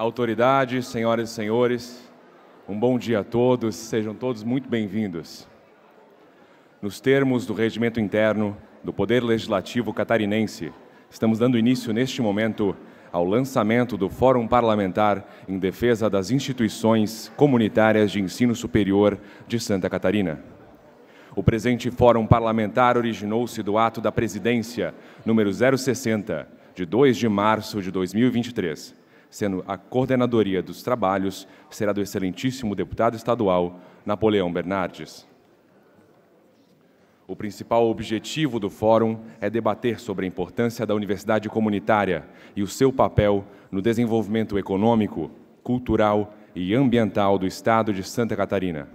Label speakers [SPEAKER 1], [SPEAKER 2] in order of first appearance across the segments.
[SPEAKER 1] autoridades, senhoras e senhores, um bom dia a todos, sejam todos muito bem-vindos. Nos termos do regimento interno do Poder Legislativo Catarinense, estamos dando início neste momento ao lançamento do Fórum Parlamentar em Defesa das Instituições Comunitárias de Ensino Superior de Santa Catarina. O presente Fórum Parlamentar originou-se do ato da Presidência número 060, de 2 de março de 2023, sendo a coordenadoria dos trabalhos será do excelentíssimo deputado estadual Napoleão Bernardes. O principal objetivo do fórum é debater sobre a importância da universidade comunitária e o seu papel no desenvolvimento econômico, cultural e ambiental do Estado de Santa Catarina.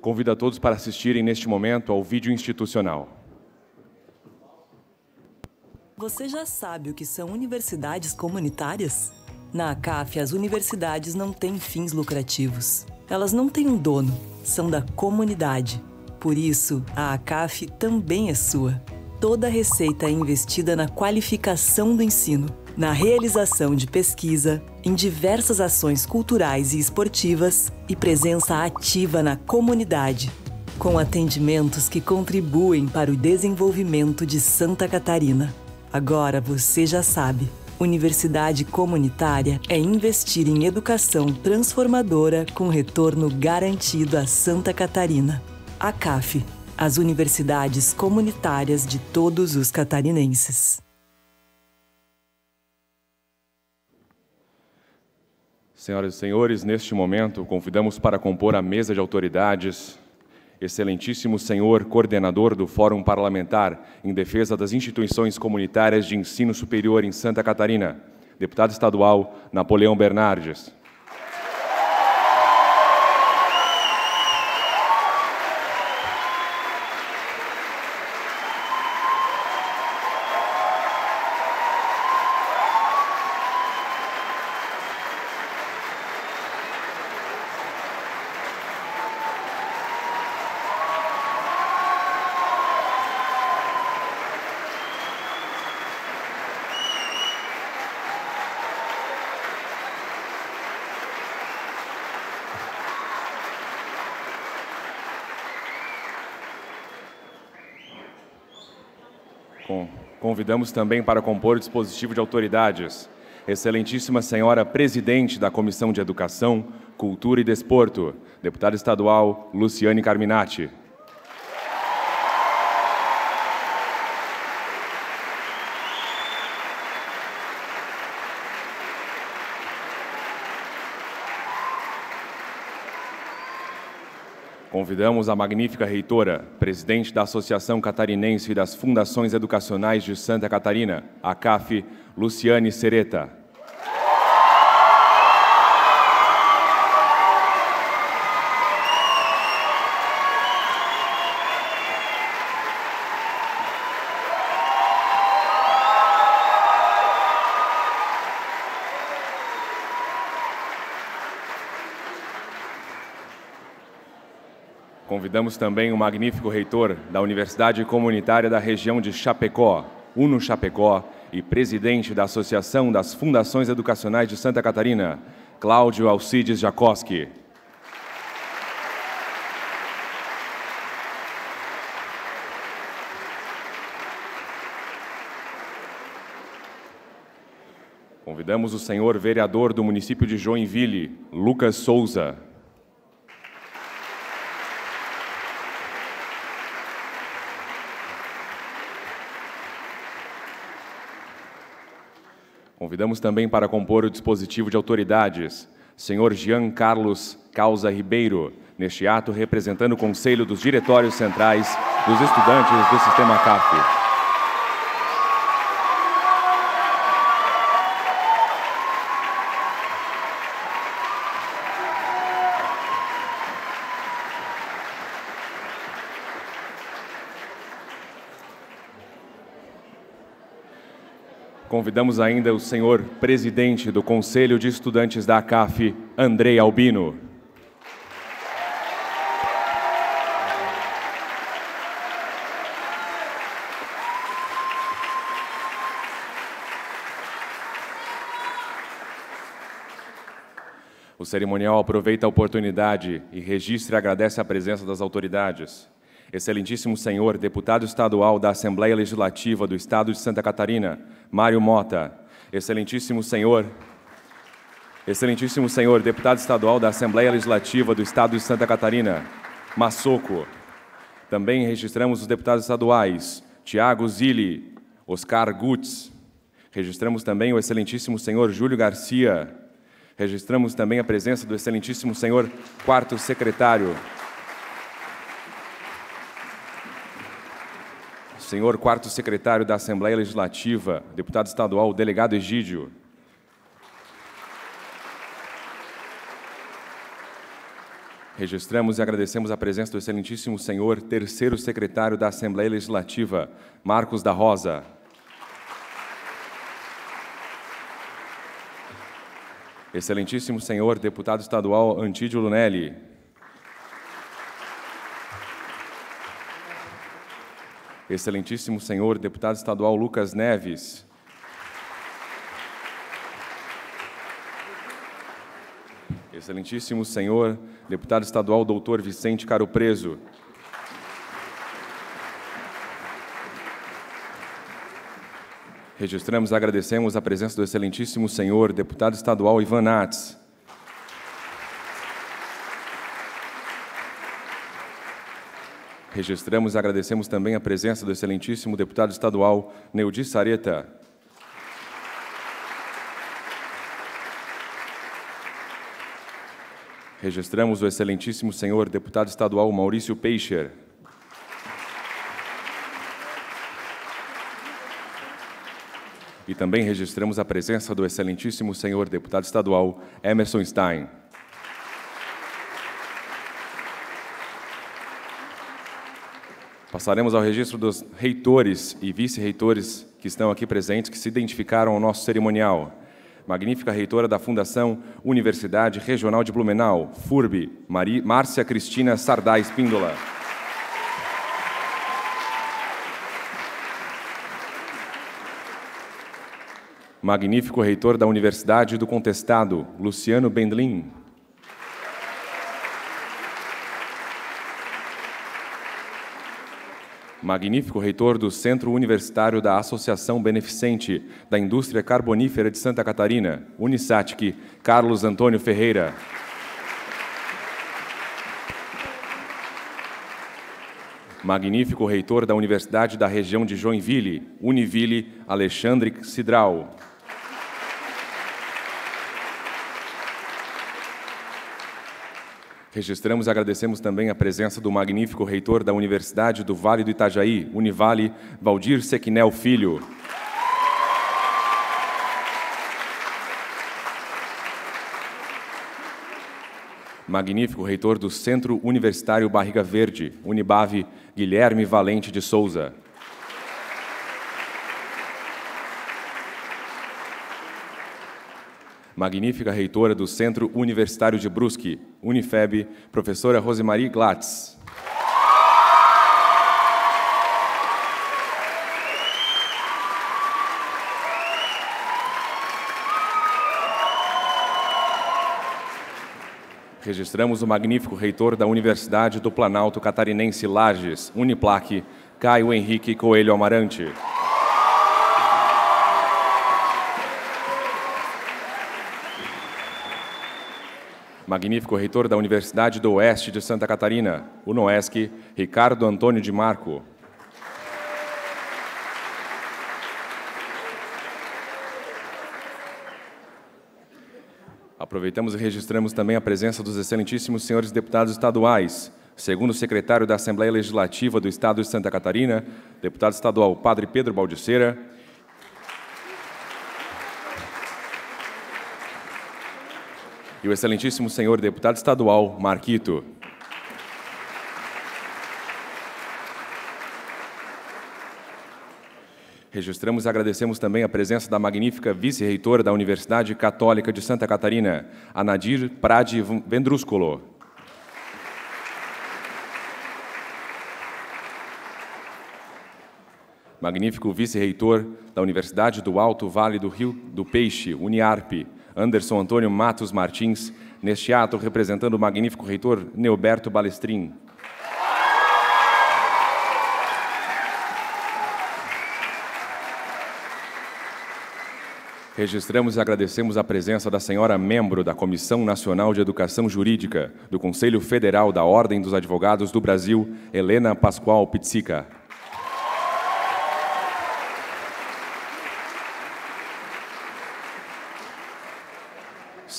[SPEAKER 1] Convido a todos para assistirem neste momento ao vídeo institucional.
[SPEAKER 2] Você já sabe o que são universidades comunitárias? Na ACAF, as universidades não têm fins lucrativos. Elas não têm um dono, são da comunidade. Por isso, a ACAF também é sua. Toda a receita é investida na qualificação do ensino, na realização de pesquisa, em diversas ações culturais e esportivas e presença ativa na comunidade, com atendimentos que contribuem para o desenvolvimento de Santa Catarina. Agora você já sabe. Universidade comunitária é investir em educação transformadora com retorno garantido a Santa Catarina. A CAF, as universidades comunitárias de todos os catarinenses.
[SPEAKER 1] Senhoras e senhores, neste momento, convidamos para compor a mesa de autoridades excelentíssimo senhor coordenador do Fórum Parlamentar em Defesa das Instituições Comunitárias de Ensino Superior em Santa Catarina, deputado estadual Napoleão Bernardes. Convidamos também para compor o dispositivo de autoridades, Excelentíssima Senhora Presidente da Comissão de Educação, Cultura e Desporto, Deputada Estadual Luciane Carminati. Convidamos a magnífica reitora, presidente da Associação Catarinense das Fundações Educacionais de Santa Catarina, a CAF, Luciane Sereta. Convidamos também o magnífico reitor da Universidade Comunitária da região de Chapecó, Uno Chapecó, e presidente da Associação das Fundações Educacionais de Santa Catarina, Cláudio Alcides Jacoski. Convidamos o senhor vereador do município de Joinville, Lucas Souza, Convidamos também para compor o dispositivo de autoridades, senhor Jean Carlos Causa Ribeiro, neste ato representando o Conselho dos Diretórios Centrais dos Estudantes do Sistema CAF. Convidamos ainda o senhor presidente do Conselho de Estudantes da ACAF, Andrei Albino. O cerimonial aproveita a oportunidade e registra e agradece a presença das autoridades. Excelentíssimo Senhor, deputado estadual da Assembleia Legislativa do Estado de Santa Catarina, Mário Mota. Excelentíssimo Senhor, Excelentíssimo Senhor, deputado estadual da Assembleia Legislativa do Estado de Santa Catarina, Massoco. Também registramos os deputados estaduais Tiago Zilli, Oscar Gutz. Registramos também o excelentíssimo senhor Júlio Garcia. Registramos também a presença do excelentíssimo senhor quarto secretário. Senhor quarto secretário da Assembleia Legislativa, deputado estadual, delegado Egídio. Registramos e agradecemos a presença do excelentíssimo senhor terceiro secretário da Assembleia Legislativa, Marcos da Rosa. Excelentíssimo senhor deputado estadual Antídio Lunelli. Excelentíssimo senhor deputado estadual Lucas Neves. Excelentíssimo senhor deputado estadual doutor Vicente Caro Preso. Registramos e agradecemos a presença do excelentíssimo senhor deputado estadual Ivan Nats. Registramos e agradecemos também a presença do excelentíssimo deputado estadual Neudi Sareta. Registramos o excelentíssimo senhor deputado estadual Maurício Peixer. E também registramos a presença do excelentíssimo senhor deputado estadual Emerson Stein. Passaremos ao registro dos reitores e vice-reitores que estão aqui presentes, que se identificaram ao nosso cerimonial magnífica reitora da Fundação Universidade Regional de Blumenau, FURB, Mari, Márcia Cristina Sardá Espíndola. Magnífico reitor da Universidade do Contestado, Luciano Bendlin. Magnífico reitor do Centro Universitário da Associação Beneficente da Indústria Carbonífera de Santa Catarina, Unisatic, Carlos Antônio Ferreira. Magnífico reitor da Universidade da Região de Joinville, Univille, Alexandre Cidral. Registramos e agradecemos também a presença do magnífico reitor da Universidade do Vale do Itajaí, Univale, Valdir Sequinel Filho. Magnífico reitor do Centro Universitário Barriga Verde, Unibave, Guilherme Valente de Souza. Magnífica reitora do Centro Universitário de Brusque, Unifeb, professora Rosemarie Glatz. Registramos o magnífico reitor da Universidade do Planalto Catarinense Lages, Uniplaque, Caio Henrique Coelho Amarante. Magnífico reitor da Universidade do Oeste de Santa Catarina, UNOESC, Ricardo Antônio de Marco. Aproveitamos e registramos também a presença dos excelentíssimos senhores deputados estaduais, segundo o secretário da Assembleia Legislativa do Estado de Santa Catarina, deputado estadual Padre Pedro Baldiceira, e o excelentíssimo senhor deputado estadual Marquito. Registramos e agradecemos também a presença da magnífica vice-reitora da Universidade Católica de Santa Catarina, Anadir Prade Vendrúsculo. Magnífico vice-reitor da Universidade do Alto Vale do Rio do Peixe, Uniarpe, Anderson Antônio Matos Martins, neste ato representando o magnífico reitor Neoberto Balestrin. Registramos e agradecemos a presença da senhora membro da Comissão Nacional de Educação Jurídica do Conselho Federal da Ordem dos Advogados do Brasil, Helena Pascoal Pizzica.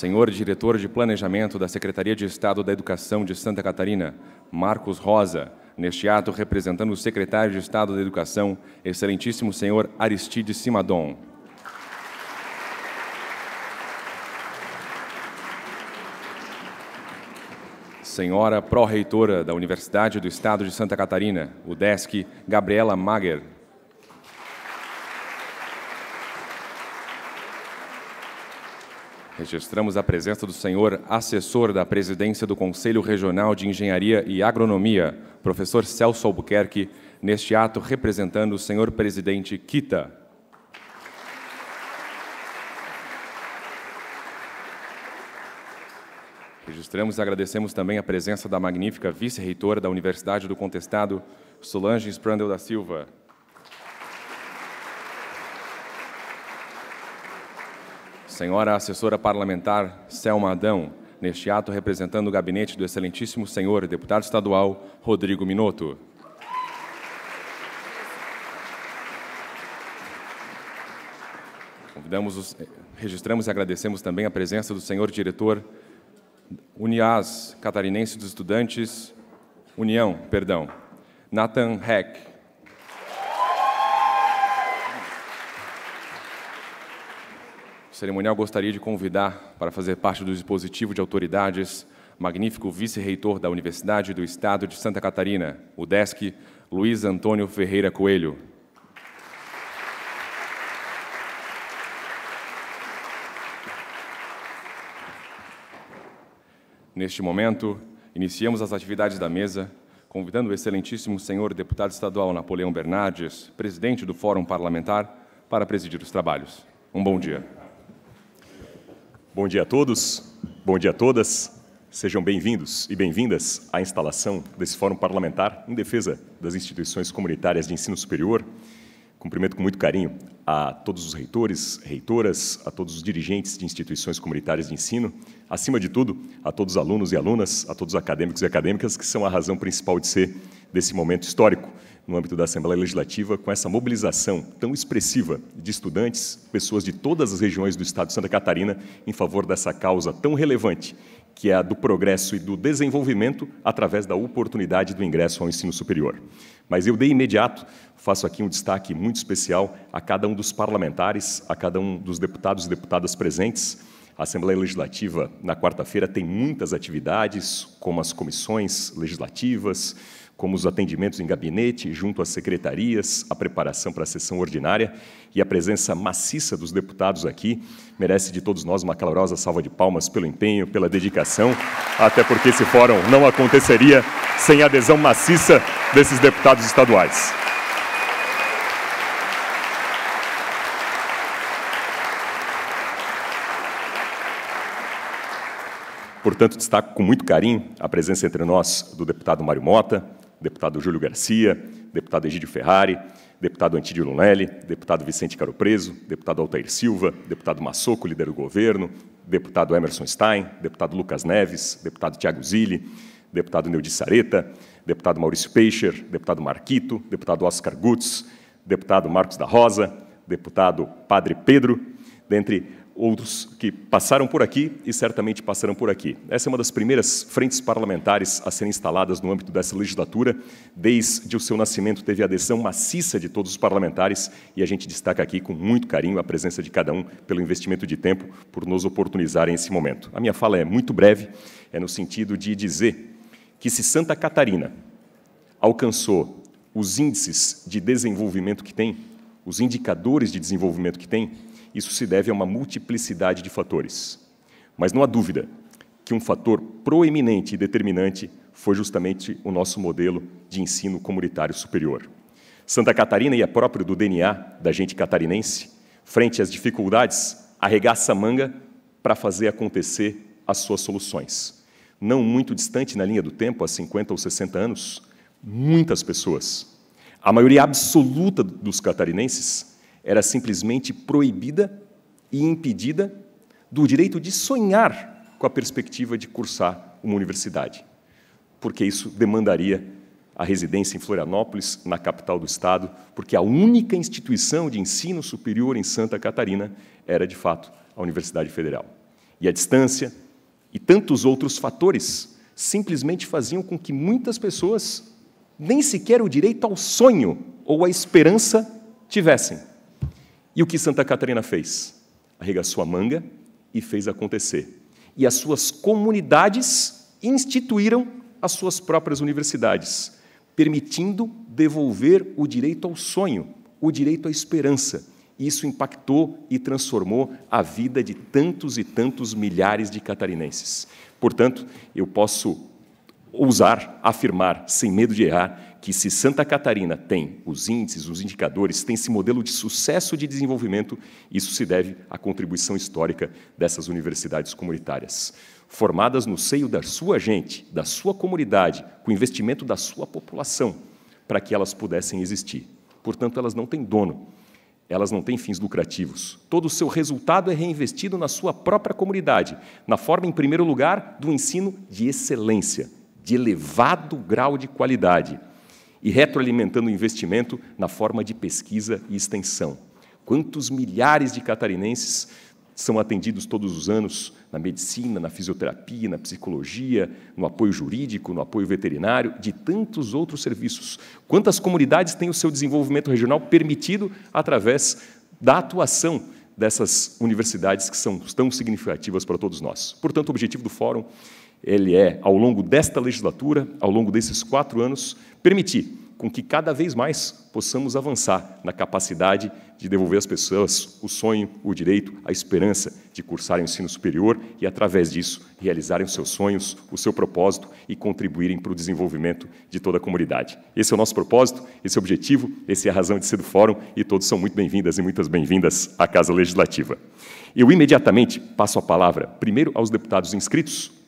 [SPEAKER 1] Senhor Diretor de Planejamento da Secretaria de Estado da Educação de Santa Catarina, Marcos Rosa, neste ato representando o Secretário de Estado da Educação, Excelentíssimo Senhor Aristide Simadon. senhora pró-reitora da Universidade do Estado de Santa Catarina, UDESC, Gabriela Mager. Registramos a presença do senhor assessor da presidência do Conselho Regional de Engenharia e Agronomia, professor Celso Albuquerque, neste ato representando o senhor presidente Kita. Registramos e agradecemos também a presença da magnífica vice-reitora da Universidade do Contestado, Solange Sprandel da Silva. Senhora assessora parlamentar Selma Adão, neste ato representando o gabinete do excelentíssimo senhor deputado estadual Rodrigo Minotto. Convidamos os, registramos e agradecemos também a presença do senhor diretor Unias Catarinense dos Estudantes, União, perdão, Nathan Heck. O cerimonial gostaria de convidar para fazer parte do dispositivo de autoridades magnífico vice-reitor da Universidade do Estado de Santa Catarina, o DESC, Luiz Antônio Ferreira Coelho. Neste momento, iniciamos as atividades da mesa, convidando o excelentíssimo senhor deputado estadual Napoleão Bernardes, presidente do Fórum Parlamentar, para presidir os trabalhos. Um bom dia.
[SPEAKER 3] Bom dia a todos, bom dia a todas. Sejam bem-vindos e bem-vindas à instalação desse Fórum Parlamentar em defesa das instituições comunitárias de ensino superior. Cumprimento com muito carinho a todos os reitores, reitoras, a todos os dirigentes de instituições comunitárias de ensino, acima de tudo, a todos os alunos e alunas, a todos os acadêmicos e acadêmicas, que são a razão principal de ser desse momento histórico no âmbito da Assembleia Legislativa, com essa mobilização tão expressiva de estudantes, pessoas de todas as regiões do Estado de Santa Catarina, em favor dessa causa tão relevante, que é a do progresso e do desenvolvimento através da oportunidade do ingresso ao ensino superior. Mas eu, de imediato, faço aqui um destaque muito especial a cada um dos parlamentares, a cada um dos deputados e deputadas presentes. A Assembleia Legislativa, na quarta-feira, tem muitas atividades, como as comissões legislativas, como os atendimentos em gabinete, junto às secretarias, a preparação para a sessão ordinária e a presença maciça dos deputados aqui merece de todos nós uma calorosa salva de palmas pelo empenho, pela dedicação, até porque esse fórum não aconteceria sem a adesão maciça desses deputados estaduais. Portanto, destaco com muito carinho a presença entre nós do deputado Mário Mota, deputado Júlio Garcia, deputado Egídio Ferrari, deputado Antídio Lunelli, deputado Vicente Caro Preso, deputado Altair Silva, deputado Massoco, líder do governo, deputado Emerson Stein, deputado Lucas Neves, deputado Tiago Zilli, deputado Neudi Sareta, deputado Maurício Peixer, deputado Marquito, deputado Oscar Gutz, deputado Marcos da Rosa, deputado Padre Pedro, dentre outros que passaram por aqui e certamente passarão por aqui. Essa é uma das primeiras frentes parlamentares a serem instaladas no âmbito dessa legislatura. Desde o seu nascimento, teve adesão maciça de todos os parlamentares e a gente destaca aqui com muito carinho a presença de cada um pelo investimento de tempo, por nos oportunizarem esse momento. A minha fala é muito breve, é no sentido de dizer que se Santa Catarina alcançou os índices de desenvolvimento que tem, os indicadores de desenvolvimento que tem, isso se deve a uma multiplicidade de fatores. Mas não há dúvida que um fator proeminente e determinante foi justamente o nosso modelo de ensino comunitário superior. Santa Catarina, e é próprio do DNA da gente catarinense, frente às dificuldades, arregaça a manga para fazer acontecer as suas soluções. Não muito distante na linha do tempo, há 50 ou 60 anos, muitas pessoas, a maioria absoluta dos catarinenses, era simplesmente proibida e impedida do direito de sonhar com a perspectiva de cursar uma universidade, porque isso demandaria a residência em Florianópolis, na capital do estado, porque a única instituição de ensino superior em Santa Catarina era, de fato, a Universidade Federal. E a distância e tantos outros fatores simplesmente faziam com que muitas pessoas nem sequer o direito ao sonho ou à esperança tivessem. E o que Santa Catarina fez? Arregaçou a manga e fez acontecer. E as suas comunidades instituíram as suas próprias universidades, permitindo devolver o direito ao sonho, o direito à esperança. Isso impactou e transformou a vida de tantos e tantos milhares de catarinenses. Portanto, eu posso ousar afirmar, sem medo de errar, que se Santa Catarina tem os índices, os indicadores, tem esse modelo de sucesso de desenvolvimento, isso se deve à contribuição histórica dessas universidades comunitárias, formadas no seio da sua gente, da sua comunidade, com investimento da sua população, para que elas pudessem existir. Portanto, elas não têm dono, elas não têm fins lucrativos. Todo o seu resultado é reinvestido na sua própria comunidade, na forma, em primeiro lugar, do ensino de excelência, de elevado grau de qualidade e retroalimentando o investimento na forma de pesquisa e extensão. Quantos milhares de catarinenses são atendidos todos os anos na medicina, na fisioterapia, na psicologia, no apoio jurídico, no apoio veterinário, de tantos outros serviços. Quantas comunidades têm o seu desenvolvimento regional permitido através da atuação dessas universidades que são tão significativas para todos nós. Portanto, o objetivo do fórum ele é, ao longo desta legislatura, ao longo desses quatro anos, permitir com que cada vez mais possamos avançar na capacidade de devolver às pessoas o sonho, o direito, a esperança de cursar o ensino superior e, através disso, realizarem os seus sonhos, o seu propósito e contribuírem para o desenvolvimento de toda a comunidade. Esse é o nosso propósito, esse é o objetivo, essa é a razão de ser do Fórum e todos são muito bem-vindas e muitas bem-vindas à Casa Legislativa. Eu imediatamente passo a palavra, primeiro aos deputados inscritos,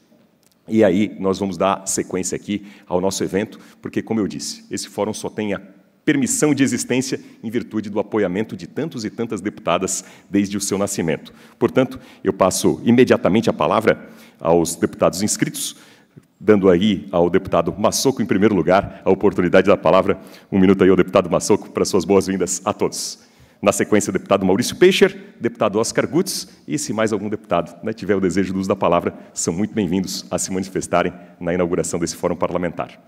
[SPEAKER 3] e aí nós vamos dar sequência aqui ao nosso evento, porque, como eu disse, esse fórum só tem a permissão de existência em virtude do apoiamento de tantos e tantas deputadas desde o seu nascimento. Portanto, eu passo imediatamente a palavra aos deputados inscritos, dando aí ao deputado Massoco, em primeiro lugar, a oportunidade da palavra. Um minuto aí ao deputado Massoco para suas boas-vindas a todos. Na sequência, o deputado Maurício Peixer, deputado Oscar Gutz, e se mais algum deputado né, tiver o desejo do uso da palavra, são muito bem-vindos a se manifestarem na inauguração desse fórum parlamentar.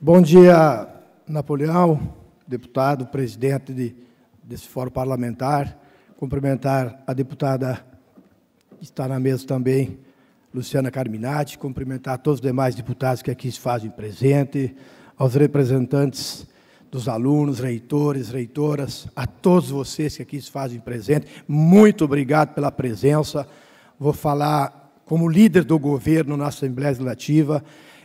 [SPEAKER 4] Bom dia, Napoleão, deputado, presidente de, desse fórum parlamentar. Cumprimentar a deputada que está na mesa também, Luciana Carminati, cumprimentar todos os demais deputados que aqui se fazem presente, aos representantes dos alunos, reitores, reitoras, a todos vocês que aqui se fazem presente, muito obrigado pela presença. Vou falar como líder do governo na Assembleia Legislativa.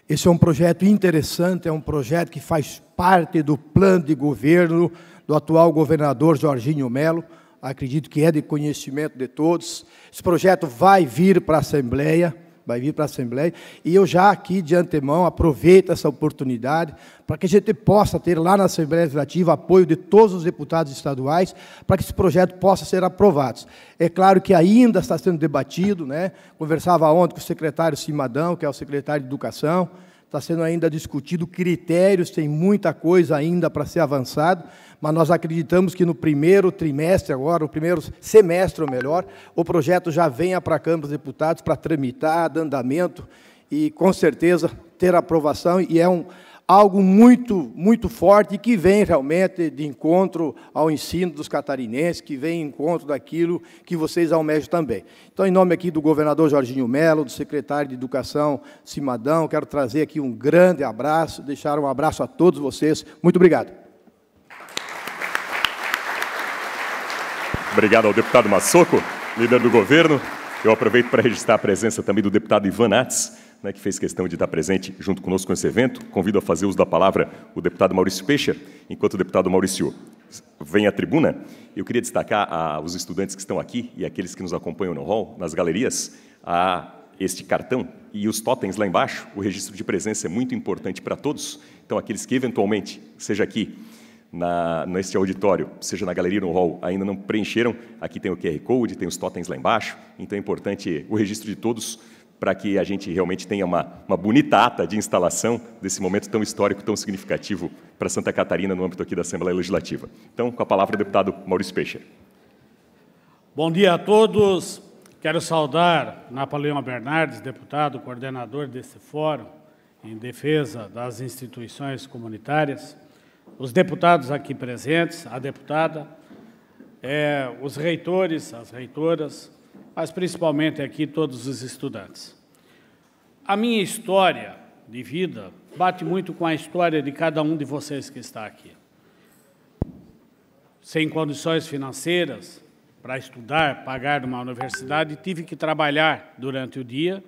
[SPEAKER 4] Esse é um projeto interessante, é um projeto que faz parte do plano de governo do atual governador Jorginho Melo. Acredito que é de conhecimento de todos. Esse projeto vai vir para a Assembleia vai vir para a Assembleia. E eu já aqui, de antemão, aproveito essa oportunidade para que a gente possa ter lá na Assembleia Legislativa apoio de todos os deputados estaduais para que esse projeto possa ser aprovado. É claro que ainda está sendo debatido, né? conversava ontem com o secretário Simadão, que é o secretário de Educação, está sendo ainda discutido critérios, tem muita coisa ainda para ser avançado, mas nós acreditamos que no primeiro trimestre agora, o primeiro semestre ou melhor, o projeto já venha para a Câmara dos Deputados para tramitar, dar andamento e com certeza ter aprovação e é um algo muito, muito forte que vem realmente de encontro ao ensino dos catarinenses, que vem em encontro daquilo que vocês almejam também. Então, em nome aqui do governador Jorginho Melo, do secretário de Educação Cimadão, quero trazer aqui um grande abraço, deixar um abraço a todos vocês. Muito obrigado.
[SPEAKER 3] Obrigado ao deputado Massoco, líder do governo. Eu aproveito para registrar a presença também do deputado Ivan Nats, né, que fez questão de estar presente junto conosco nesse evento. Convido a fazer uso da palavra o deputado Maurício Peixer, enquanto o deputado Maurício vem à tribuna, eu queria destacar aos estudantes que estão aqui e aqueles que nos acompanham no hall, nas galerias, a este cartão e os totens lá embaixo. O registro de presença é muito importante para todos. Então, aqueles que eventualmente, seja aqui na, neste auditório, seja na galeria no hall, ainda não preencheram, aqui tem o QR Code, tem os totens lá embaixo. Então, é importante o registro de todos para que a gente realmente tenha uma, uma bonita ata de instalação desse momento tão histórico, tão significativo para Santa Catarina no âmbito aqui da Assembleia Legislativa. Então, com a palavra o deputado Maurício Peixe.
[SPEAKER 5] Bom dia a todos. Quero saudar Napoleão Bernardes, deputado, coordenador desse fórum em defesa das instituições comunitárias, os deputados aqui presentes, a deputada, é, os reitores, as reitoras, mas principalmente aqui todos os estudantes. A minha história de vida bate muito com a história de cada um de vocês que está aqui. Sem condições financeiras para estudar, pagar numa universidade, tive que trabalhar durante o dia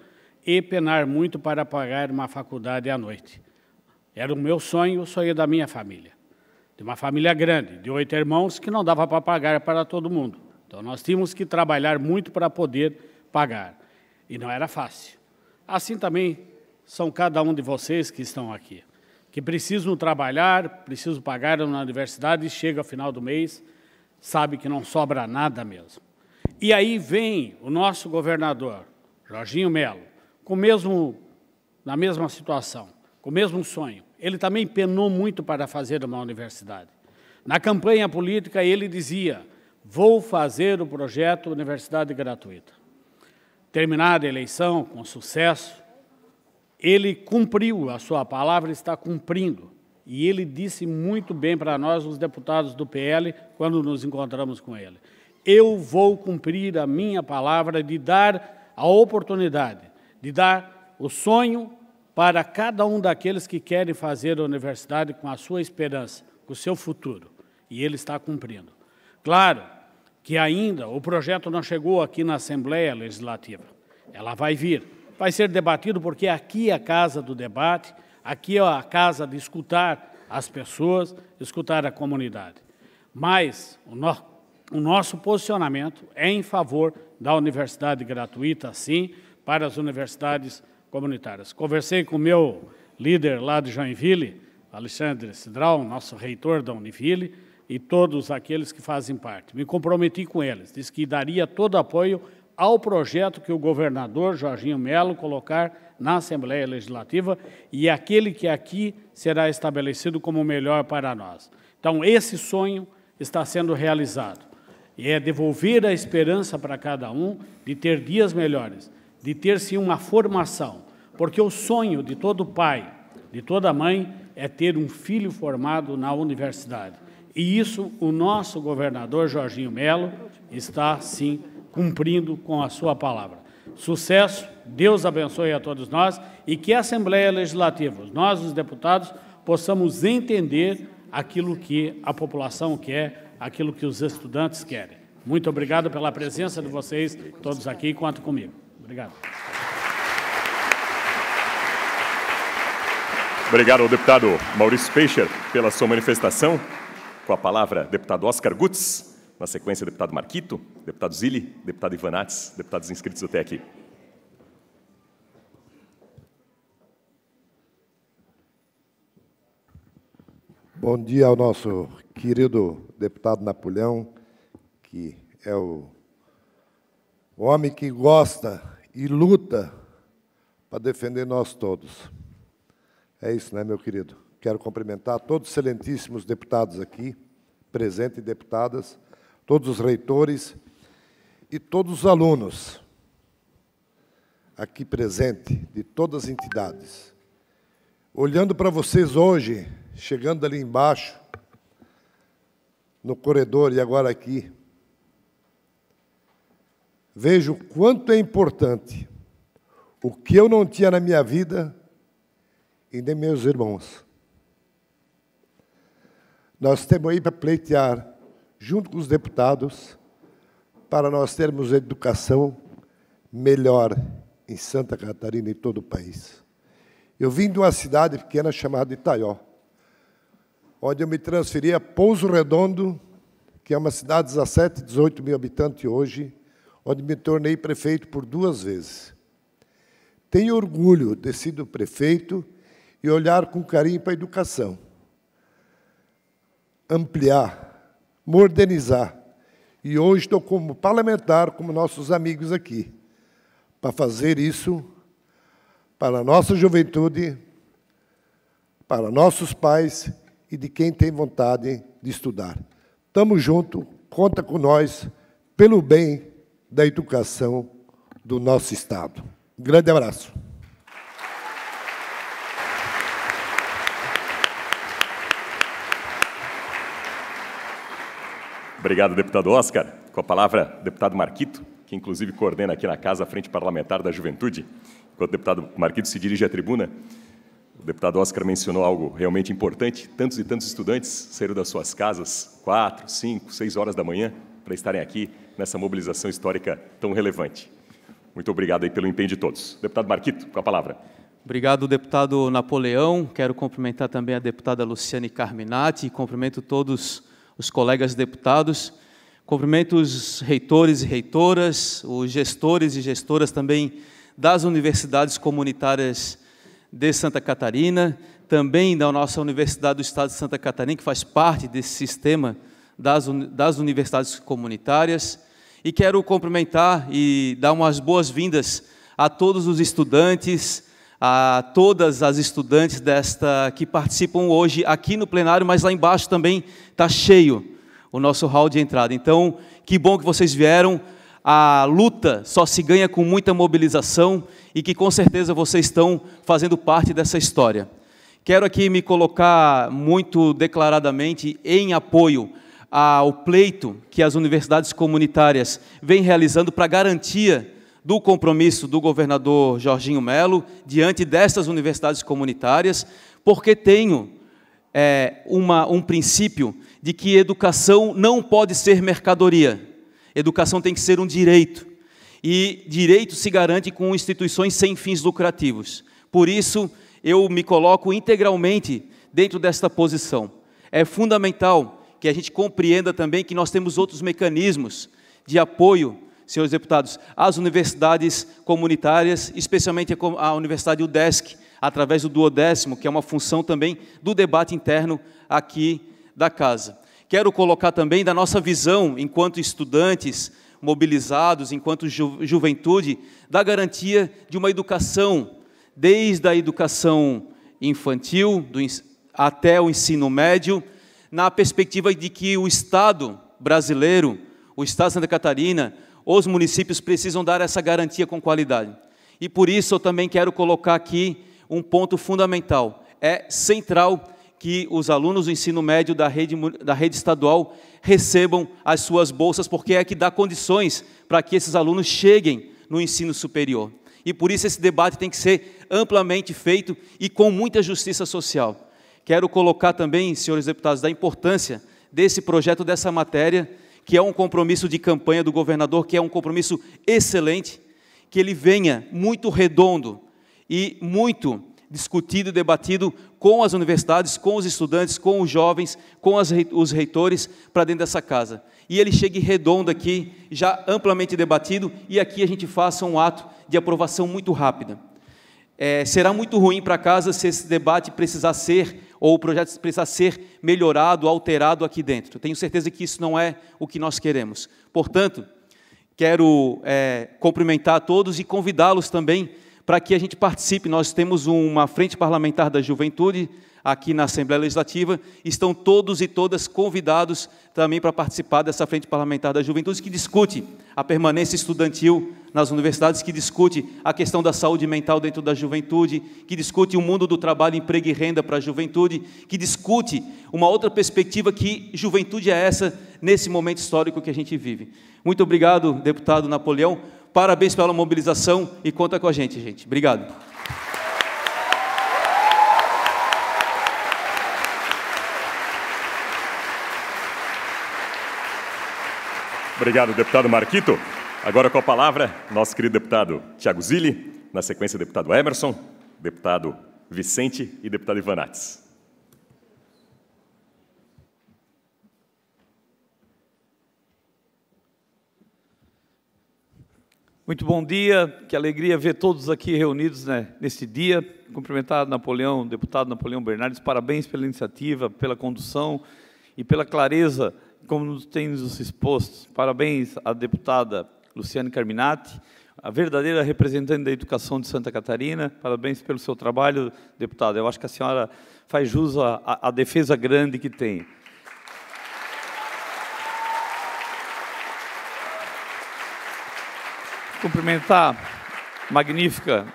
[SPEAKER 5] e penar muito para pagar uma faculdade à noite. Era o meu sonho, o sonho da minha família. De uma família grande, de oito irmãos, que não dava para pagar para todo mundo. Então, nós tínhamos que trabalhar muito para poder pagar. E não era fácil. Assim também são cada um de vocês que estão aqui, que precisam trabalhar, precisam pagar na universidade, chega ao final do mês, sabe que não sobra nada mesmo. E aí vem o nosso governador, Jorginho Melo, com mesmo, na mesma situação, com o mesmo sonho. Ele também penou muito para fazer uma universidade. Na campanha política, ele dizia: vou fazer o projeto Universidade Gratuita. Terminada a eleição com sucesso, ele cumpriu a sua palavra, está cumprindo. E ele disse muito bem para nós, os deputados do PL, quando nos encontramos com ele: Eu vou cumprir a minha palavra de dar a oportunidade, de dar o sonho para cada um daqueles que querem fazer a universidade com a sua esperança, com o seu futuro. E ele está cumprindo. Claro que ainda o projeto não chegou aqui na Assembleia Legislativa. Ela vai vir. Vai ser debatido porque aqui é a casa do debate, aqui é a casa de escutar as pessoas, escutar a comunidade. Mas o, no, o nosso posicionamento é em favor da universidade gratuita, sim, para as universidades comunitárias. Conversei com o meu líder lá de Joinville, Alexandre Cidral, nosso reitor da Univille, e todos aqueles que fazem parte. Me comprometi com eles, disse que daria todo apoio ao projeto que o governador Jorginho Melo colocar na Assembleia Legislativa e aquele que aqui será estabelecido como o melhor para nós. Então, esse sonho está sendo realizado e é devolver a esperança para cada um de ter dias melhores, de ter sim uma formação, porque o sonho de todo pai, de toda mãe, é ter um filho formado na universidade. E isso o nosso governador Jorginho Melo está, sim, cumprindo com a sua palavra. Sucesso, Deus abençoe a todos nós e que a Assembleia Legislativa, nós, os deputados, possamos entender aquilo que a população quer, aquilo que os estudantes querem. Muito obrigado pela presença de vocês todos aqui conto comigo. Obrigado.
[SPEAKER 3] Obrigado ao deputado Maurício Peixer pela sua manifestação. Com a palavra, deputado Oscar Gutz. Na sequência, deputado Marquito, deputado Zilli, deputado Ivanates, deputados inscritos até aqui.
[SPEAKER 6] Bom dia ao nosso querido deputado Napoleão, que é o homem que gosta e luta para defender nós todos. É isso, né, meu querido? Quero cumprimentar todos os excelentíssimos deputados aqui, presentes deputadas, todos os reitores e todos os alunos aqui presentes, de todas as entidades. Olhando para vocês hoje, chegando ali embaixo, no corredor e agora aqui, vejo quanto é importante o que eu não tinha na minha vida e nem meus irmãos. Nós estamos aí para pleitear, junto com os deputados, para nós termos educação melhor em Santa Catarina e todo o país. Eu vim de uma cidade pequena chamada Itaió, onde eu me transferi a Pouso Redondo, que é uma cidade de 17, 18 mil habitantes hoje, onde me tornei prefeito por duas vezes. Tenho orgulho de ter sido prefeito e olhar com carinho para a educação. Ampliar, modernizar. E hoje estou como parlamentar, como nossos amigos aqui, para fazer isso para a nossa juventude, para nossos pais e de quem tem vontade de estudar. Tamo junto, conta com nós pelo bem da educação do nosso estado. Grande abraço.
[SPEAKER 3] Obrigado, deputado Oscar. Com a palavra, deputado Marquito, que inclusive coordena aqui na Casa a Frente Parlamentar da Juventude. Enquanto o deputado Marquito se dirige à tribuna, o deputado Oscar mencionou algo realmente importante. Tantos e tantos estudantes saíram das suas casas, quatro, cinco, seis horas da manhã, para estarem aqui nessa mobilização histórica tão relevante. Muito obrigado aí pelo empenho de todos. Deputado Marquito, com a palavra.
[SPEAKER 7] Obrigado, deputado Napoleão. Quero cumprimentar também a deputada Luciane Carminati. Cumprimento todos os colegas deputados, cumprimento os reitores e reitoras, os gestores e gestoras também das universidades comunitárias de Santa Catarina, também da nossa Universidade do Estado de Santa Catarina, que faz parte desse sistema das, das universidades comunitárias. E quero cumprimentar e dar umas boas-vindas a todos os estudantes, a todas as estudantes desta que participam hoje aqui no plenário, mas lá embaixo também está cheio o nosso hall de entrada. Então, que bom que vocês vieram. A luta só se ganha com muita mobilização e que com certeza vocês estão fazendo parte dessa história. Quero aqui me colocar muito declaradamente em apoio ao pleito que as universidades comunitárias vêm realizando para garantia do compromisso do governador Jorginho Melo diante destas universidades comunitárias, porque tenho é, uma, um princípio de que educação não pode ser mercadoria, educação tem que ser um direito, e direito se garante com instituições sem fins lucrativos. Por isso, eu me coloco integralmente dentro desta posição. É fundamental que a gente compreenda também que nós temos outros mecanismos de apoio senhores deputados, às universidades comunitárias, especialmente a Universidade UDESC, através do duodécimo, que é uma função também do debate interno aqui da casa. Quero colocar também da nossa visão, enquanto estudantes mobilizados, enquanto ju juventude, da garantia de uma educação, desde a educação infantil do, até o ensino médio, na perspectiva de que o Estado brasileiro, o Estado de Santa Catarina, os municípios precisam dar essa garantia com qualidade. E por isso eu também quero colocar aqui um ponto fundamental. É central que os alunos do ensino médio da rede, da rede estadual recebam as suas bolsas, porque é que dá condições para que esses alunos cheguem no ensino superior. E por isso esse debate tem que ser amplamente feito e com muita justiça social. Quero colocar também, senhores deputados, da importância desse projeto, dessa matéria, que é um compromisso de campanha do governador, que é um compromisso excelente, que ele venha muito redondo e muito discutido debatido com as universidades, com os estudantes, com os jovens, com as, os reitores para dentro dessa casa. E ele chegue redondo aqui, já amplamente debatido, e aqui a gente faça um ato de aprovação muito rápida. É, será muito ruim para a casa se esse debate precisar ser ou o projeto precisa ser melhorado, alterado aqui dentro. Tenho certeza que isso não é o que nós queremos. Portanto, quero é, cumprimentar a todos e convidá-los também para que a gente participe. Nós temos uma frente parlamentar da juventude aqui na Assembleia Legislativa. Estão todos e todas convidados também para participar dessa frente parlamentar da juventude que discute a permanência estudantil nas universidades, que discute a questão da saúde mental dentro da juventude, que discute o mundo do trabalho, emprego e renda para a juventude, que discute uma outra perspectiva que juventude é essa nesse momento histórico que a gente vive. Muito obrigado, deputado Napoleão. Parabéns pela mobilização e conta com a gente, gente. Obrigado.
[SPEAKER 3] Obrigado, deputado Marquito. Agora com a palavra, nosso querido deputado Tiago Zilli, na sequência, deputado Emerson, deputado Vicente e deputado Ivanates.
[SPEAKER 8] Muito bom dia, que alegria ver todos aqui reunidos né, nesse dia. Cumprimentar Napoleão, deputado Napoleão Bernardes, parabéns pela iniciativa, pela condução e pela clareza como tem nos exposto. Parabéns à deputada Luciane Carminati, a verdadeira representante da educação de Santa Catarina. Parabéns pelo seu trabalho, deputada. Eu acho que a senhora faz jus à, à defesa grande que tem. Cumprimentar a magnífica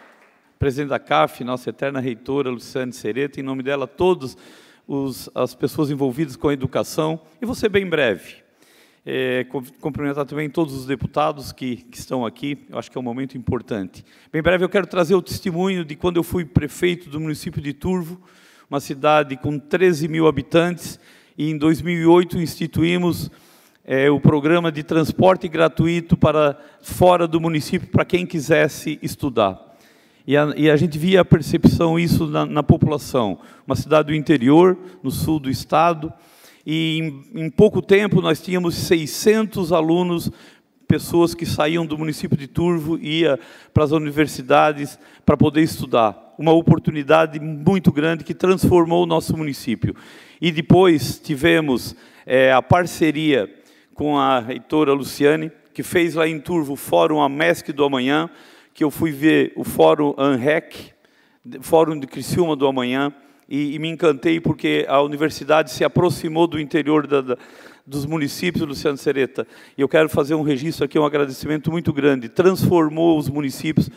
[SPEAKER 8] presidente da CAF, nossa eterna reitora, Luciane Sereta, em nome dela, todas as pessoas envolvidas com a educação, e você bem breve. É, cumprimentar também todos os deputados que, que, estão aqui, eu acho que é um momento importante. Bem breve, eu quero trazer o testemunho de quando eu fui prefeito do município de Turvo, uma cidade com 13 mil habitantes, e em 2008 instituímos é, o programa de transporte gratuito para fora do município para quem quisesse estudar. E a, e a, gente via a percepção isso na, na, população. Uma cidade do interior, no sul do estado, e em, em pouco tempo nós tínhamos 600 alunos, pessoas que saíam do município de Turvo e ia para as universidades para poder estudar. Uma oportunidade muito grande que transformou o nosso município. E depois tivemos é, a parceria com a reitora Luciane, que fez lá em Turvo o Fórum Amesc do Amanhã, que eu fui ver o Fórum ANREC, Fórum de Criciúma do Amanhã, e, e me encantei porque a universidade se aproximou do interior da, da, dos municípios, Luciano Sereta. E eu quero fazer um registro aqui, um agradecimento muito grande. Transformou os municípios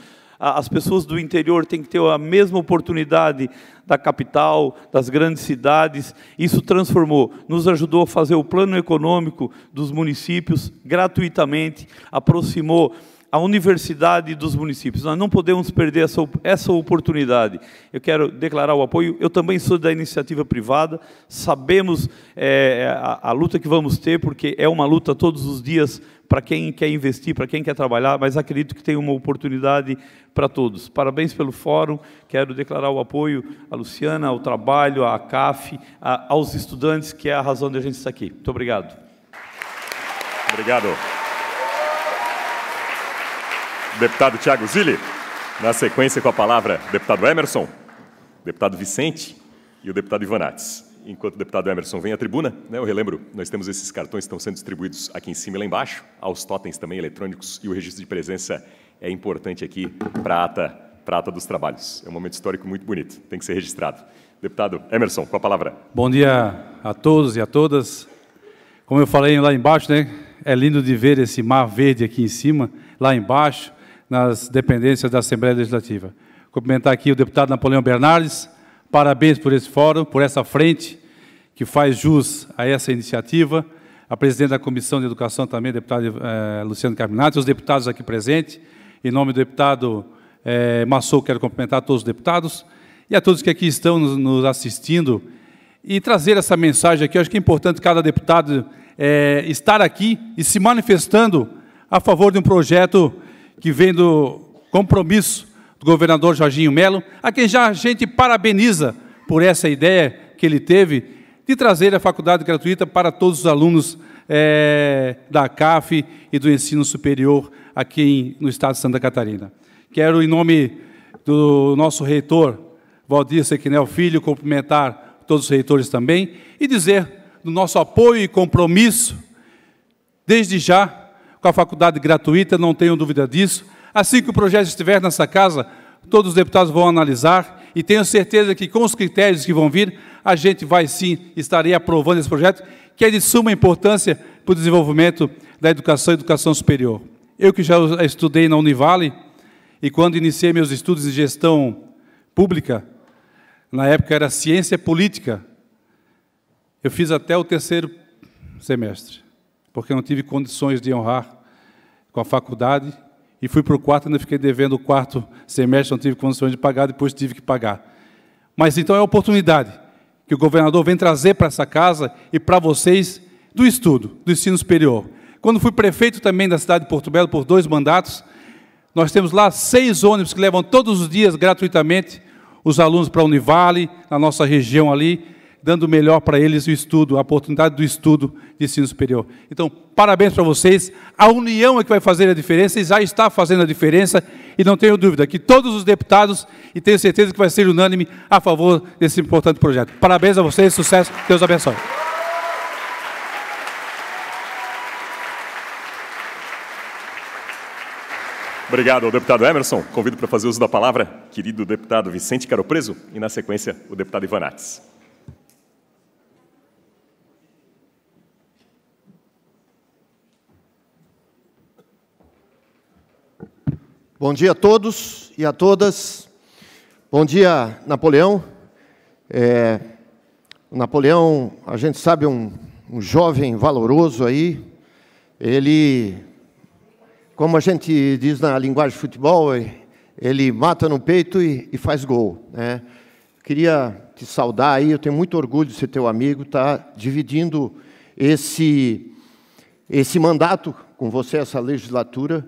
[SPEAKER 8] as pessoas do interior têm que ter a mesma oportunidade da capital, das grandes cidades. Isso transformou, nos ajudou a fazer o plano econômico dos municípios gratuitamente, aproximou a universidade dos municípios. Nós não podemos perder essa, essa oportunidade. Eu quero declarar o apoio. Eu também sou da iniciativa privada, sabemos é, a, a luta que vamos ter, porque é uma luta todos os dias para quem quer investir, para quem quer trabalhar, mas acredito que tem uma oportunidade para todos. Parabéns pelo fórum, quero declarar o apoio à Luciana, ao trabalho, à CAF, a, aos estudantes, que é a razão de a gente estar aqui. Muito obrigado.
[SPEAKER 3] Obrigado. Deputado Tiago Zilli, na sequência com a palavra, deputado Emerson, deputado Vicente e o deputado Ivanates. Enquanto o deputado Emerson vem à tribuna, né, eu relembro, nós temos esses cartões que estão sendo distribuídos aqui em cima e lá embaixo, aos totens também eletrônicos, e o registro de presença é importante aqui para a ata, ata dos trabalhos. É um momento histórico muito bonito, tem que ser registrado. Deputado Emerson, com a palavra.
[SPEAKER 9] Bom dia a todos e a todas. Como eu falei lá embaixo, né, é lindo de ver esse mar verde aqui em cima, lá embaixo, nas dependências da Assembleia Legislativa. Cumprimentar aqui o deputado Napoleão Bernardes, Parabéns por esse fórum, por essa frente que faz jus a essa iniciativa. A presidente da Comissão de Educação também, deputado eh, Luciano Carminati, os deputados aqui presentes. Em nome do deputado eh, Massou, quero cumprimentar todos os deputados e a todos que aqui estão nos, nos assistindo e trazer essa mensagem aqui. Eu acho que é importante cada deputado eh, estar aqui e se manifestando a favor de um projeto que vem do compromisso do governador Jorginho Melo, a quem já a gente parabeniza por essa ideia que ele teve de trazer a faculdade gratuita para todos os alunos é, da CAF e do ensino superior aqui no estado de Santa Catarina. Quero, em nome do nosso reitor, Valdir Sequinel Filho, cumprimentar todos os reitores também e dizer do nosso apoio e compromisso, desde já, com a faculdade gratuita, não tenho dúvida disso, Assim que o projeto estiver nessa casa, todos os deputados vão analisar e tenho certeza que com os critérios que vão vir, a gente vai sim estar aprovando esse projeto, que é de suma importância para o desenvolvimento da educação e educação superior. Eu que já estudei na Univale, e quando iniciei meus estudos em gestão pública, na época era ciência política, eu fiz até o terceiro semestre, porque não tive condições de honrar com a faculdade e fui para o quarto, ainda fiquei devendo o quarto semestre, não tive condições de pagar, depois tive que pagar. Mas então é a oportunidade que o governador vem trazer para essa casa e para vocês do estudo, do ensino superior. Quando fui prefeito também da cidade de Porto Belo por dois mandatos, nós temos lá seis ônibus que levam todos os dias gratuitamente os alunos para a Univale, na nossa região ali, dando melhor para eles o estudo, a oportunidade do estudo de ensino superior. Então, parabéns para vocês. A união é que vai fazer a diferença e já está fazendo a diferença. E não tenho dúvida que todos os deputados, e tenho certeza que vai ser unânime a favor desse importante projeto. Parabéns a vocês, sucesso, Deus abençoe.
[SPEAKER 3] Obrigado ao deputado Emerson. Convido para fazer uso da palavra, querido deputado Vicente Caropreso, e na sequência, o deputado Ivanates.
[SPEAKER 10] Bom dia a todos e a todas. Bom dia, Napoleão. É, o Napoleão, a gente sabe, um, um jovem valoroso aí. Ele, como a gente diz na linguagem de futebol, ele mata no peito e, e faz gol. Né? Queria te saudar aí, eu tenho muito orgulho de ser teu amigo, tá dividindo esse, esse mandato com você, essa legislatura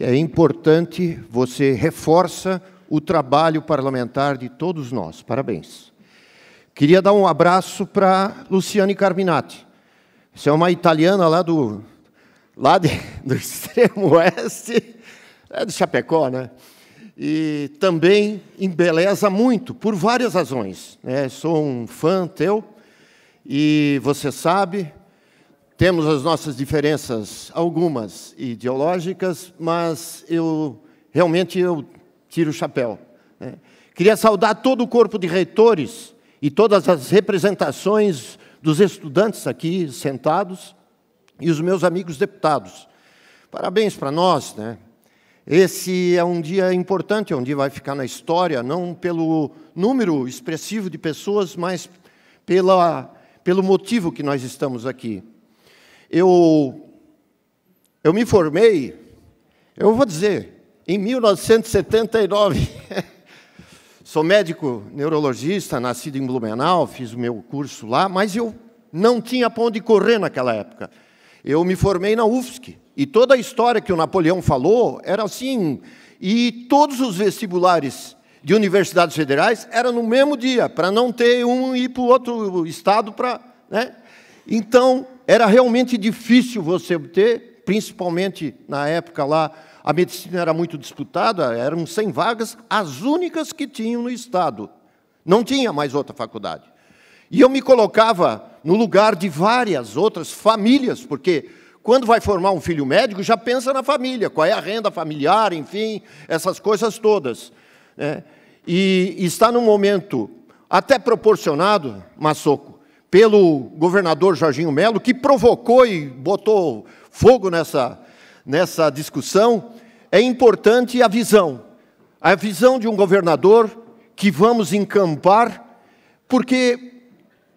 [SPEAKER 10] é importante, você reforça o trabalho parlamentar de todos nós. Parabéns. Queria dar um abraço para Luciane Carminati. Você é uma italiana lá do, lá de, do extremo oeste, é de Chapecó, né? E também embeleza muito, por várias razões. Né? Sou um fã teu, e você sabe, temos as nossas diferenças, algumas ideológicas, mas eu realmente eu tiro o chapéu. Né? Queria saudar todo o corpo de reitores e todas as representações dos estudantes aqui sentados e os meus amigos deputados. Parabéns para nós, né? Esse é um dia importante, é um dia vai ficar na história, não pelo número expressivo de pessoas, mas pela, pelo motivo que nós estamos aqui. Eu, eu me formei, eu vou dizer, em 1979. Sou médico neurologista, nascido em Blumenau, fiz o meu curso lá, mas eu não tinha para onde correr naquela época. Eu me formei na UFSC, e toda a história que o Napoleão falou era assim, e todos os vestibulares de universidades federais eram no mesmo dia, para não ter um ir para o outro estado para. Né? Então, era realmente difícil você obter, principalmente na época lá, a medicina era muito disputada, eram 100 vagas, as únicas que tinham no Estado. Não tinha mais outra faculdade. E eu me colocava no lugar de várias outras famílias, porque quando vai formar um filho médico, já pensa na família, qual é a renda familiar, enfim, essas coisas todas. Né? E está num momento até proporcionado, Massoco, pelo governador Jorginho Melo, que provocou e botou fogo nessa, nessa discussão, é importante a visão. A visão de um governador que vamos encampar, porque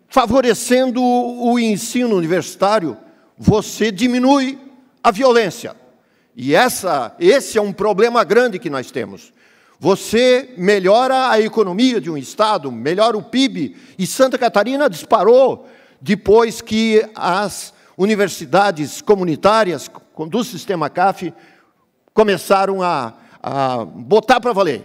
[SPEAKER 10] favorecendo o ensino universitário, você diminui a violência. E essa, esse é um problema grande que nós temos. Você melhora a economia de um estado, melhora o PIB, e Santa Catarina disparou depois que as universidades comunitárias do sistema CAF começaram a, a botar para valer.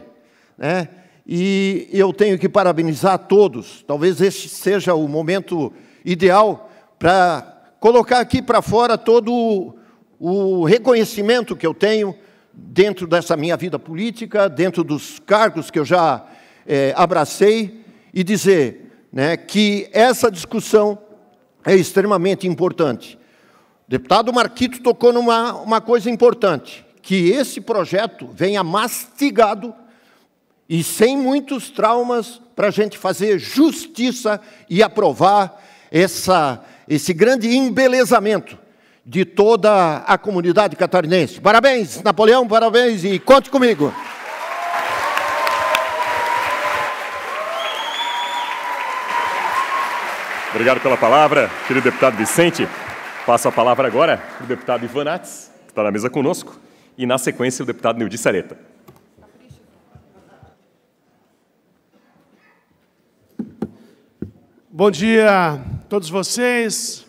[SPEAKER 10] Né? E eu tenho que parabenizar todos. Talvez este seja o momento ideal para colocar aqui para fora todo o, o reconhecimento que eu tenho dentro dessa minha vida política, dentro dos cargos que eu já é, abracei, e dizer né, que essa discussão é extremamente importante. O deputado Marquito tocou numa uma coisa importante, que esse projeto venha mastigado e sem muitos traumas para a gente fazer justiça e aprovar essa, esse grande embelezamento de toda a comunidade catarinense. Parabéns, Napoleão, parabéns e conte comigo.
[SPEAKER 3] Obrigado pela palavra, querido deputado Vicente. Passo a palavra agora para o deputado Ivanates, que está na mesa conosco, e na sequência o deputado Neudi Sareta.
[SPEAKER 11] Bom dia a todos vocês,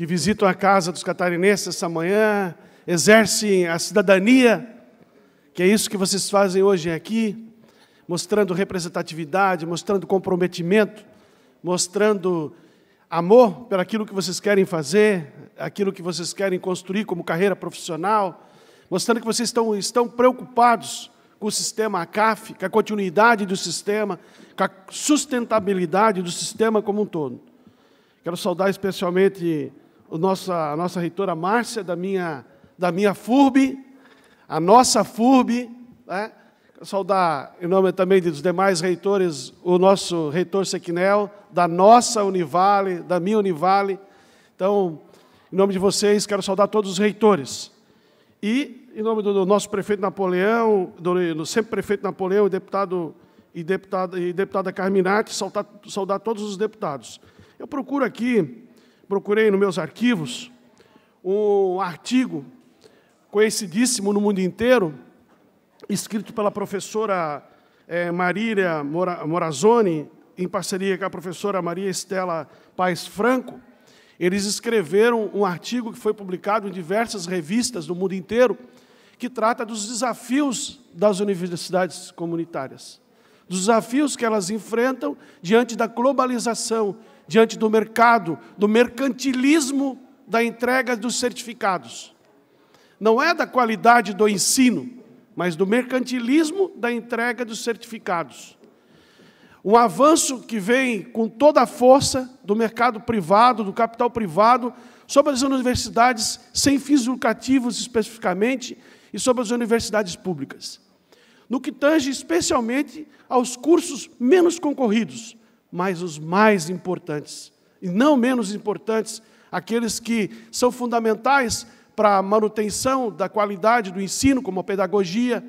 [SPEAKER 11] que visitam a casa dos catarinenses essa manhã, exercem a cidadania, que é isso que vocês fazem hoje aqui, mostrando representatividade, mostrando comprometimento mostrando amor pelo aquilo que vocês querem fazer, aquilo que vocês querem construir como carreira profissional, mostrando que vocês estão, estão preocupados com o sistema ACAF, com a continuidade do sistema, com a sustentabilidade do sistema como um todo. Quero saudar especialmente o nosso, a nossa reitora Márcia, da minha, da minha FURB, a nossa FURB, né? saudar, em nome também dos demais reitores, o nosso reitor Sequinel, da nossa Univale, da minha Univale. Então, em nome de vocês, quero saudar todos os reitores. E, em nome do nosso prefeito Napoleão, do, do sempre prefeito Napoleão e deputado e, deputado, e deputada Carminati, saudar, saudar todos os deputados. Eu procuro aqui, procurei nos meus arquivos, um artigo conhecidíssimo no mundo inteiro, escrito pela professora é, Marília Morazoni, em parceria com a professora Maria Estela Paes Franco, eles escreveram um artigo que foi publicado em diversas revistas do mundo inteiro, que trata dos desafios das universidades comunitárias, dos desafios que elas enfrentam diante da globalização, diante do mercado, do mercantilismo da entrega dos certificados. Não é da qualidade do ensino, mas do mercantilismo da entrega dos certificados. Um avanço que vem com toda a força do mercado privado, do capital privado, sobre as universidades sem fins especificamente e sobre as universidades públicas. No que tange especialmente aos cursos menos concorridos, mas os mais importantes, e não menos importantes, aqueles que são fundamentais para a manutenção da qualidade do ensino, como a pedagogia,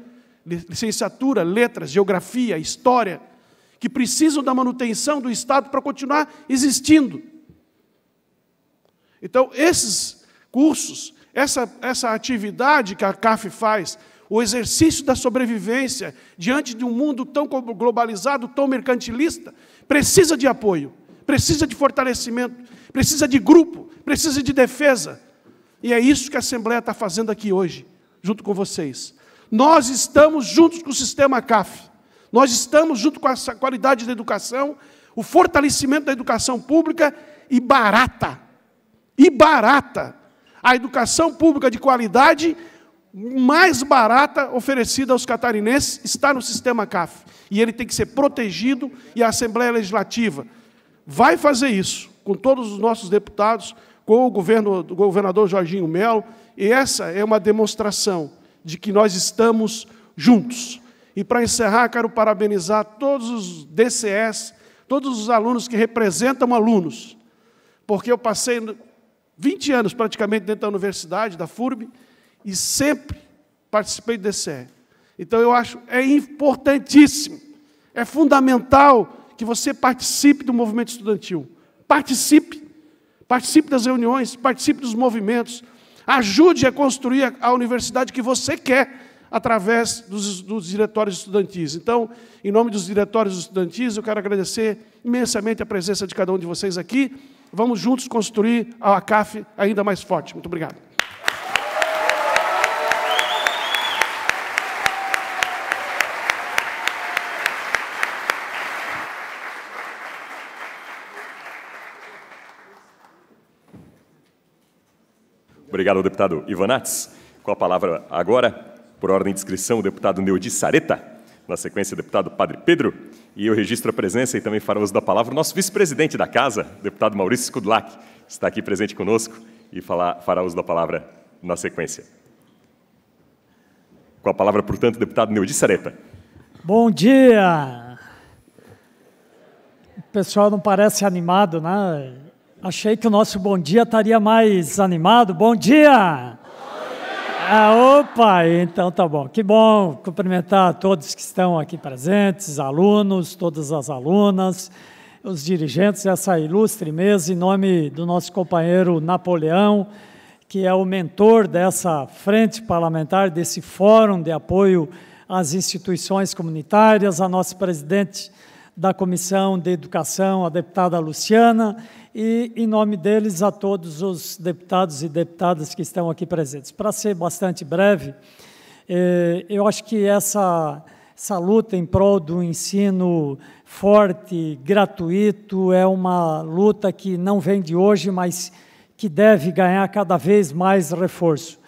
[SPEAKER 11] licenciatura, letras, geografia, história, que precisam da manutenção do Estado para continuar existindo. Então, esses cursos, essa, essa atividade que a CAF faz, o exercício da sobrevivência diante de um mundo tão globalizado, tão mercantilista, precisa de apoio, precisa de fortalecimento, precisa de grupo, precisa de defesa. E é isso que a Assembleia está fazendo aqui hoje, junto com vocês. Nós estamos juntos com o sistema CAF. Nós estamos junto com a qualidade da educação, o fortalecimento da educação pública e barata. E barata. A educação pública de qualidade mais barata oferecida aos catarinenses está no sistema CAF. E ele tem que ser protegido e a Assembleia Legislativa vai fazer isso com todos os nossos deputados, com o governo, o governador Jorginho Melo, e essa é uma demonstração de que nós estamos juntos. E para encerrar, quero parabenizar todos os DCS, todos os alunos que representam alunos, porque eu passei 20 anos praticamente dentro da universidade, da FURB, e sempre participei do DCE. Então eu acho é importantíssimo, é fundamental que você participe do movimento estudantil. Participe. Participe das reuniões, participe dos movimentos. Ajude a construir a universidade que você quer através dos, dos, diretórios estudantis. Então, em nome dos diretórios estudantis, eu quero agradecer imensamente a presença de cada um de vocês aqui. Vamos juntos construir a ACAF ainda mais forte. Muito obrigado.
[SPEAKER 3] Obrigado, deputado Ivanatz. Com a palavra agora, por ordem de inscrição, o deputado Neudi Sareta. Na sequência, o deputado Padre Pedro. E eu registro a presença e também fará uso da palavra o nosso vice-presidente da casa, deputado Maurício Skudlak, está aqui presente conosco e fará uso da palavra na sequência. Com a palavra, portanto, o deputado Neudi Sareta.
[SPEAKER 12] Bom dia! O pessoal não parece animado, né? Achei que o nosso bom dia estaria mais animado. Bom dia! Ah, opa, então tá bom. Que bom cumprimentar todos que estão aqui presentes, alunos, todas as alunas, os dirigentes dessa ilustre mesa, em nome do nosso companheiro Napoleão, que é o mentor dessa frente parlamentar, desse fórum de apoio às instituições comunitárias, a nossa presidente da Comissão de Educação, a deputada Luciana, e, em nome deles, a todos os deputados e deputadas que estão aqui presentes. Para ser bastante breve, eh, eu acho que essa, essa luta em prol do ensino forte, gratuito, é uma luta que não vem de hoje, mas que deve ganhar cada vez mais reforço.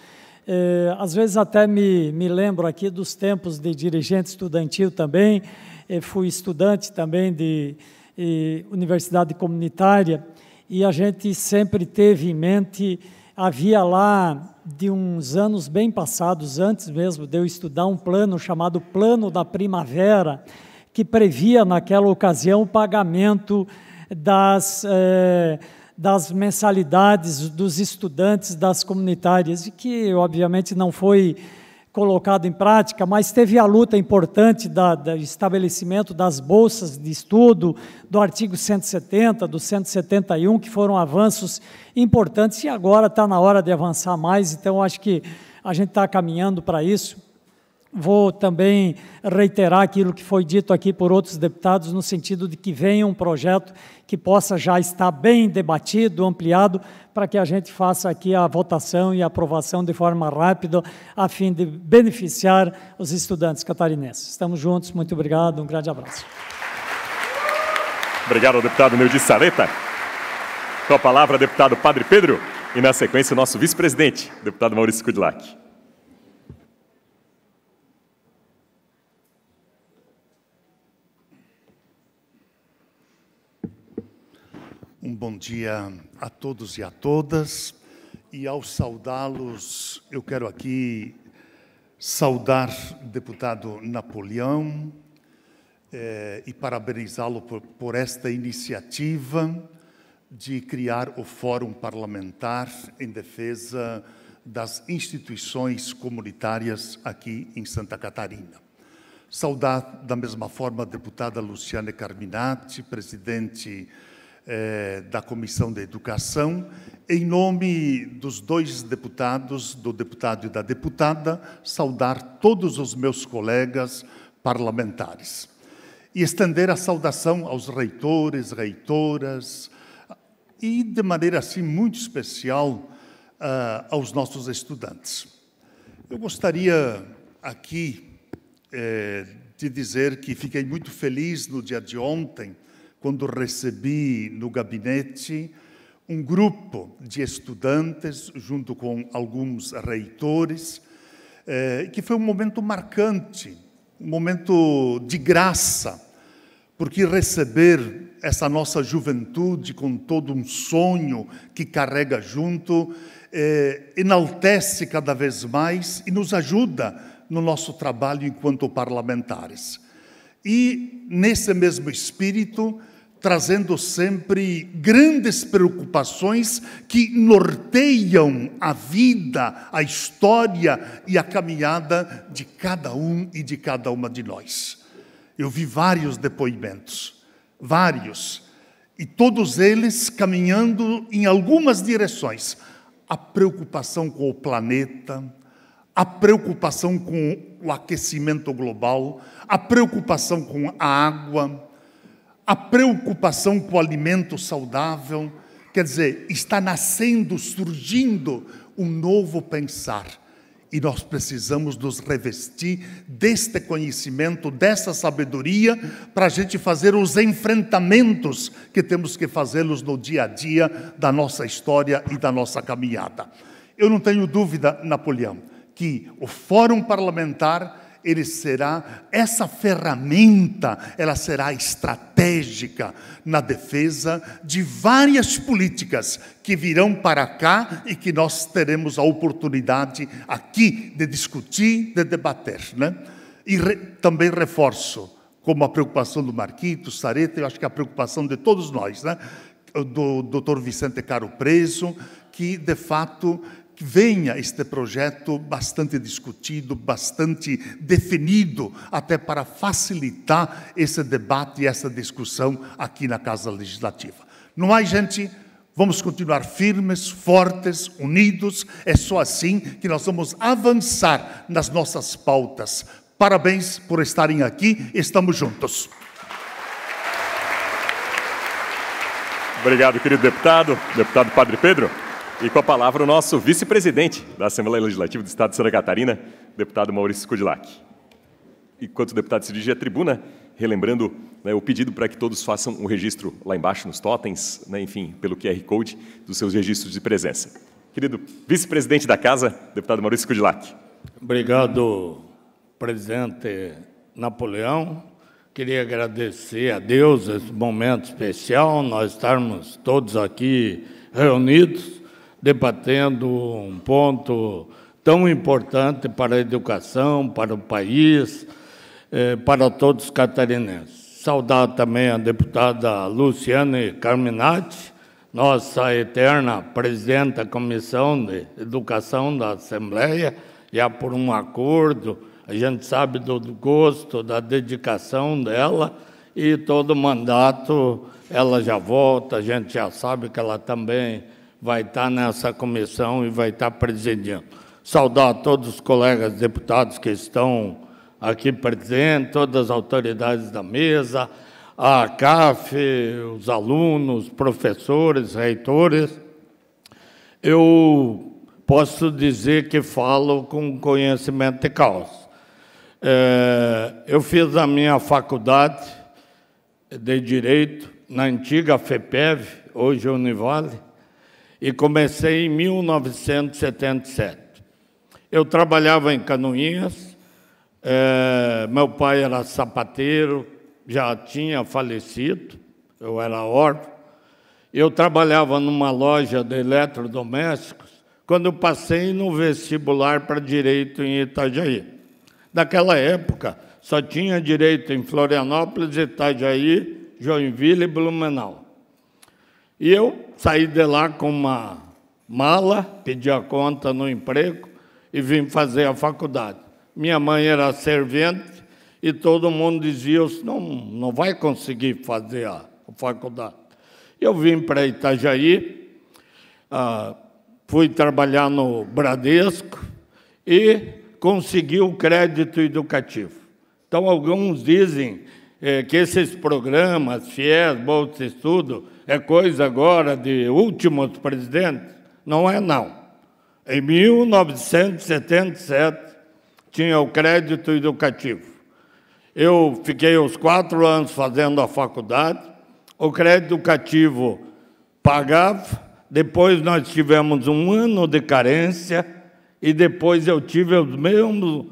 [SPEAKER 12] É, às vezes até me, me lembro aqui dos tempos de dirigente estudantil também, Eu fui estudante também de universidade comunitária, e a gente sempre teve em mente, havia lá de uns anos bem passados, antes mesmo de eu estudar, um plano chamado Plano da Primavera, que previa naquela ocasião o pagamento das, eh, das mensalidades dos estudantes das comunitárias, e que obviamente não foi colocado em prática, mas teve a luta importante da, do estabelecimento das bolsas de estudo, do artigo 170, do 171, que foram avanços importantes, e agora está na hora de avançar mais, então acho que a gente está caminhando para isso. Vou também reiterar aquilo que foi dito aqui por outros deputados, no sentido de que venha um projeto que possa já estar bem debatido, ampliado, para que a gente faça aqui a votação e a aprovação de forma rápida, a fim de beneficiar os estudantes catarinenses. Estamos juntos, muito obrigado, um grande abraço.
[SPEAKER 3] Obrigado, deputado Neudi Saleta. Com a palavra, deputado Padre Pedro, e na sequência, o nosso vice-presidente, deputado Maurício Kudlak.
[SPEAKER 13] Um bom dia a todos e a todas. E ao saudá-los, eu quero aqui saudar o deputado Napoleão eh, e parabenizá-lo por, por esta iniciativa de criar o Fórum Parlamentar em defesa das instituições comunitárias aqui em Santa Catarina. Saudar da mesma forma a deputada Luciane Carminati, presidente é, da Comissão de Educação, em nome dos dois deputados, do deputado e da deputada, saudar todos os meus colegas parlamentares e estender a saudação aos reitores, reitoras e, de maneira assim muito especial, uh, aos nossos estudantes. Eu gostaria aqui eh, de dizer que fiquei muito feliz no dia de ontem quando recebi no gabinete um grupo de estudantes, junto com alguns reitores, eh, que foi um momento marcante, um momento de graça, porque receber essa nossa juventude com todo um sonho que carrega junto, eh, enaltece cada vez mais e nos ajuda no nosso trabalho enquanto parlamentares. E, nesse mesmo espírito, trazendo sempre grandes preocupações que norteiam a vida, a história e a caminhada de cada um e de cada uma de nós. Eu vi vários depoimentos, vários, e todos eles caminhando em algumas direções. A preocupação com o planeta, a preocupação com o aquecimento global, a preocupação com a água, a preocupação com o alimento saudável, quer dizer, está nascendo, surgindo um novo pensar. E nós precisamos nos revestir deste conhecimento, dessa sabedoria, para a gente fazer os enfrentamentos que temos que fazê-los no dia a dia da nossa história e da nossa caminhada. Eu não tenho dúvida, Napoleão, que o Fórum Parlamentar ele será essa ferramenta, ela será estratégica na defesa de várias políticas que virão para cá e que nós teremos a oportunidade aqui de discutir, de debater, né? E re, também reforço, como a preocupação do Marquito, Sareta, eu acho que a preocupação de todos nós, né? Do doutor Vicente Caro Preso, que de fato venha este projeto bastante discutido, bastante definido, até para facilitar esse debate e essa discussão aqui na Casa Legislativa. Não há gente. Vamos continuar firmes, fortes, unidos. É só assim que nós vamos avançar nas nossas pautas. Parabéns por estarem aqui. Estamos juntos.
[SPEAKER 3] Obrigado, querido deputado, deputado Padre Pedro. E com a palavra o nosso vice-presidente da Assembleia Legislativa do Estado de Santa Catarina, deputado Maurício Kudilak. enquanto o deputado se dirige à tribuna, relembrando né, o pedido para que todos façam o um registro lá embaixo nos totens, né, enfim, pelo QR Code dos seus registros de presença. Querido vice-presidente da Casa, deputado Maurício Kudilac.
[SPEAKER 14] Obrigado, presidente Napoleão. Queria agradecer a Deus esse momento especial, nós estarmos todos aqui reunidos, debatendo um ponto tão importante para a educação, para o país, eh, para todos os catarinenses. Saudar também a deputada Luciane Carminati, nossa eterna presidente da Comissão de Educação da Assembleia, já por um acordo, a gente sabe do gosto, da dedicação dela, e todo mandato ela já volta, a gente já sabe que ela também vai estar nessa comissão e vai estar presidindo. Saudar todos os colegas deputados que estão aqui presentes, todas as autoridades da mesa, a CAF, os alunos, professores, reitores. Eu posso dizer que falo com conhecimento de causa. É, eu fiz a minha faculdade de Direito na antiga FEPEV, hoje Univale, e comecei em 1977. Eu trabalhava em Canoinhas, é, meu pai era sapateiro, já tinha falecido, eu era órfão. Eu trabalhava numa loja de eletrodomésticos quando passei no vestibular para direito em Itajaí. Naquela época, só tinha direito em Florianópolis, Itajaí, Joinville e Blumenau. E eu saí de lá com uma mala, pedi a conta no emprego e vim fazer a faculdade. Minha mãe era servente e todo mundo dizia, não, não vai conseguir fazer a, faculdade. Eu vim para Itajaí, ah, fui trabalhar no Bradesco e consegui o crédito educativo. Então, alguns dizem é, que esses programas, FIES, Bolsa Estudo, é coisa agora de últimos presidentes. Não é, não. Em 1977, tinha o crédito educativo. Eu fiquei os quatro anos fazendo a faculdade, o crédito educativo pagava, depois nós tivemos um ano de carência, e depois eu tive os mesmos,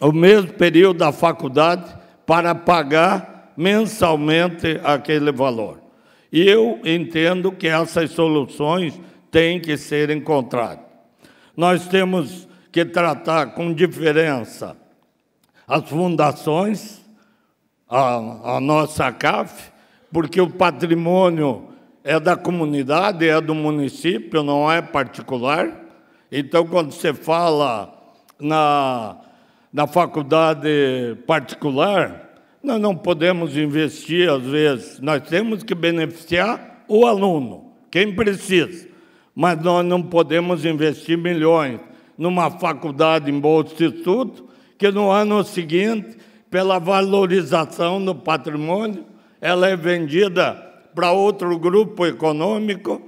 [SPEAKER 14] o mesmo período da faculdade para pagar mensalmente aquele valor. E eu entendo que essas soluções têm que ser encontradas. Nós temos que tratar com diferença as fundações, a, a nossa CAF, porque o patrimônio é da comunidade, é do município, não é particular. Então, quando você fala na, na faculdade particular, nós não podemos investir, às vezes, nós temos que beneficiar o aluno, quem precisa, mas nós não podemos investir milhões numa faculdade em bolsa estudo que no ano seguinte, pela valorização do patrimônio, ela é vendida para outro grupo econômico,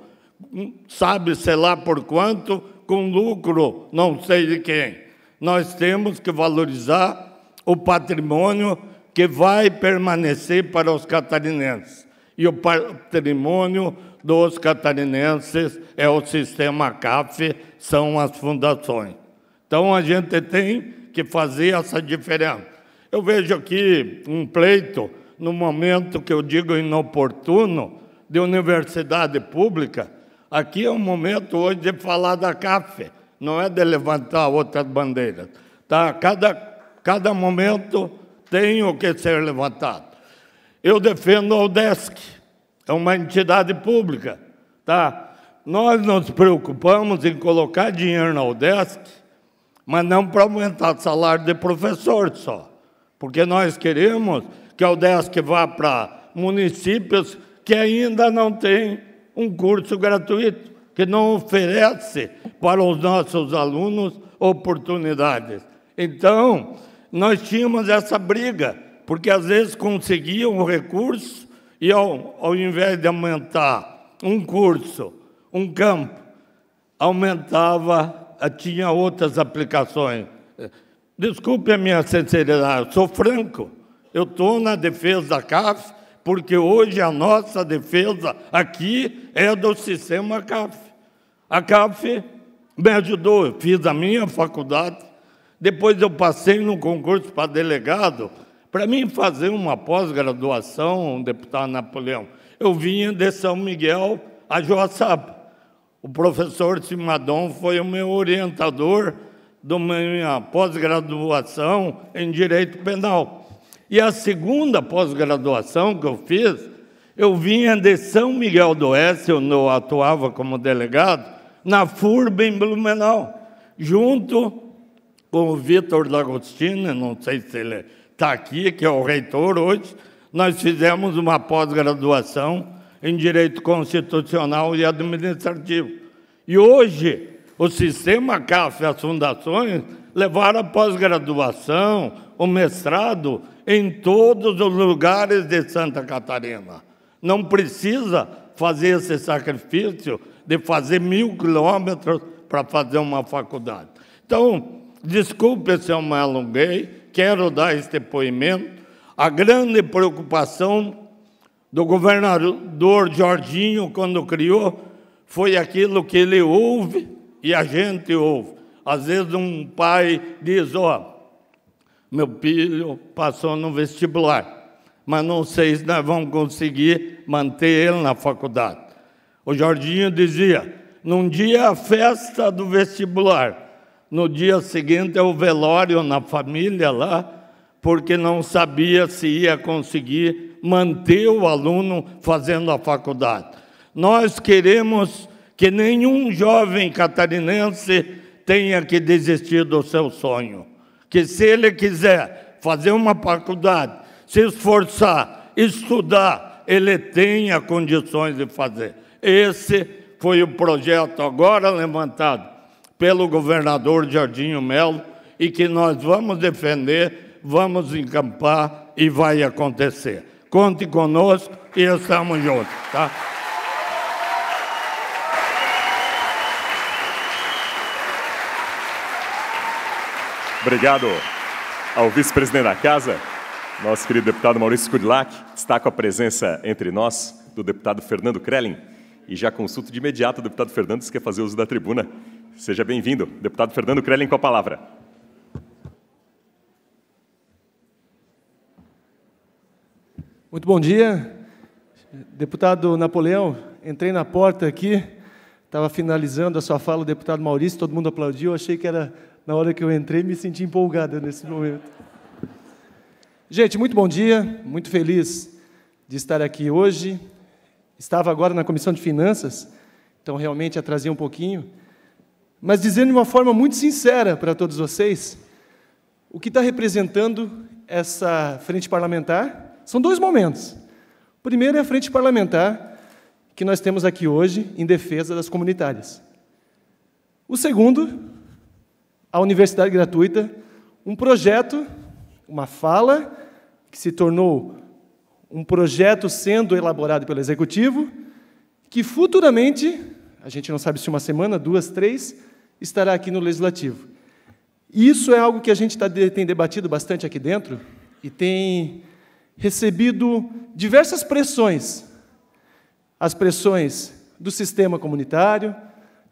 [SPEAKER 14] sabe-se lá por quanto, com lucro não sei de quem. Nós temos que valorizar o patrimônio que vai permanecer para os catarinenses. E o patrimônio dos catarinenses é o sistema CAF, são as fundações. Então a gente tem que fazer essa diferença. Eu vejo aqui um pleito, no momento que eu digo inoportuno, de universidade pública. Aqui é o momento hoje de falar da CAF, não é de levantar outras bandeiras. Tá? Cada, cada momento tem o que ser levantado. Eu defendo o UDESC, é uma entidade pública. Tá? Nós nos preocupamos em colocar dinheiro na UDESC mas não para aumentar o salário de professor só, porque nós queremos que a UDESC vá para municípios que ainda não têm um curso gratuito, que não oferece para os nossos alunos oportunidades. Então, nós tínhamos essa briga, porque às vezes conseguiam o recurso e ao, ao invés de aumentar um curso, um campo, aumentava tinha outras aplicações. desculpe a minha sinceridade, sou franco. Eu estou na defesa da CAF, porque hoje a nossa defesa aqui é do sistema CAF. A CAF me ajudou, eu fiz a minha faculdade, depois eu passei no concurso para delegado, para mim fazer uma pós-graduação, deputado Napoleão, eu vinha de São Miguel a Joaçaba. O professor Simadon foi o meu orientador da minha pós-graduação em Direito Penal. E a segunda pós-graduação que eu fiz, eu vinha de São Miguel do Oeste, eu não atuava como delegado, na FURB em Blumenau, junto com o Vitor D'Agostino, não sei se ele está aqui, que é o reitor hoje, nós fizemos uma pós-graduação em Direito Constitucional e Administrativo. E hoje, o sistema CAF e as fundações levaram a pós-graduação, o mestrado, em todos os lugares de Santa Catarina. Não precisa fazer esse sacrifício de fazer mil quilômetros para fazer uma faculdade. Então, desculpe se eu me alonguei, quero dar esse depoimento a grande preocupação do governador Jorginho, quando criou, foi aquilo que ele ouve e a gente ouve. Às vezes, um pai diz: Ó, oh, meu filho passou no vestibular, mas não sei se nós vamos conseguir manter ele na faculdade. O Jorginho dizia: num dia a festa do vestibular, no dia seguinte é o velório na família lá porque não sabia se ia conseguir manter o aluno fazendo a faculdade. Nós queremos que nenhum jovem catarinense tenha que desistir do seu sonho. Que se ele quiser fazer uma faculdade, se esforçar, estudar, ele tenha condições de fazer. Esse foi o projeto agora levantado pelo governador Jardinho Melo e que nós vamos defender vamos encampar e vai acontecer. Conte conosco e estamos juntos, tá?
[SPEAKER 3] Obrigado ao vice-presidente da Casa, nosso querido deputado Maurício Kudlak. Destaco a presença entre nós do deputado Fernando Krellin. E já consulto de imediato o deputado Fernando, se quer fazer uso da tribuna. Seja bem-vindo. Deputado Fernando Krellin com a palavra.
[SPEAKER 15] Muito bom dia. Deputado Napoleão, entrei na porta aqui, estava finalizando a sua fala, o deputado Maurício, todo mundo aplaudiu, achei que era na hora que eu entrei, me senti empolgado nesse momento. Gente, muito bom dia, muito feliz de estar aqui hoje. Estava agora na Comissão de Finanças, então realmente atrasei um pouquinho, mas dizendo de uma forma muito sincera para todos vocês, o que está representando essa frente parlamentar são dois momentos. O primeiro é a frente parlamentar, que nós temos aqui hoje em defesa das comunitárias. O segundo, a universidade gratuita, um projeto, uma fala, que se tornou um projeto sendo elaborado pelo executivo, que futuramente, a gente não sabe se uma semana, duas, três, estará aqui no legislativo. Isso é algo que a gente tá, tem debatido bastante aqui dentro e tem recebido diversas pressões. As pressões do sistema comunitário,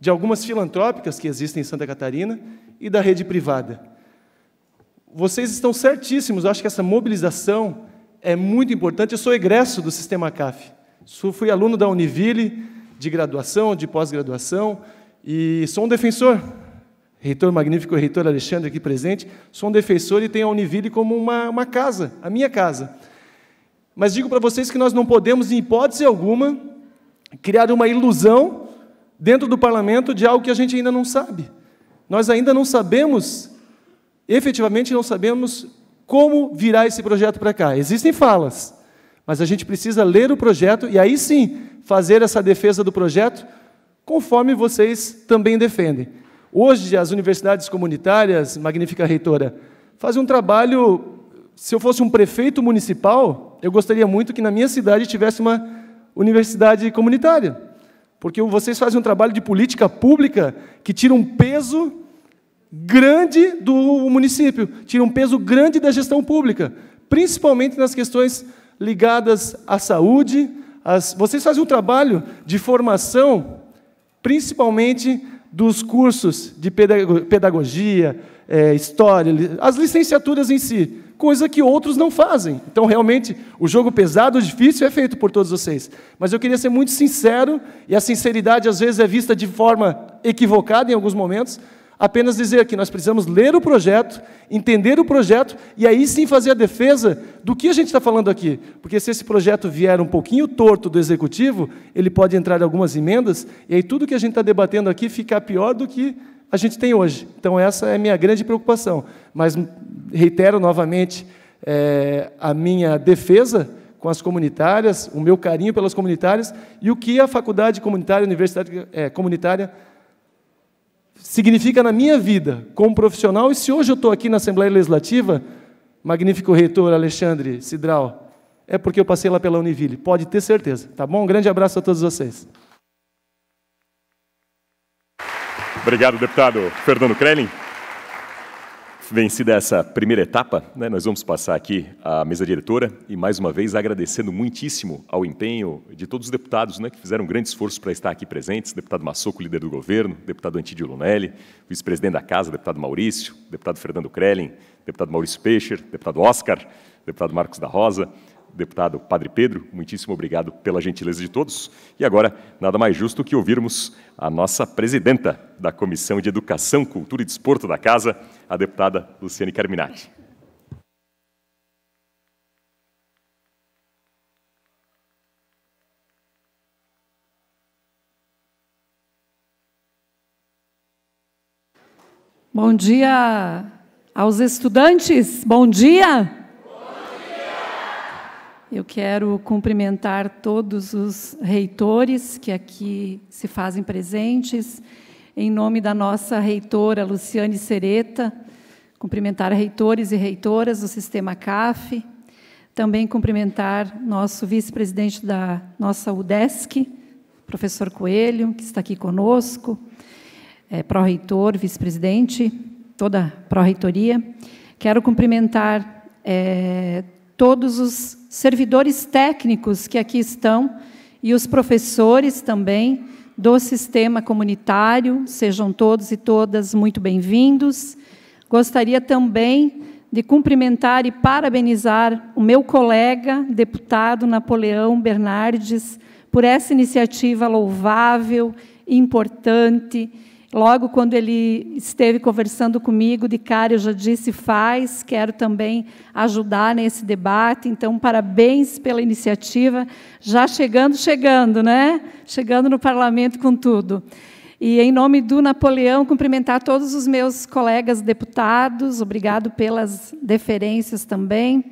[SPEAKER 15] de algumas filantrópicas que existem em Santa Catarina e da rede privada. Vocês estão certíssimos, eu acho que essa mobilização é muito importante. Eu sou egresso do sistema CAF. Fui aluno da Univille, de graduação, de pós-graduação, e sou um defensor reitor magnífico, reitor Alexandre aqui presente, sou um defensor e tenho a Univille como uma, uma casa, a minha casa. Mas digo para vocês que nós não podemos, em hipótese alguma, criar uma ilusão dentro do parlamento de algo que a gente ainda não sabe. Nós ainda não sabemos, efetivamente não sabemos como virá esse projeto para cá. Existem falas, mas a gente precisa ler o projeto e aí sim fazer essa defesa do projeto conforme vocês também defendem. Hoje, as universidades comunitárias, magnífica reitora, fazem um trabalho se eu fosse um prefeito municipal, eu gostaria muito que na minha cidade tivesse uma universidade comunitária. Porque vocês fazem um trabalho de política pública que tira um peso grande do município, tira um peso grande da gestão pública, principalmente nas questões ligadas à saúde. As... Vocês fazem um trabalho de formação, principalmente dos cursos de pedagogia, é, história, as licenciaturas em si, coisa que outros não fazem. Então, realmente, o jogo pesado, difícil, é feito por todos vocês. Mas eu queria ser muito sincero, e a sinceridade às vezes é vista de forma equivocada em alguns momentos, apenas dizer que nós precisamos ler o projeto, entender o projeto e aí sim fazer a defesa do que a gente está falando aqui. Porque se esse projeto vier um pouquinho torto do executivo, ele pode entrar em algumas emendas e aí tudo que a gente está debatendo aqui ficar pior do que a gente tem hoje. Então, essa é a minha grande preocupação. Mas reitero novamente é, a minha defesa com as comunitárias, o meu carinho pelas comunitárias e o que a faculdade comunitária, a universidade é, comunitária significa na minha vida como profissional. E se hoje eu estou aqui na Assembleia Legislativa, magnífico reitor Alexandre Cidral, é porque eu passei lá pela Univille. Pode ter certeza. Tá bom? Um grande abraço a todos vocês.
[SPEAKER 3] Obrigado, deputado Fernando Krelin. Vencida essa primeira etapa, né, nós vamos passar aqui à mesa diretora e, mais uma vez, agradecendo muitíssimo ao empenho de todos os deputados né, que fizeram um grande esforço para estar aqui presentes, deputado Massoco, líder do governo, deputado Antídio Lunelli, vice-presidente da Casa, deputado Maurício, deputado Fernando Krellin, deputado Maurício Peixer, deputado Oscar, deputado Marcos da Rosa, deputado Padre Pedro, muitíssimo obrigado pela gentileza de todos. E agora, nada mais justo que ouvirmos a nossa presidenta da Comissão de Educação, Cultura e Desporto da Casa, a deputada Luciane Carminati.
[SPEAKER 16] Bom dia aos estudantes. Bom dia. Eu quero cumprimentar todos os reitores que aqui se fazem presentes, em nome da nossa reitora Luciane Sereta, cumprimentar reitores e reitoras do Sistema CAF, também cumprimentar nosso vice-presidente da nossa UDESC, professor Coelho, que está aqui conosco, é, pró-reitor, vice-presidente, toda a pró-reitoria. Quero cumprimentar é, todos os servidores técnicos que aqui estão e os professores também do sistema comunitário, sejam todos e todas muito bem-vindos. Gostaria também de cumprimentar e parabenizar o meu colega, deputado Napoleão Bernardes, por essa iniciativa louvável, importante Logo, quando ele esteve conversando comigo, de cara eu já disse: faz, quero também ajudar nesse debate. Então, parabéns pela iniciativa. Já chegando, chegando, né? Chegando no parlamento com tudo. E, em nome do Napoleão, cumprimentar todos os meus colegas deputados. Obrigado pelas deferências também.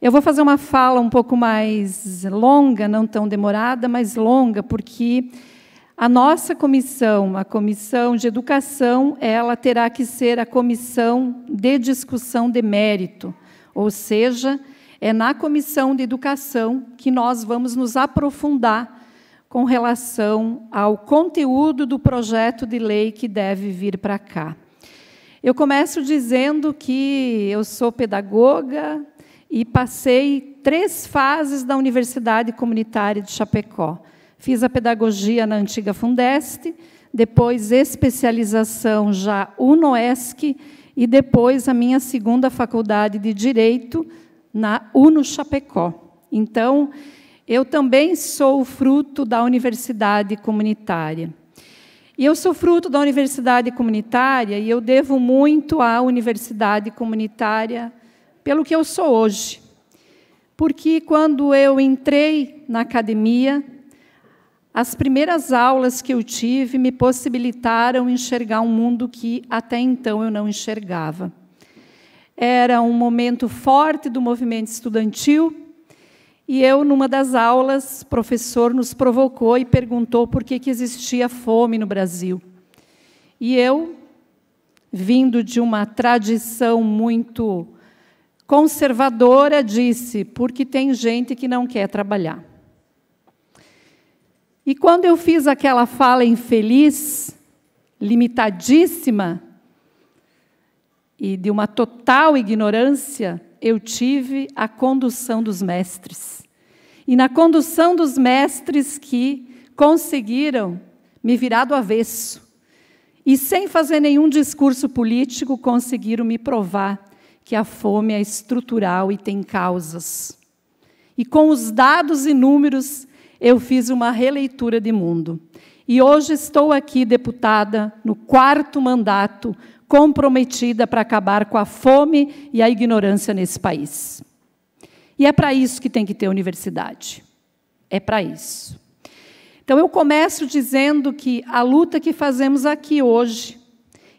[SPEAKER 16] Eu vou fazer uma fala um pouco mais longa, não tão demorada, mas longa, porque a nossa comissão, a comissão de educação, ela terá que ser a comissão de discussão de mérito, ou seja, é na comissão de educação que nós vamos nos aprofundar com relação ao conteúdo do projeto de lei que deve vir para cá. Eu começo dizendo que eu sou pedagoga e passei três fases da Universidade Comunitária de Chapecó. Fiz a pedagogia na antiga Fundeste, depois especialização já UNOESC e depois a minha segunda faculdade de Direito na UNO Chapecó. Então, eu também sou fruto da universidade comunitária. E eu sou fruto da universidade comunitária e eu devo muito à universidade comunitária pelo que eu sou hoje. Porque quando eu entrei na academia, as primeiras aulas que eu tive me possibilitaram enxergar um mundo que até então eu não enxergava. Era um momento forte do movimento estudantil, e eu, numa das aulas, o professor nos provocou e perguntou por que, que existia fome no Brasil. E eu, vindo de uma tradição muito conservadora, disse: porque tem gente que não quer trabalhar. E quando eu fiz aquela fala infeliz, limitadíssima, e de uma total ignorância, eu tive a condução dos mestres. E na condução dos mestres que conseguiram me virar do avesso. E sem fazer nenhum discurso político, conseguiram me provar que a fome é estrutural e tem causas. E com os dados e números, eu fiz uma releitura de mundo. E hoje estou aqui, deputada, no quarto mandato, comprometida para acabar com a fome e a ignorância nesse país. E é para isso que tem que ter universidade. É para isso. Então, eu começo dizendo que a luta que fazemos aqui hoje,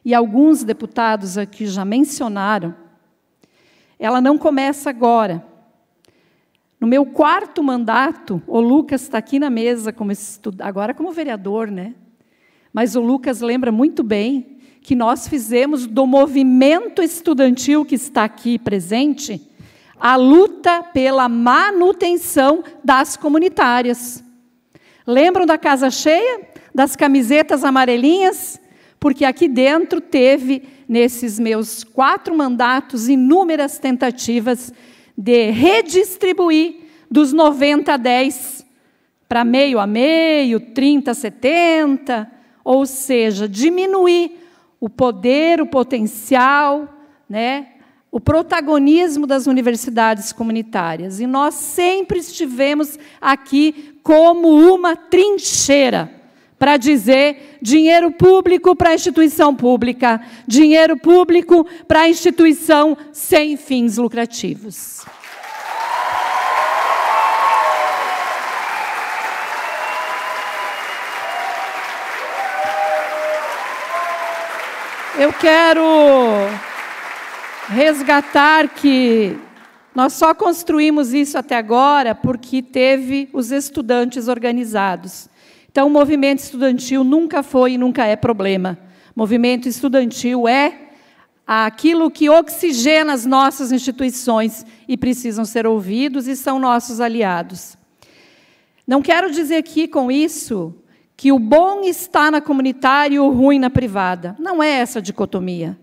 [SPEAKER 16] e alguns deputados aqui já mencionaram, ela não começa agora. No meu quarto mandato, o Lucas está aqui na mesa como agora como vereador, né? Mas o Lucas lembra muito bem que nós fizemos do movimento estudantil que está aqui presente a luta pela manutenção das comunitárias. Lembram da casa cheia, das camisetas amarelinhas? Porque aqui dentro teve, nesses meus quatro mandatos, inúmeras tentativas de redistribuir dos 90 a 10 para meio a meio, 30 a 70, ou seja, diminuir o poder, o potencial, né, o protagonismo das universidades comunitárias. E nós sempre estivemos aqui como uma trincheira para dizer dinheiro público para instituição pública, dinheiro público para instituição sem fins lucrativos. Eu quero resgatar que nós só construímos isso até agora porque teve os estudantes organizados. Então, o movimento estudantil nunca foi e nunca é problema. movimento estudantil é aquilo que oxigena as nossas instituições e precisam ser ouvidos e são nossos aliados. Não quero dizer aqui com isso que o bom está na comunitária e o ruim na privada. Não é essa dicotomia.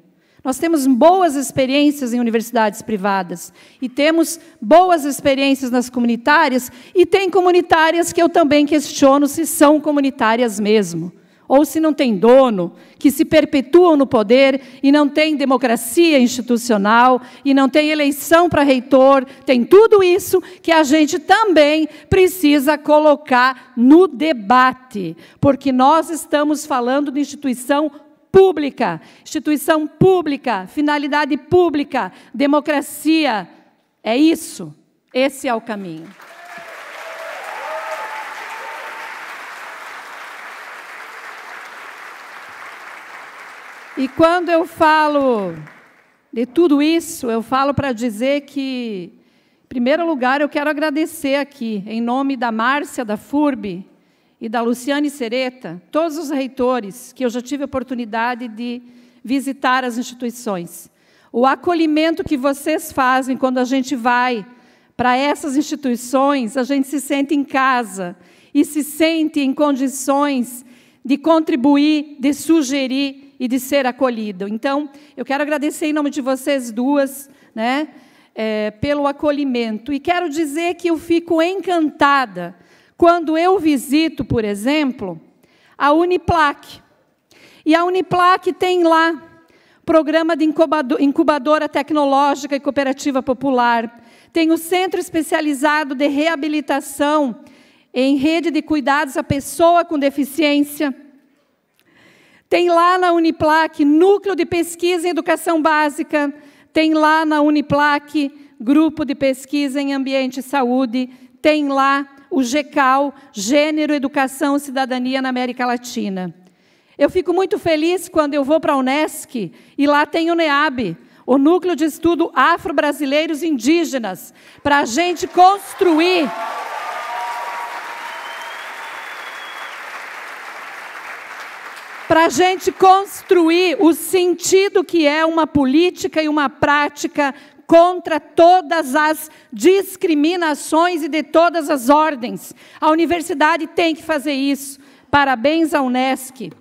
[SPEAKER 16] Nós temos boas experiências em universidades privadas e temos boas experiências nas comunitárias e tem comunitárias que eu também questiono se são comunitárias mesmo, ou se não tem dono, que se perpetuam no poder e não tem democracia institucional e não tem eleição para reitor, tem tudo isso que a gente também precisa colocar no debate, porque nós estamos falando de instituição pública, instituição pública, finalidade pública, democracia. É isso. Esse é o caminho. E quando eu falo de tudo isso, eu falo para dizer que, em primeiro lugar, eu quero agradecer aqui, em nome da Márcia, da FURB, e da Luciane Sereta, todos os reitores que eu já tive oportunidade de visitar as instituições. O acolhimento que vocês fazem quando a gente vai para essas instituições, a gente se sente em casa e se sente em condições de contribuir, de sugerir e de ser acolhido. Então, eu quero agradecer em nome de vocês duas, né, é, pelo acolhimento. E quero dizer que eu fico encantada quando eu visito, por exemplo, a Uniplac. E a Uniplac tem lá programa de incubadora tecnológica e cooperativa popular. Tem o Centro Especializado de Reabilitação em Rede de Cuidados à Pessoa com Deficiência. Tem lá na Uniplac Núcleo de Pesquisa em Educação Básica. Tem lá na Uniplac Grupo de Pesquisa em Ambiente e Saúde. Tem lá o GECAL, Gênero, Educação e Cidadania na América Latina. Eu fico muito feliz quando eu vou para a Unesc e lá tem o NEAB, o Núcleo de Estudo Afro-Brasileiros Indígenas, para a gente construir. Para a gente construir o sentido que é uma política e uma prática contra todas as discriminações e de todas as ordens. A universidade tem que fazer isso. Parabéns à Unesc.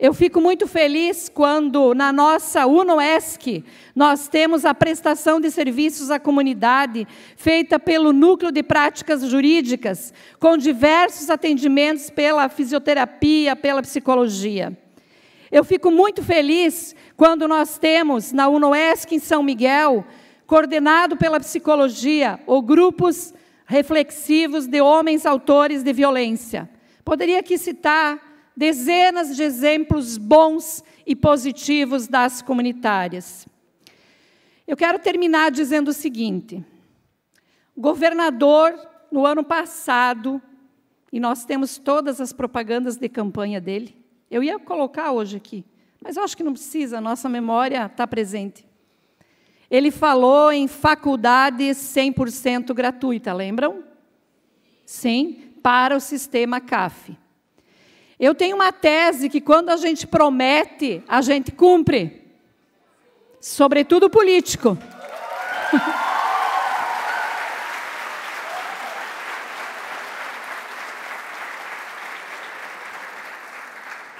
[SPEAKER 16] Eu fico muito feliz quando, na nossa UNOESC, nós temos a prestação de serviços à comunidade, feita pelo Núcleo de Práticas Jurídicas, com diversos atendimentos pela fisioterapia, pela psicologia. Eu fico muito feliz quando nós temos, na UNOESC em São Miguel, coordenado pela psicologia, ou grupos reflexivos de homens autores de violência. Poderia aqui citar dezenas de exemplos bons e positivos das comunitárias. Eu quero terminar dizendo o seguinte: o governador, no ano passado, e nós temos todas as propagandas de campanha dele, eu ia colocar hoje aqui, mas eu acho que não precisa, a nossa memória está presente. Ele falou em faculdade 100% gratuita, lembram? Sim, para o sistema CAF. Eu tenho uma tese que quando a gente promete, a gente cumpre. Sobretudo político.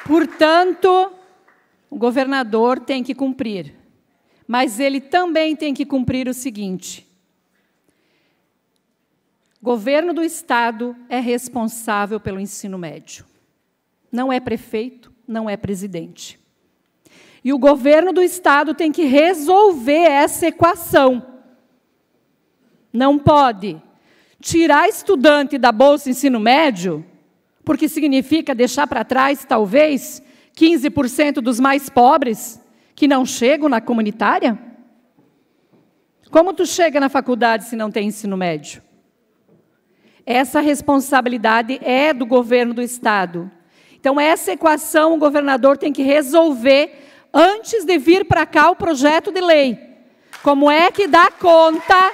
[SPEAKER 16] Portanto, o governador tem que cumprir. Mas ele também tem que cumprir o seguinte: o governo do estado é responsável pelo ensino médio não é prefeito, não é presidente. E o governo do estado tem que resolver essa equação. Não pode tirar estudante da bolsa ensino médio, porque significa deixar para trás, talvez, 15% dos mais pobres que não chegam na comunitária? Como tu chega na faculdade se não tem ensino médio? Essa responsabilidade é do governo do estado. Então, essa equação o governador tem que resolver antes de vir para cá o projeto de lei. Como é que dá conta?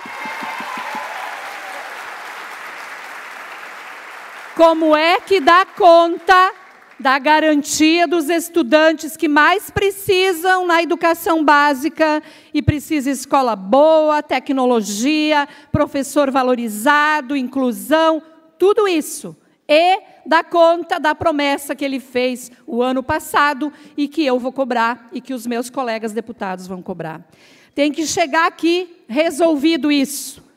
[SPEAKER 16] Como é que dá conta da garantia dos estudantes que mais precisam na educação básica e precisa escola boa, tecnologia, professor valorizado, inclusão, tudo isso. E dá conta da promessa que ele fez o ano passado e que eu vou cobrar e que os meus colegas deputados vão cobrar. Tem que chegar aqui resolvido isso.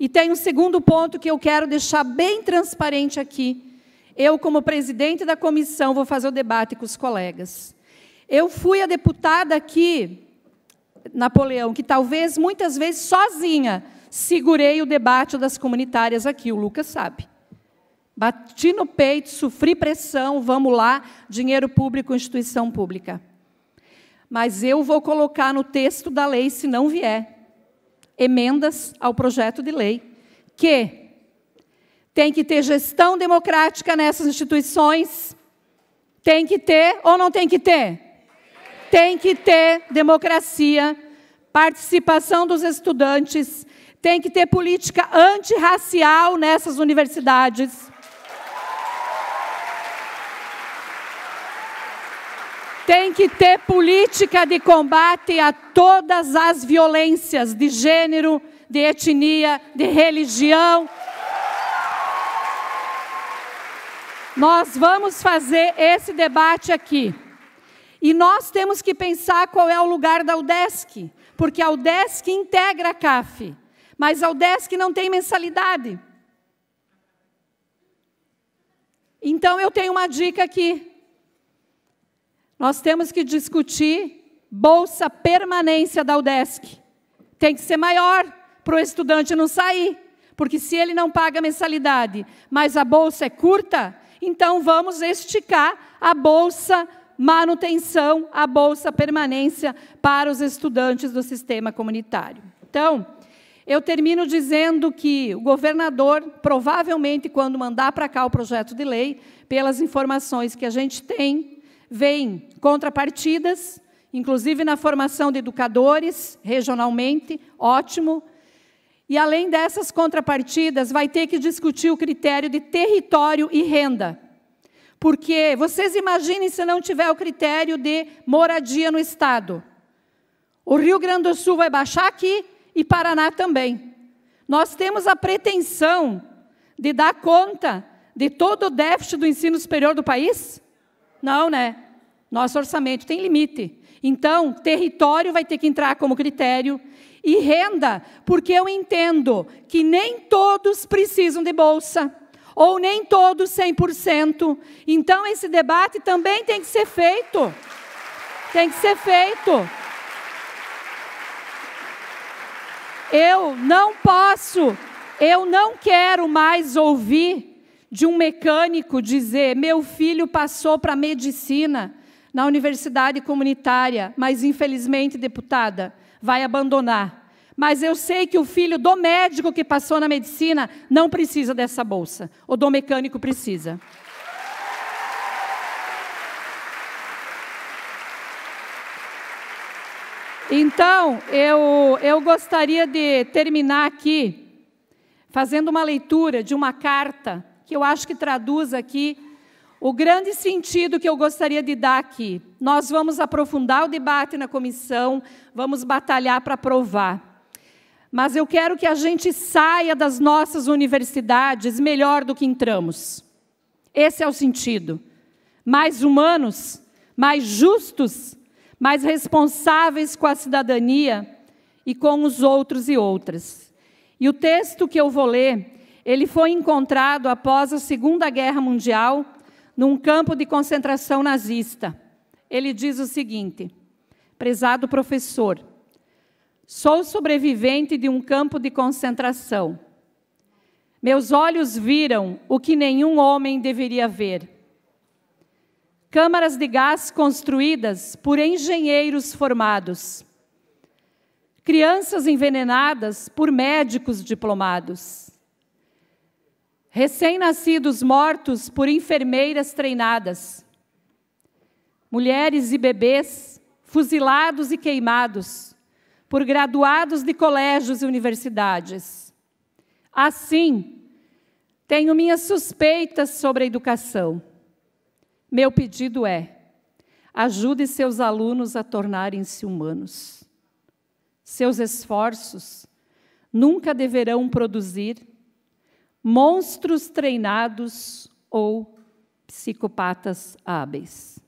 [SPEAKER 16] E tem um segundo ponto que eu quero deixar bem transparente aqui. Eu, como presidente da comissão, vou fazer o debate com os colegas. Eu fui a deputada aqui, Napoleão, que talvez muitas vezes sozinha segurei o debate das comunitárias aqui, o Lucas sabe. Bati no peito, sofri pressão, vamos lá, dinheiro público, instituição pública. Mas eu vou colocar no texto da lei, se não vier, emendas ao projeto de lei, que tem que ter gestão democrática nessas instituições, tem que ter ou não tem que ter? Tem que ter democracia, participação dos estudantes, tem que ter política antirracial nessas universidades. Tem que ter política de combate a todas as violências de gênero, de etnia, de religião. Nós vamos fazer esse debate aqui. E nós temos que pensar qual é o lugar da UDESC, porque a UDESC integra a CAF, mas a UDESC não tem mensalidade. Então eu tenho uma dica aqui. Nós temos que discutir bolsa permanência da UDESC. Tem que ser maior para o estudante não sair. Porque se ele não paga mensalidade, mas a bolsa é curta, então vamos esticar a bolsa manutenção, a bolsa permanência para os estudantes do sistema comunitário. Então, eu termino dizendo que o governador, provavelmente, quando mandar para cá o projeto de lei, pelas informações que a gente tem, vem contrapartidas, inclusive na formação de educadores regionalmente, ótimo. E além dessas contrapartidas, vai ter que discutir o critério de território e renda. Porque vocês imaginem se não tiver o critério de moradia no estado. O Rio Grande do Sul vai baixar aqui e Paraná também. Nós temos a pretensão de dar conta de todo o déficit do ensino superior do país? Não, né? Nosso orçamento tem limite. Então, território vai ter que entrar como critério e renda, porque eu entendo que nem todos precisam de bolsa, ou nem todos 100%. Então, esse debate também tem que ser feito. Tem que ser feito. Eu não posso, eu não quero mais ouvir de um mecânico dizer: meu filho passou para medicina na universidade comunitária, mas infelizmente, deputada, vai abandonar. Mas eu sei que o filho do médico que passou na medicina não precisa dessa bolsa, o do mecânico precisa. Então, eu, eu gostaria de terminar aqui fazendo uma leitura de uma carta que eu acho que traduz aqui o grande sentido que eu gostaria de dar aqui. Nós vamos aprofundar o debate na comissão, vamos batalhar para aprovar. Mas eu quero que a gente saia das nossas universidades melhor do que entramos. Esse é o sentido. Mais humanos, mais justos mais responsáveis com a cidadania e com os outros e outras. E o texto que eu vou ler, ele foi encontrado após a Segunda Guerra Mundial, num campo de concentração nazista. Ele diz o seguinte: Prezado professor, sou sobrevivente de um campo de concentração. Meus olhos viram o que nenhum homem deveria ver câmaras de gás construídas por engenheiros formados, crianças envenenadas por médicos diplomados, recém-nascidos mortos por enfermeiras treinadas, mulheres e bebês fuzilados e queimados por graduados de colégios e universidades. Assim, tenho minhas suspeitas sobre a educação meu pedido é: ajude seus alunos a tornarem-se humanos. Seus esforços nunca deverão produzir monstros treinados ou psicopatas hábeis.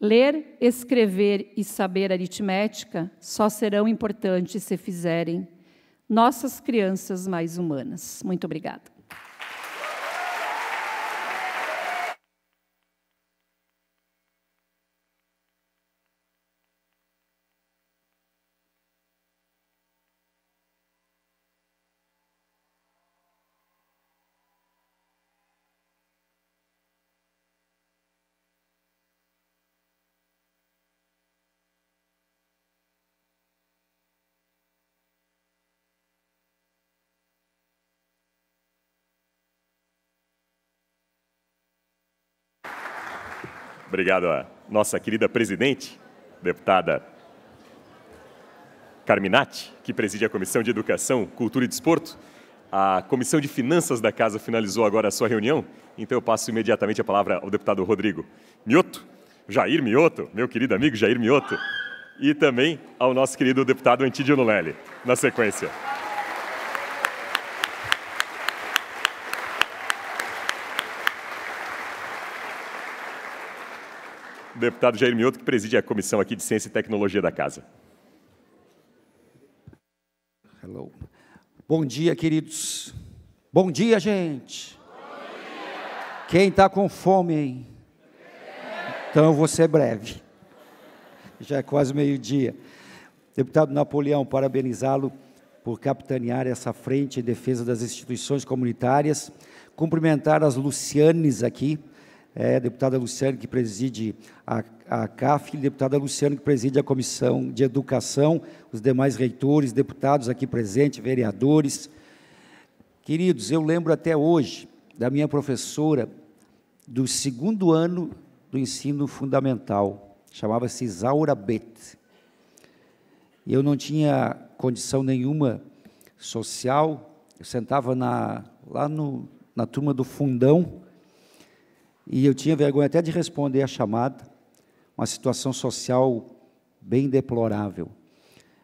[SPEAKER 16] Ler, escrever e saber aritmética só serão importantes se fizerem nossas crianças mais humanas. Muito obrigada.
[SPEAKER 3] Obrigado à nossa querida presidente, deputada Carminati, que preside a Comissão de Educação, Cultura e Desporto. A Comissão de Finanças da Casa finalizou agora a sua reunião, então eu passo imediatamente a palavra ao deputado Rodrigo Mioto, Jair Mioto, meu querido amigo Jair Mioto, e também ao nosso querido deputado Antídio Nulelli, na sequência. Deputado Jair Mioto, que preside a comissão aqui de Ciência e Tecnologia da Casa.
[SPEAKER 17] Hello. Bom dia, queridos. Bom dia, gente. Bom dia. Quem está com fome, hein? Então vou ser breve. Já é quase meio-dia. Deputado Napoleão, parabenizá-lo por capitanear essa frente em defesa das instituições comunitárias. Cumprimentar as Lucianes aqui, é, deputada Luciane, que preside a, a CAF, e deputada Luciane, que preside a Comissão de Educação, os demais reitores, deputados aqui presentes, vereadores. Queridos, eu lembro até hoje da minha professora do segundo ano do ensino fundamental, chamava-se Isaura Bet. Eu não tinha condição nenhuma social, eu sentava na, lá no, na turma do fundão, e eu tinha vergonha até de responder a chamada, uma situação social bem deplorável.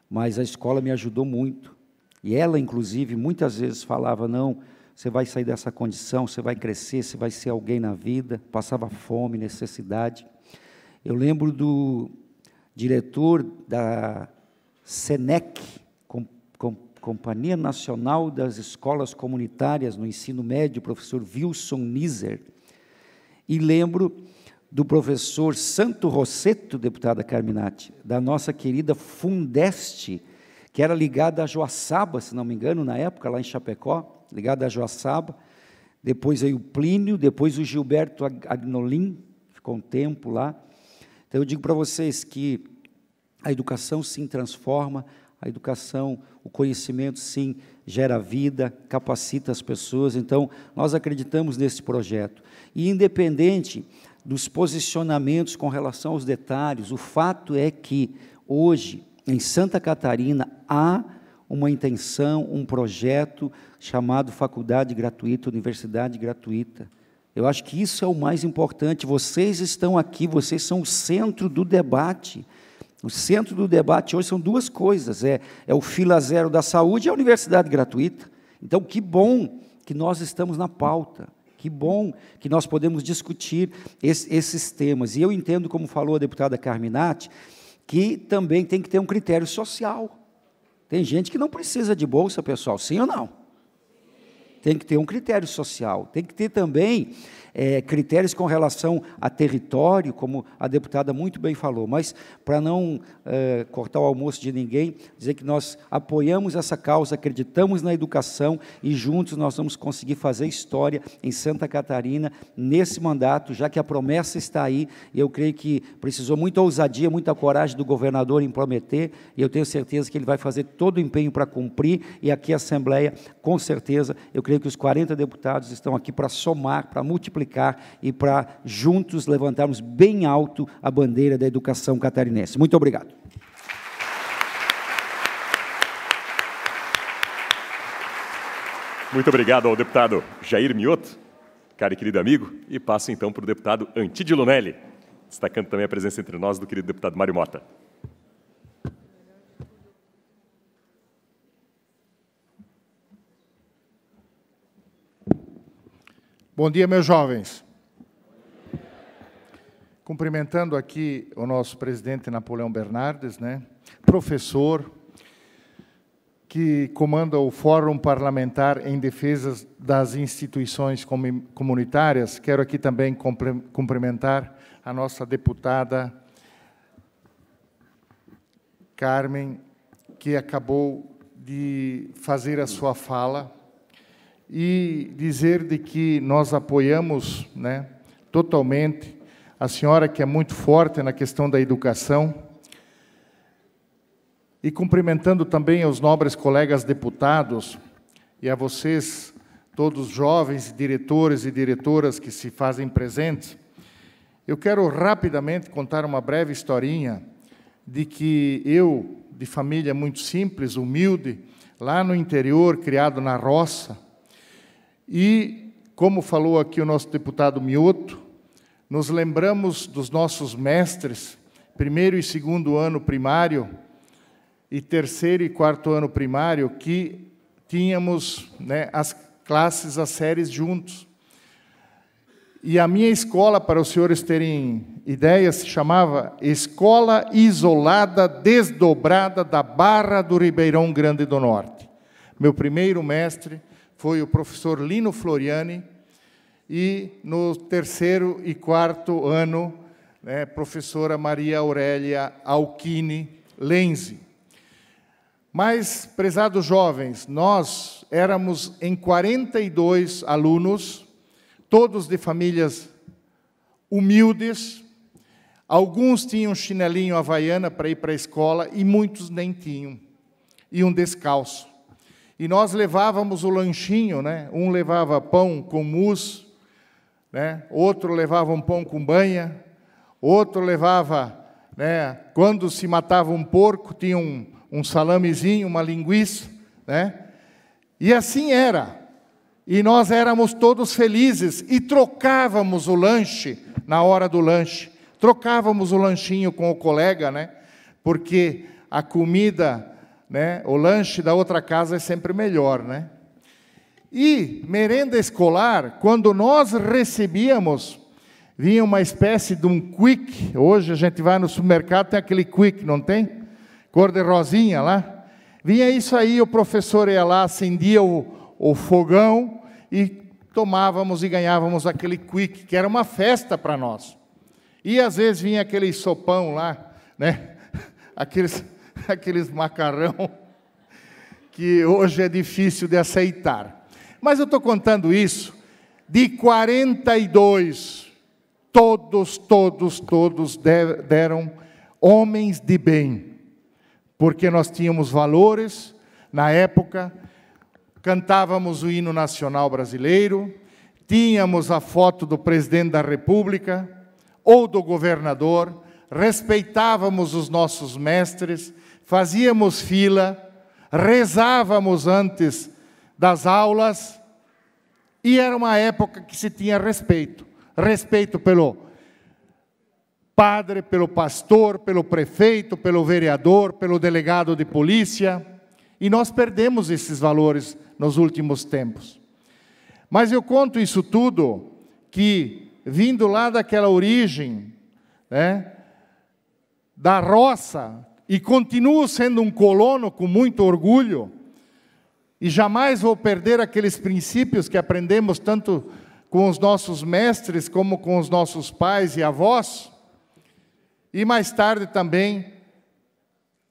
[SPEAKER 17] Mas a escola me ajudou muito. E ela, inclusive, muitas vezes falava: não, você vai sair dessa condição, você vai crescer, você vai ser alguém na vida. Passava fome, necessidade. Eu lembro do diretor da SENEC, com, com, Companhia Nacional das Escolas Comunitárias no Ensino Médio, professor Wilson Nizer. E lembro do professor Santo Rosseto, deputada Carminati, da nossa querida Fundeste, que era ligada a Joaçaba, se não me engano, na época, lá em Chapecó, ligada a Joaçaba. Depois aí o Plínio, depois o Gilberto Agnolim, ficou um tempo lá. Então eu digo para vocês que a educação sim transforma, a educação, o conhecimento sim gera vida, capacita as pessoas. Então nós acreditamos nesse projeto. E independente dos posicionamentos com relação aos detalhes, o fato é que hoje em Santa Catarina há uma intenção, um projeto chamado Faculdade Gratuita, Universidade Gratuita. Eu acho que isso é o mais importante. Vocês estão aqui, vocês são o centro do debate. O centro do debate hoje são duas coisas: é, é o fila zero da saúde e a universidade gratuita. Então, que bom que nós estamos na pauta. Que bom que nós podemos discutir esse, esses temas. E eu entendo, como falou a deputada Carminati, que também tem que ter um critério social. Tem gente que não precisa de bolsa, pessoal, sim ou não? Tem que ter um critério social, tem que ter também é, critérios com relação a território, como a deputada muito bem falou, mas para não é, cortar o almoço de ninguém, dizer que nós apoiamos essa causa, acreditamos na educação e juntos nós vamos conseguir fazer história em Santa Catarina nesse mandato, já que a promessa está aí, e eu creio que precisou muita ousadia, muita coragem do governador em prometer, e eu tenho certeza que ele vai fazer todo o empenho para cumprir, e aqui a Assembleia, com certeza, eu creio que os 40 deputados estão aqui para somar, para multiplicar multiplicar e para juntos levantarmos bem alto a bandeira da educação catarinense. Muito obrigado.
[SPEAKER 3] Muito obrigado ao deputado Jair Mioto, cara e querido amigo, e passo então para o deputado Antídio Lunelli, destacando também a presença entre nós do querido deputado Mário Mota.
[SPEAKER 18] Bom dia, meus jovens. Cumprimentando aqui o nosso presidente Napoleão Bernardes, né? professor, que comanda o Fórum Parlamentar em Defesa das Instituições Comunitárias. Quero aqui também cumprimentar a nossa deputada Carmen, que acabou de fazer a sua fala e dizer de que nós apoiamos né, totalmente a senhora, que é muito forte na questão da educação, e cumprimentando também aos nobres colegas deputados e a vocês, todos jovens, diretores e diretoras que se fazem presentes, eu quero rapidamente contar uma breve historinha de que eu, de família muito simples, humilde, lá no interior, criado na roça, e, como falou aqui o nosso deputado Mioto, nos lembramos dos nossos mestres, primeiro e segundo ano primário, e terceiro e quarto ano primário, que tínhamos né, as classes, as séries juntos. E a minha escola, para os senhores terem ideia, se chamava Escola Isolada Desdobrada da Barra do Ribeirão Grande do Norte. Meu primeiro mestre foi o professor Lino Floriani, e no terceiro e quarto ano, né, professora Maria Aurélia Alquini Lenzi. Mas, prezados jovens, nós éramos em 42 alunos, todos de famílias humildes, alguns tinham chinelinho havaiana para ir para a escola e muitos nem tinham, iam descalço. E nós levávamos o lanchinho, né? Um levava pão com mousse, né? Outro levava um pão com banha, outro levava, né? Quando se matava um porco, tinha um, um salamezinho, uma linguiça, né? E assim era. E nós éramos todos felizes e trocávamos o lanche na hora do lanche. Trocávamos o lanchinho com o colega, né? Porque a comida né? O lanche da outra casa é sempre melhor, né? E merenda escolar, quando nós recebíamos, vinha uma espécie de um quick. Hoje a gente vai no supermercado, tem aquele quick, não tem? Cor de rosinha lá. Vinha isso aí, o professor ia lá, acendia o, o fogão e tomávamos e ganhávamos aquele quick, que era uma festa para nós. E às vezes vinha aquele sopão lá, né? Aqueles, aqueles macarrão que hoje é difícil de aceitar. Mas eu estou contando isso de 42, todos, todos, todos deram homens de bem, porque nós tínhamos valores na época, cantávamos o hino nacional brasileiro, tínhamos a foto do presidente da República ou do governador, respeitávamos os nossos mestres, fazíamos fila, rezávamos antes das aulas, e era uma época que se tinha respeito respeito pelo padre, pelo pastor, pelo prefeito, pelo vereador, pelo delegado de polícia, e nós perdemos esses valores nos últimos tempos. Mas eu conto isso tudo que, vindo lá daquela origem, né, da roça, e continuo sendo um colono com muito orgulho, e jamais vou perder aqueles princípios que aprendemos tanto com os nossos mestres como com os nossos pais e avós, e mais tarde também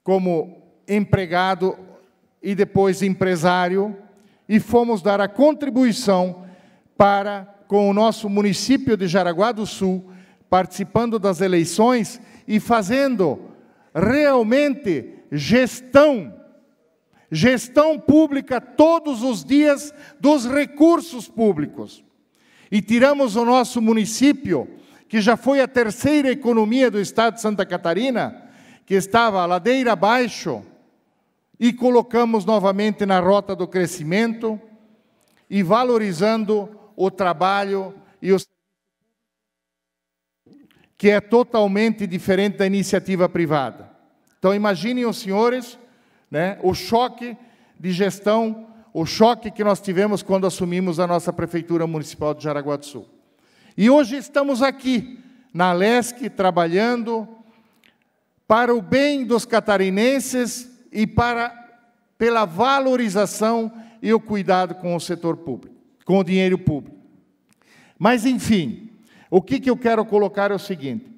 [SPEAKER 18] como empregado e depois empresário, e fomos dar a contribuição para, com o nosso município de Jaraguá do Sul, participando das eleições e fazendo realmente gestão gestão pública todos os dias dos recursos públicos. E tiramos o nosso município, que já foi a terceira economia do estado de Santa Catarina, que estava ladeira abaixo, e colocamos novamente na rota do crescimento e valorizando o trabalho e o que é totalmente diferente da iniciativa privada. Então imaginem os senhores né? o choque de gestão, o choque que nós tivemos quando assumimos a nossa Prefeitura Municipal de Jaraguá do Sul. E hoje estamos aqui, na LESC, trabalhando para o bem dos catarinenses e para pela valorização e o cuidado com o setor público, com o dinheiro público. Mas, enfim, o que, que eu quero colocar é o seguinte: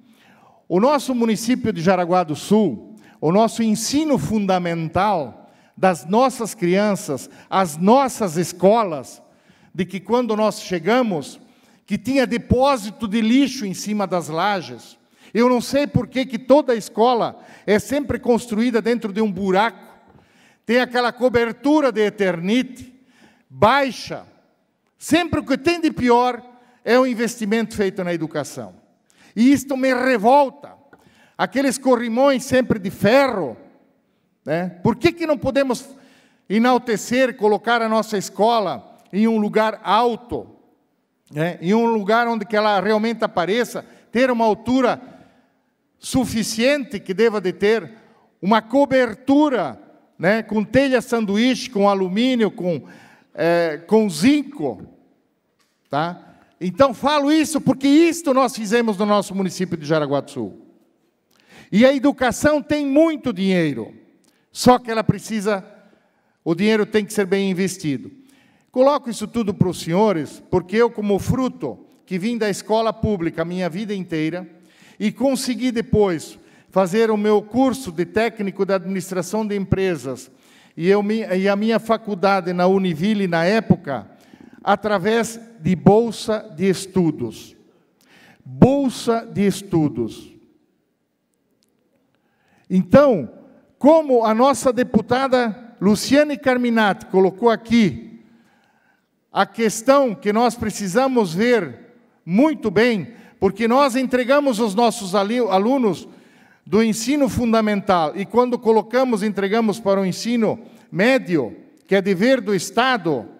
[SPEAKER 18] o nosso município de Jaraguá do Sul, o nosso ensino fundamental das nossas crianças, as nossas escolas, de que quando nós chegamos, que tinha depósito de lixo em cima das lajes. Eu não sei por que, que toda a escola é sempre construída dentro de um buraco, tem aquela cobertura de eternite, baixa. Sempre o que tem de pior é o investimento feito na educação. E isto me revolta, aqueles corrimões sempre de ferro. Né? Por que, que não podemos enaltecer, colocar a nossa escola em um lugar alto, né? em um lugar onde que ela realmente apareça, ter uma altura suficiente que deva de ter, uma cobertura né? com telha sanduíche, com alumínio, com, é, com zinco. Tá? Então falo isso porque isto nós fizemos no nosso município de Jaraguá do Sul. E a educação tem muito dinheiro, só que ela precisa, o dinheiro tem que ser bem investido. Coloco isso tudo para os senhores, porque eu, como fruto que vim da escola pública a minha vida inteira, e consegui depois fazer o meu curso de técnico de administração de empresas, e, eu, e a minha faculdade na Univille na época, através de bolsa de estudos. Bolsa de estudos. Então, como a nossa deputada Luciane Carminati colocou aqui, a questão que nós precisamos ver muito bem, porque nós entregamos os nossos alunos do ensino fundamental e quando colocamos, entregamos para o ensino médio, que é dever do Estado,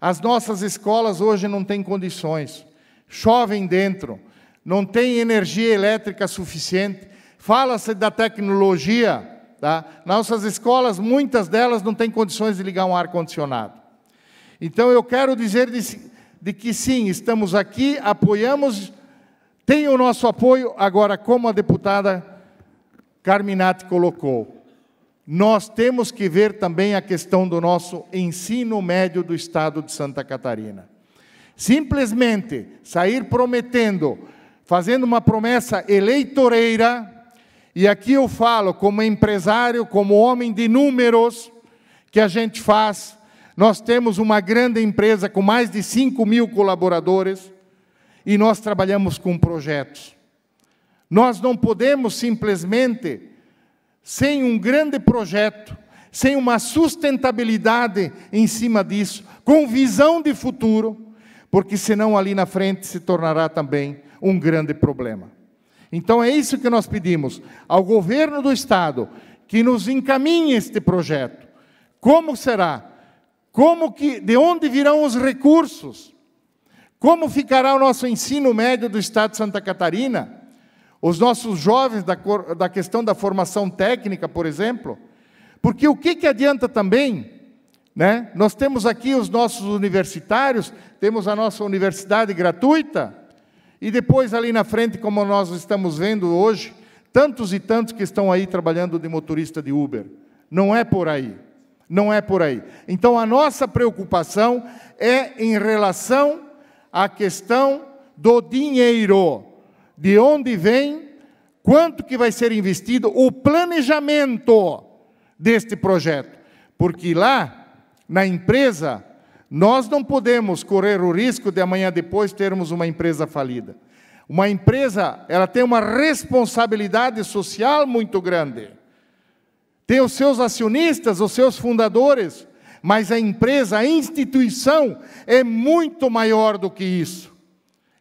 [SPEAKER 18] as nossas escolas hoje não têm condições, chovem dentro, não tem energia elétrica suficiente, Fala-se da tecnologia, tá? Nossas escolas, muitas delas não têm condições de ligar um ar-condicionado. Então eu quero dizer de, de que sim, estamos aqui, apoiamos, tem o nosso apoio, agora, como a deputada Carminati colocou, nós temos que ver também a questão do nosso ensino médio do estado de Santa Catarina. Simplesmente sair prometendo, fazendo uma promessa eleitoreira, e aqui eu falo como empresário, como homem de números, que a gente faz. Nós temos uma grande empresa com mais de 5 mil colaboradores e nós trabalhamos com projetos. Nós não podemos simplesmente sem um grande projeto, sem uma sustentabilidade em cima disso, com visão de futuro, porque senão ali na frente se tornará também um grande problema. Então é isso que nós pedimos ao governo do estado que nos encaminhe este projeto. Como será? Como que de onde virão os recursos? Como ficará o nosso ensino médio do estado de Santa Catarina? Os nossos jovens da, da questão da formação técnica, por exemplo, porque o que, que adianta também, né? Nós temos aqui os nossos universitários, temos a nossa universidade gratuita, e depois ali na frente, como nós estamos vendo hoje, tantos e tantos que estão aí trabalhando de motorista de Uber. Não é por aí. Não é por aí. Então a nossa preocupação é em relação à questão do dinheiro de onde vem, quanto que vai ser investido, o planejamento deste projeto. Porque lá, na empresa, nós não podemos correr o risco de amanhã depois termos uma empresa falida. Uma empresa, ela tem uma responsabilidade social muito grande. Tem os seus acionistas, os seus fundadores, mas a empresa, a instituição é muito maior do que isso.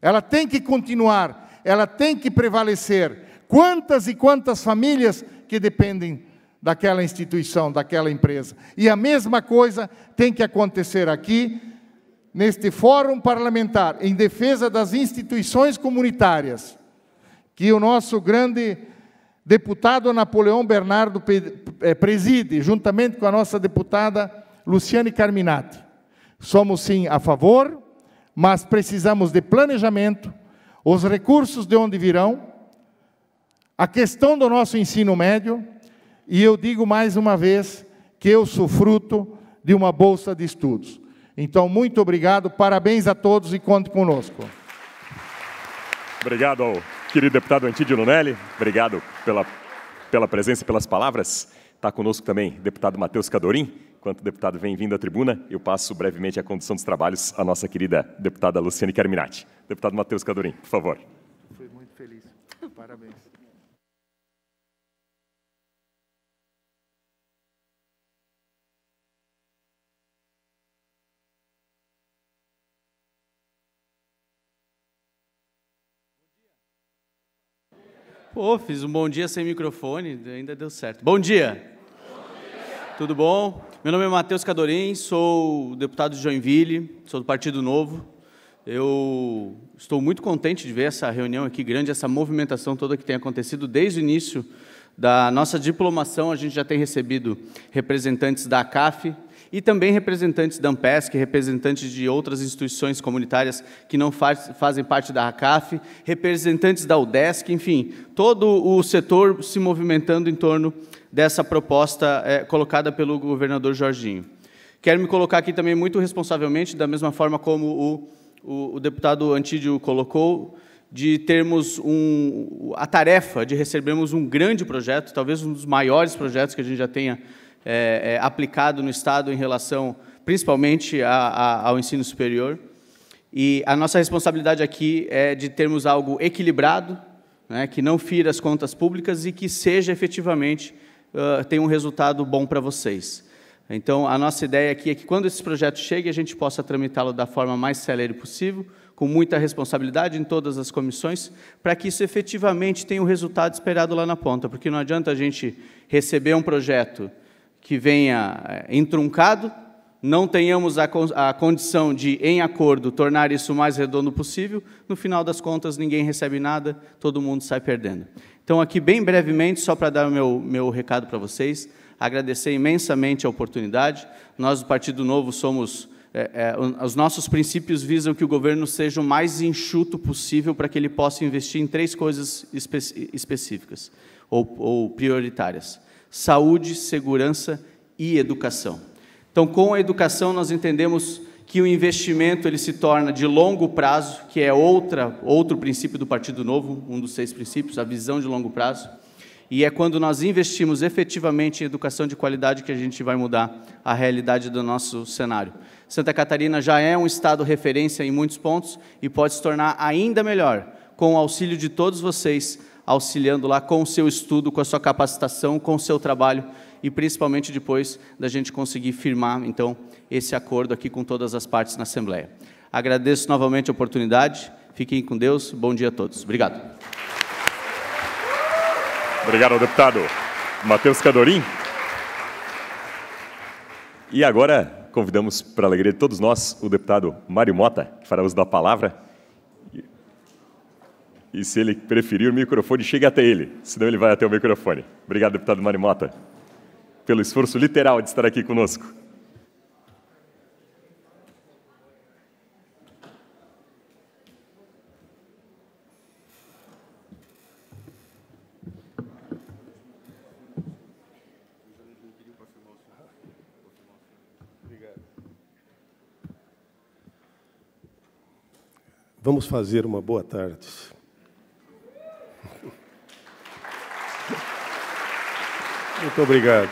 [SPEAKER 18] Ela tem que continuar ela tem que prevalecer. Quantas e quantas famílias que dependem daquela instituição, daquela empresa. E a mesma coisa tem que acontecer aqui, neste fórum parlamentar, em defesa das instituições comunitárias, que o nosso grande deputado Napoleão Bernardo eh, preside, juntamente com a nossa deputada Luciane Carminati. Somos sim a favor, mas precisamos de planejamento, os recursos de onde virão, a questão do nosso ensino médio, e eu digo mais uma vez que eu sou fruto de uma bolsa de estudos. Então, muito obrigado, parabéns a todos e conte conosco.
[SPEAKER 3] Obrigado ao querido deputado Antídio Lunelli, obrigado pela, pela presença e pelas palavras. Está conosco também o deputado Matheus Cadorim. Enquanto o deputado vem vindo à tribuna, eu passo brevemente a condução dos trabalhos à nossa querida deputada Luciane Carminati. Deputado Matheus Cadorim, por favor.
[SPEAKER 18] Fui muito feliz. Parabéns.
[SPEAKER 19] Pô, fiz um bom dia sem microfone, ainda deu certo. Bom dia. Tudo bom? Meu nome é Matheus Cadorim, sou deputado de Joinville, sou do Partido Novo. Eu estou muito contente de ver essa reunião aqui grande, essa movimentação toda que tem acontecido desde o início da nossa diplomação. A gente já tem recebido representantes da ACAF e também representantes da Ampesc, representantes de outras instituições comunitárias que não faz, fazem parte da ACAF, representantes da UDESC, enfim, todo o setor se movimentando em torno dessa proposta é, colocada pelo governador Jorginho. Quero me colocar aqui também muito responsavelmente, da mesma forma como o, o, o deputado Antídio colocou, de termos um, a tarefa de recebermos um grande projeto, talvez um dos maiores projetos que a gente já tenha é, é, aplicado no Estado em relação, principalmente, a, a, ao ensino superior. E a nossa responsabilidade aqui é de termos algo equilibrado, né, que não fira as contas públicas e que seja efetivamente uh, tem um resultado bom para vocês. Então, a nossa ideia aqui é que quando esse projeto chegue, a gente possa tramitá-lo da forma mais célere possível, com muita responsabilidade em todas as comissões, para que isso efetivamente tenha o resultado esperado lá na ponta, porque não adianta a gente receber um projeto que venha eh, entruncado, não tenhamos a, a condição de, em acordo, tornar isso o mais redondo possível, no final das contas ninguém recebe nada, todo mundo sai perdendo. Então, aqui, bem brevemente, só para dar o meu, meu recado para vocês, agradecer imensamente a oportunidade. Nós, do Partido Novo, somos é, é, os nossos princípios visam que o governo seja o mais enxuto possível para que ele possa investir em três coisas espe específicas ou, ou prioritárias: saúde, segurança e educação. Então, com a educação, nós entendemos que o investimento ele se torna de longo prazo, que é outra, outro princípio do Partido Novo, um dos seis princípios, a visão de longo prazo. E é quando nós investimos efetivamente em educação de qualidade que a gente vai mudar a realidade do nosso cenário. Santa Catarina já é um estado referência em muitos pontos e pode se tornar ainda melhor com o auxílio de todos vocês, auxiliando lá com o seu estudo, com a sua capacitação, com o seu trabalho e principalmente depois da gente conseguir firmar então esse acordo aqui com todas as partes na Assembleia. Agradeço novamente a oportunidade. Fiquem com Deus. Bom dia a todos. Obrigado.
[SPEAKER 3] Obrigado deputado Matheus Cadorim. E agora convidamos, para a alegria de todos nós, o deputado Mário Mota, que fará uso da palavra. E se ele preferir o microfone, chegue até ele, senão ele vai até o microfone. Obrigado, deputado Mário Mota, pelo esforço literal de estar aqui conosco.
[SPEAKER 20] Vamos fazer uma boa tarde. Muito obrigado.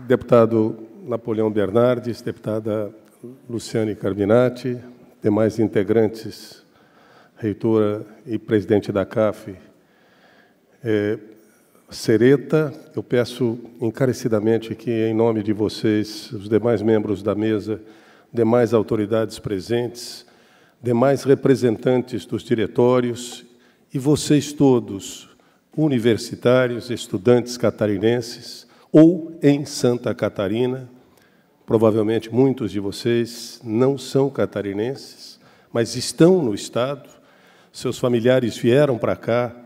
[SPEAKER 20] Deputado Napoleão Bernardes, deputada Luciane Carminati, demais integrantes, reitora e presidente da CAF, é, Sereta, eu peço encarecidamente que, em nome de vocês, os demais membros da mesa, demais autoridades presentes, demais representantes dos diretórios e vocês todos, universitários, estudantes catarinenses ou em Santa Catarina, provavelmente muitos de vocês não são catarinenses, mas estão no estado, seus familiares vieram para cá,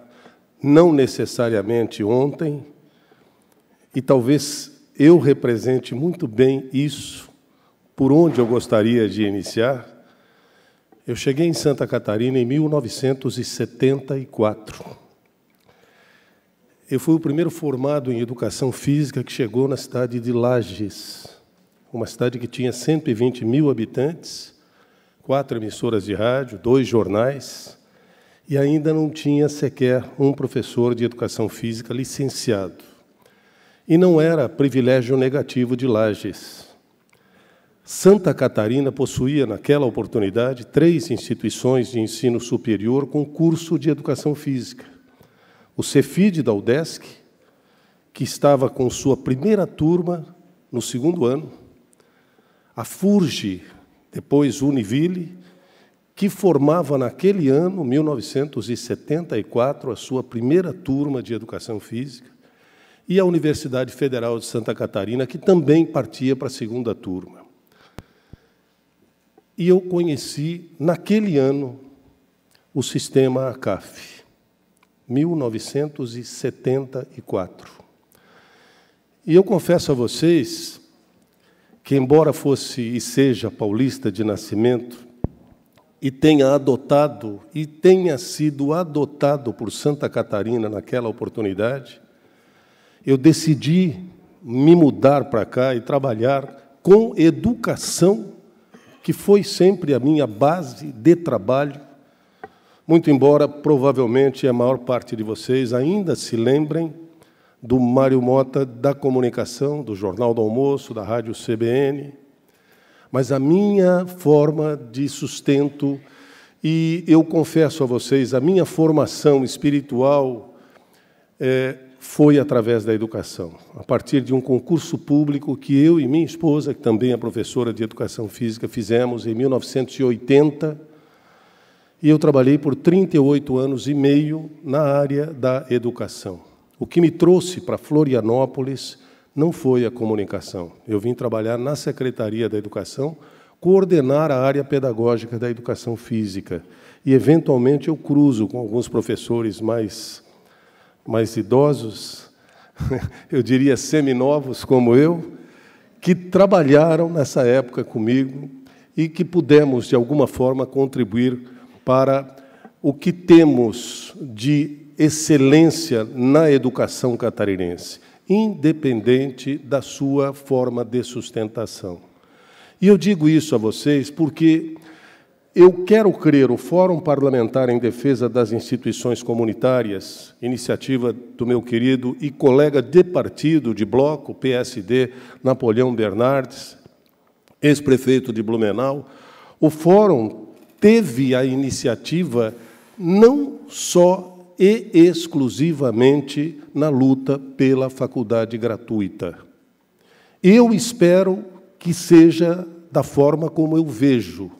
[SPEAKER 20] não necessariamente ontem, e talvez eu represente muito bem isso por onde eu gostaria de iniciar, eu cheguei em Santa Catarina em 1974. Eu fui o primeiro formado em educação física que chegou na cidade de Lages, uma cidade que tinha 120 mil habitantes, quatro emissoras de rádio, dois jornais, e ainda não tinha sequer um professor de educação física licenciado. E não era privilégio negativo de Lages. Santa Catarina possuía, naquela oportunidade, três instituições de ensino superior com curso de educação física. O Cefid da UDESC, que estava com sua primeira turma no segundo ano, a FURGE, depois Univille, que formava naquele ano, 1974, a sua primeira turma de educação física, e a Universidade Federal de Santa Catarina, que também partia para a segunda turma. E eu conheci, naquele ano, o sistema ACAF, 1974. E eu confesso a vocês que, embora fosse e seja paulista de nascimento, e tenha adotado, e tenha sido adotado por Santa Catarina naquela oportunidade, eu decidi me mudar para cá e trabalhar com educação que foi sempre a minha base de trabalho, muito embora provavelmente a maior parte de vocês ainda se lembrem do Mário Mota da comunicação, do Jornal do Almoço, da Rádio CBN, mas a minha forma de sustento e eu confesso a vocês, a minha formação espiritual é, foi através da educação, a partir de um concurso público que eu e minha esposa, que também é professora de educação física, fizemos em 1980. E eu trabalhei por 38 anos e meio na área da educação. O que me trouxe para Florianópolis não foi a comunicação. Eu vim trabalhar na Secretaria da Educação, coordenar a área pedagógica da educação física. E, eventualmente, eu cruzo com alguns professores mais mais idosos, eu diria seminovos como eu, que trabalharam nessa época comigo e que pudemos, de alguma forma, contribuir para o que temos de excelência na educação catarinense, independente da sua forma de sustentação. E eu digo isso a vocês porque eu quero crer o Fórum Parlamentar em Defesa das Instituições Comunitárias, iniciativa do meu querido e colega de partido, de bloco, PSD, Napoleão Bernardes, ex-prefeito de Blumenau. O Fórum teve a iniciativa não só e exclusivamente na luta pela faculdade gratuita. Eu espero que seja da forma como eu vejo.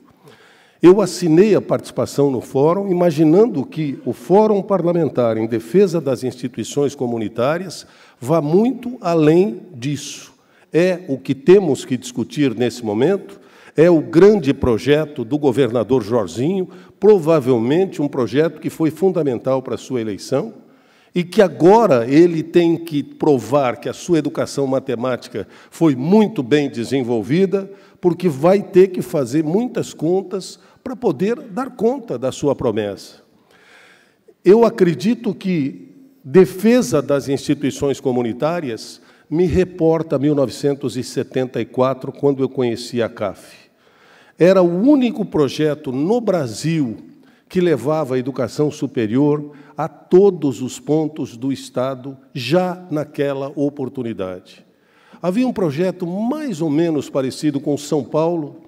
[SPEAKER 20] Eu assinei a participação no fórum, imaginando que o Fórum Parlamentar em Defesa das Instituições Comunitárias vá muito além disso. É o que temos que discutir nesse momento, é o grande projeto do governador Jorginho, provavelmente um projeto que foi fundamental para a sua eleição e que agora ele tem que provar que a sua educação matemática foi muito bem desenvolvida, porque vai ter que fazer muitas contas para poder dar conta da sua promessa. Eu acredito que defesa das instituições comunitárias me reporta 1974, quando eu conheci a CAF. Era o único projeto no Brasil que levava a educação superior a todos os pontos do Estado, já naquela oportunidade. Havia um projeto mais ou menos parecido com São Paulo,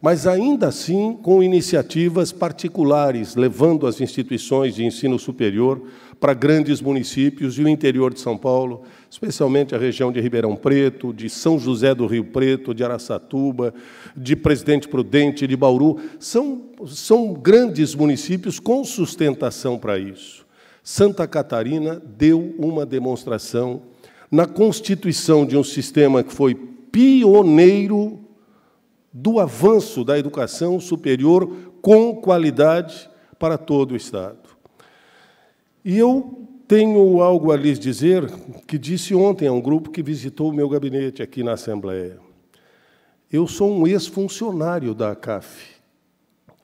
[SPEAKER 20] mas ainda assim com iniciativas particulares, levando as instituições de ensino superior para grandes municípios e o interior de São Paulo, especialmente a região de Ribeirão Preto, de São José do Rio Preto, de Araçatuba, de Presidente Prudente, de Bauru. São, são grandes municípios com sustentação para isso. Santa Catarina deu uma demonstração na constituição de um sistema que foi pioneiro do avanço da educação superior com qualidade para todo o Estado. E eu tenho algo a lhes dizer que disse ontem a um grupo que visitou o meu gabinete aqui na Assembleia. Eu sou um ex-funcionário da ACAF.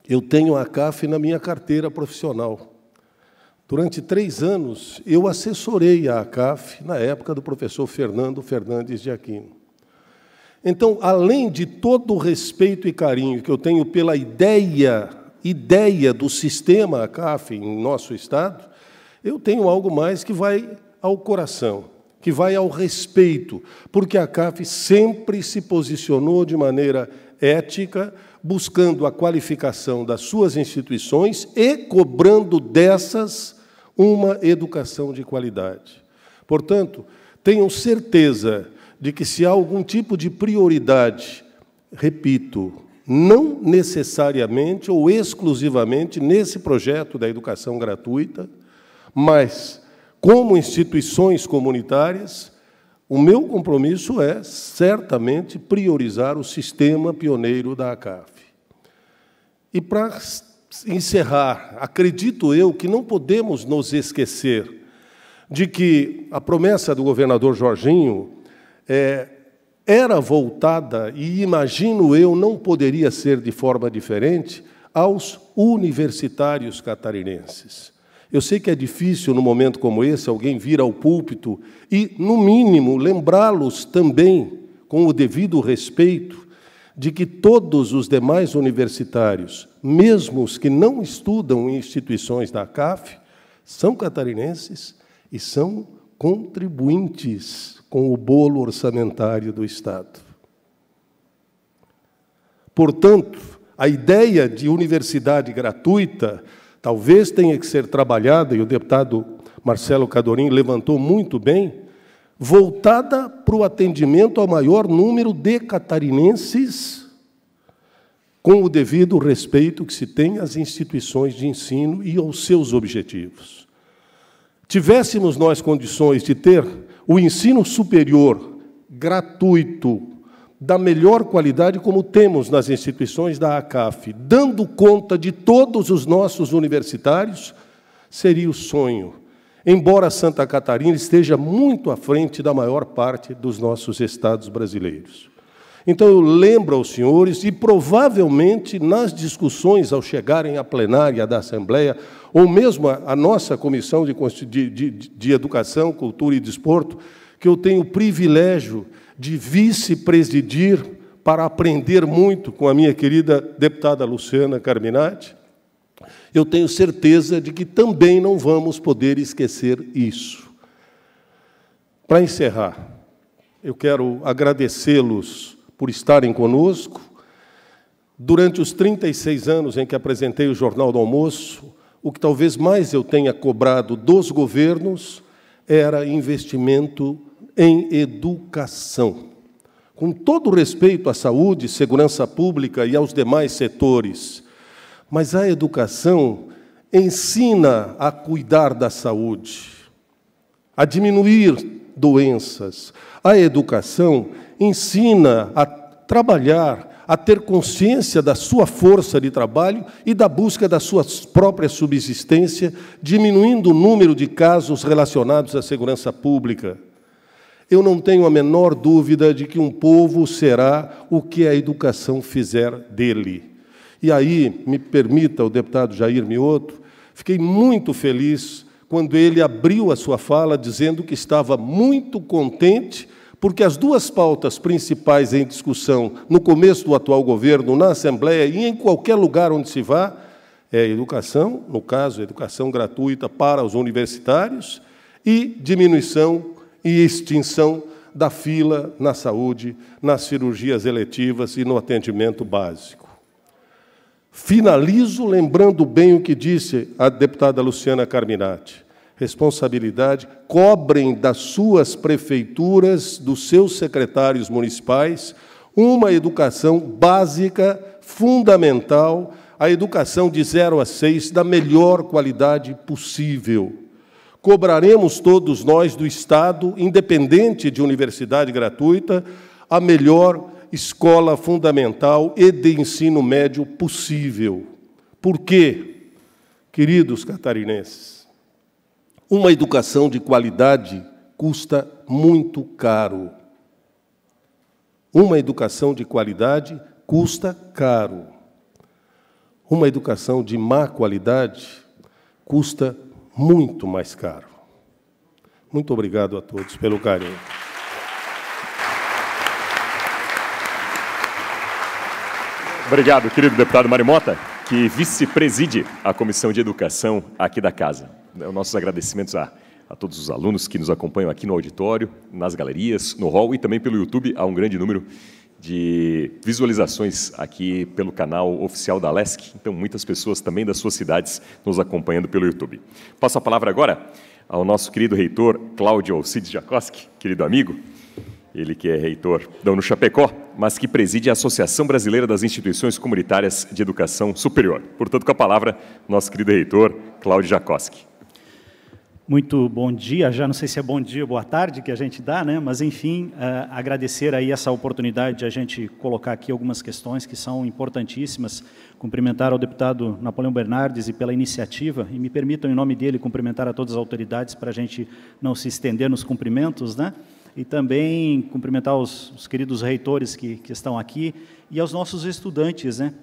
[SPEAKER 20] Eu tenho a ACAF na minha carteira profissional. Durante três anos, eu assessorei a ACAF na época do professor Fernando Fernandes de Aquino. Então, além de todo o respeito e carinho que eu tenho pela ideia, ideia do sistema ACAF em nosso Estado, eu tenho algo mais que vai ao coração, que vai ao respeito, porque a CAF sempre se posicionou de maneira ética, buscando a qualificação das suas instituições e cobrando dessas uma educação de qualidade. Portanto, tenham certeza de que se há algum tipo de prioridade, repito, não necessariamente ou exclusivamente nesse projeto da educação gratuita, mas, como instituições comunitárias, o meu compromisso é, certamente, priorizar o sistema pioneiro da ACAF. E, para encerrar, acredito eu que não podemos nos esquecer de que a promessa do governador Jorginho é, era voltada, e imagino eu, não poderia ser de forma diferente, aos universitários catarinenses. Eu sei que é difícil, num momento como esse, alguém vir ao púlpito e, no mínimo, lembrá-los também, com o devido respeito, de que todos os demais universitários, mesmo os que não estudam em instituições da CAF, são catarinenses e são contribuintes com o bolo orçamentário do Estado. Portanto, a ideia de universidade gratuita talvez tenha que ser trabalhada, e o deputado Marcelo Cadorim levantou muito bem, voltada para o atendimento ao maior número de catarinenses, com o devido respeito que se tem às instituições de ensino e aos seus objetivos. Tivéssemos nós condições de ter o ensino superior gratuito, da melhor qualidade, como temos nas instituições da ACAF, dando conta de todos os nossos universitários, seria o sonho. Embora Santa Catarina esteja muito à frente da maior parte dos nossos estados brasileiros. Então eu lembro aos senhores, e provavelmente nas discussões ao chegarem à plenária da Assembleia, ou mesmo a nossa Comissão de, de, de, de Educação, Cultura e Desporto, que eu tenho o privilégio de vice-presidir para aprender muito com a minha querida deputada Luciana Carminati, eu tenho certeza de que também não vamos poder esquecer isso. Para encerrar, eu quero agradecê-los por estarem conosco. Durante os 36 anos em que apresentei o Jornal do Almoço, o que talvez mais eu tenha cobrado dos governos era investimento em educação. Com todo respeito à saúde, segurança pública e aos demais setores, mas a educação ensina a cuidar da saúde, a diminuir doenças. A educação ensina a trabalhar, a ter consciência da sua força de trabalho e da busca da sua própria subsistência, diminuindo o número de casos relacionados à segurança pública. Eu não tenho a menor dúvida de que um povo será o que a educação fizer dele. E aí, me permita o deputado Jair Mioto, fiquei muito feliz quando ele abriu a sua fala dizendo que estava muito contente porque as duas pautas principais em discussão no começo do atual governo, na Assembleia e em qualquer lugar onde se vá, é educação, no caso, educação gratuita para os universitários, e diminuição e extinção da fila na saúde, nas cirurgias eletivas e no atendimento básico. Finalizo lembrando bem o que disse a deputada Luciana Carminati responsabilidade, cobrem das suas prefeituras, dos seus secretários municipais, uma educação básica, fundamental, a educação de 0 a 6 da melhor qualidade possível. Cobraremos todos nós do Estado, independente de universidade gratuita, a melhor escola fundamental e de ensino médio possível. Por quê, queridos catarinenses? Uma educação de qualidade custa muito caro. Uma educação de qualidade custa caro. Uma educação de má qualidade custa muito mais caro. Muito obrigado a todos pelo carinho.
[SPEAKER 3] Obrigado, querido deputado Marimota, que vice-preside a Comissão de Educação aqui da Casa. Nossos agradecimentos a, a todos os alunos que nos acompanham aqui no auditório, nas galerias, no hall e também pelo YouTube. Há um grande número de visualizações aqui pelo canal oficial da LESC. Então, muitas pessoas também das suas cidades nos acompanhando pelo YouTube. Passo a palavra agora ao nosso querido reitor Cláudio Alcides Jacoski, querido amigo, ele que é reitor da UNO Chapecó, mas que preside a Associação Brasileira das Instituições Comunitárias de Educação Superior. Portanto, com a palavra, nosso querido reitor Cláudio Jacoski.
[SPEAKER 21] Muito bom dia, já não sei se é bom dia ou boa tarde que a gente dá, né? mas enfim, uh, agradecer aí essa oportunidade de a gente colocar aqui algumas questões que são importantíssimas, cumprimentar ao deputado Napoleão Bernardes e pela iniciativa, e me permitam em nome dele cumprimentar a todas as autoridades para a gente não se estender nos cumprimentos, né? e também cumprimentar os, os queridos reitores que, que estão aqui e aos nossos estudantes. Né?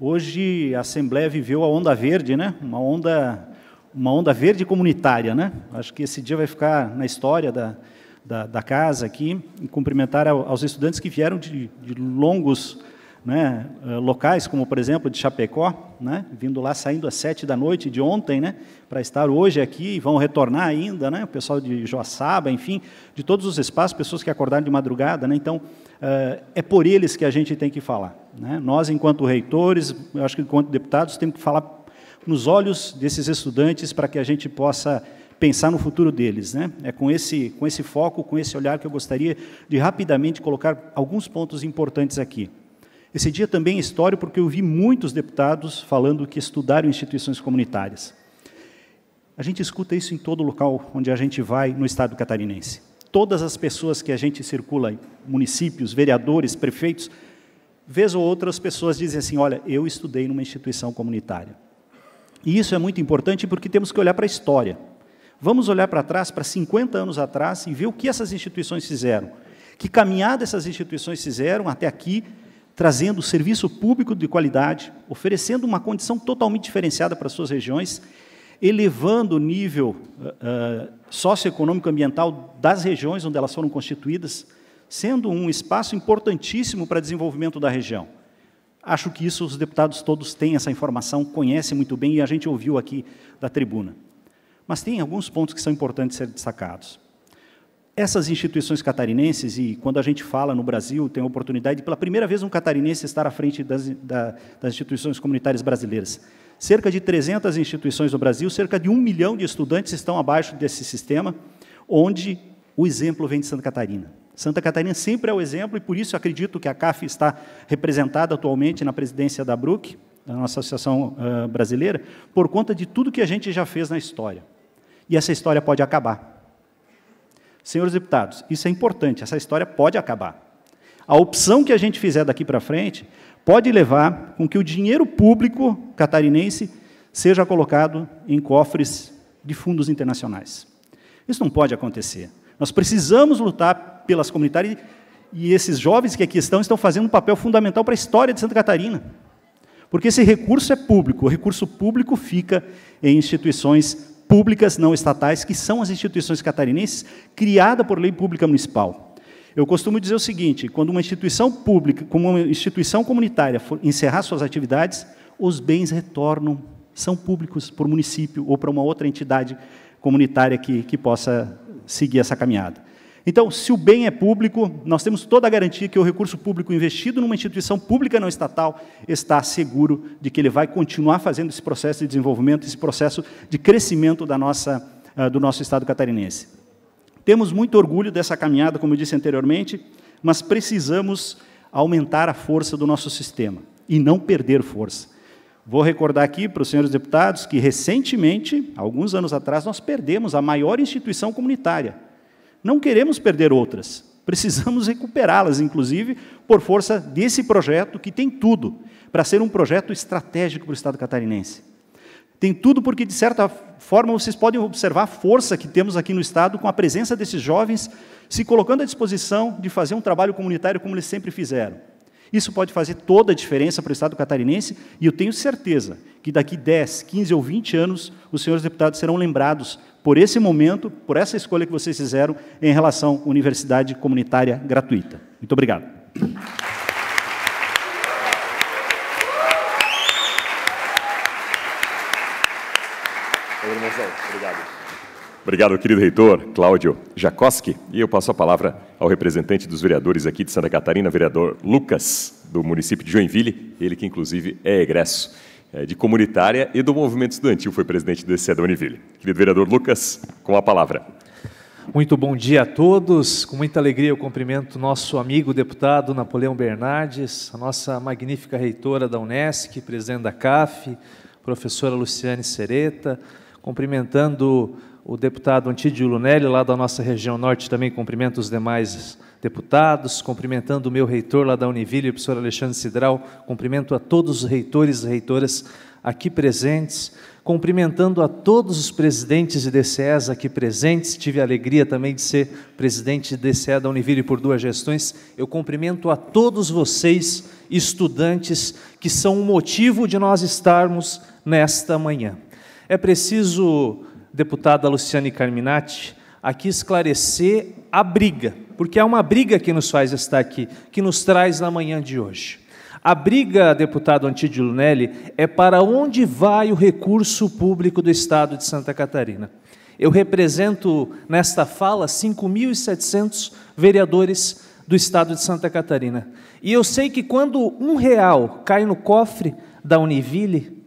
[SPEAKER 21] Hoje a Assembleia viveu a onda verde, né? uma onda uma onda verde comunitária, né? Acho que esse dia vai ficar na história da, da, da casa aqui, e cumprimentar aos estudantes que vieram de, de longos né, eh, locais, como por exemplo de Chapecó, né, vindo lá saindo às sete da noite de ontem, né, para estar hoje aqui, e vão retornar ainda, né, o pessoal de Joaçaba, enfim, de todos os espaços, pessoas que acordaram de madrugada, né, então uh, é por eles que a gente tem que falar. Né, nós, enquanto reitores, eu acho que enquanto deputados, temos que falar nos olhos desses estudantes para que a gente possa pensar no futuro deles. Né? É com esse, com esse foco, com esse olhar que eu gostaria de rapidamente colocar alguns pontos importantes aqui. Esse dia também é histórico porque eu vi muitos deputados falando que estudaram instituições comunitárias. A gente escuta isso em todo local onde a gente vai no estado catarinense. Todas as pessoas que a gente circula, municípios, vereadores, prefeitos, vez ou outra as pessoas dizem assim: olha, eu estudei numa instituição comunitária. E isso é muito importante porque temos que olhar para a história. Vamos olhar para trás, para 50 anos atrás, e ver o que essas instituições fizeram. Que caminhada essas instituições fizeram até aqui, trazendo serviço público de qualidade, oferecendo uma condição totalmente diferenciada para as suas regiões, elevando o nível uh, socioeconômico ambiental das regiões onde elas foram constituídas, sendo um espaço importantíssimo para desenvolvimento da região. Acho que isso os deputados todos têm essa informação, conhecem muito bem e a gente ouviu aqui da tribuna. Mas tem alguns pontos que são importantes ser destacados. Essas instituições catarinenses, e quando a gente fala no Brasil, tem a oportunidade de, pela primeira vez, um catarinense estar à frente das, da, das instituições comunitárias brasileiras. Cerca de 300 instituições no Brasil, cerca de um milhão de estudantes estão abaixo desse sistema, onde o exemplo vem de Santa Catarina. Santa Catarina sempre é o exemplo, e por isso acredito que a CAF está representada atualmente na presidência da BRUC, da nossa Associação uh, Brasileira, por conta de tudo que a gente já fez na história. E essa história pode acabar. Senhores deputados, isso é importante, essa história pode acabar. A opção que a gente fizer daqui para frente pode levar com que o dinheiro público catarinense seja colocado em cofres de fundos internacionais. Isso não pode acontecer. Nós precisamos lutar pelas comunitárias e esses jovens que aqui estão estão fazendo um papel fundamental para a história de Santa Catarina. Porque esse recurso é público, o recurso público fica em instituições públicas não estatais, que são as instituições catarinenses criadas por lei pública municipal. Eu costumo dizer o seguinte: quando uma instituição pública, como uma instituição comunitária encerrar suas atividades, os bens retornam, são públicos para o município ou para uma outra entidade comunitária que, que possa seguir essa caminhada. Então, se o bem é público, nós temos toda a garantia que o recurso público investido numa instituição pública não estatal está seguro de que ele vai continuar fazendo esse processo de desenvolvimento, esse processo de crescimento da nossa, uh, do nosso Estado catarinense. Temos muito orgulho dessa caminhada, como eu disse anteriormente, mas precisamos aumentar a força do nosso sistema e não perder força. Vou recordar aqui para os senhores deputados que, recentemente, alguns anos atrás, nós perdemos a maior instituição comunitária. Não queremos perder outras, precisamos recuperá-las, inclusive, por força desse projeto que tem tudo para ser um projeto estratégico para o Estado catarinense. Tem tudo porque, de certa forma, vocês podem observar a força que temos aqui no Estado com a presença desses jovens se colocando à disposição de fazer um trabalho comunitário como eles sempre fizeram. Isso pode fazer toda a diferença para o Estado catarinense e eu tenho certeza que daqui 10, 15 ou 20 anos os senhores deputados serão lembrados por esse momento, por essa escolha que vocês fizeram em relação à universidade comunitária gratuita. Muito obrigado.
[SPEAKER 3] Obrigado. Obrigado, querido reitor Cláudio Jacoski. E eu passo a palavra ao representante dos vereadores aqui de Santa Catarina, vereador Lucas, do município de Joinville, ele que inclusive é egresso de comunitária e do movimento estudantil, foi presidente do ECE da Univille. Querido vereador Lucas, com a palavra.
[SPEAKER 22] Muito bom dia a todos. Com muita alegria eu cumprimento nosso amigo deputado Napoleão Bernardes, a nossa magnífica reitora da Unesc, presidente da CAF, professora Luciane Sereta, cumprimentando o deputado Antídio Lunelli, lá da nossa região norte, também cumprimento os demais deputados, cumprimentando o meu reitor lá da Univille, o professor Alexandre Cidral, cumprimento a todos os reitores e reitoras aqui presentes, cumprimentando a todos os presidentes de DCEs aqui presentes, tive a alegria também de ser presidente de DCE da Univille por duas gestões, eu cumprimento a todos vocês, estudantes, que são o motivo de nós estarmos nesta manhã. É preciso deputada Luciane Carminati, aqui esclarecer a briga, porque é uma briga que nos faz estar aqui, que nos traz na manhã de hoje. A briga, deputado Antídio Lunelli, é para onde vai o recurso público do Estado de Santa Catarina. Eu represento nesta fala 5.700 vereadores do Estado de Santa Catarina. E eu sei que quando um real cai no cofre da Univille,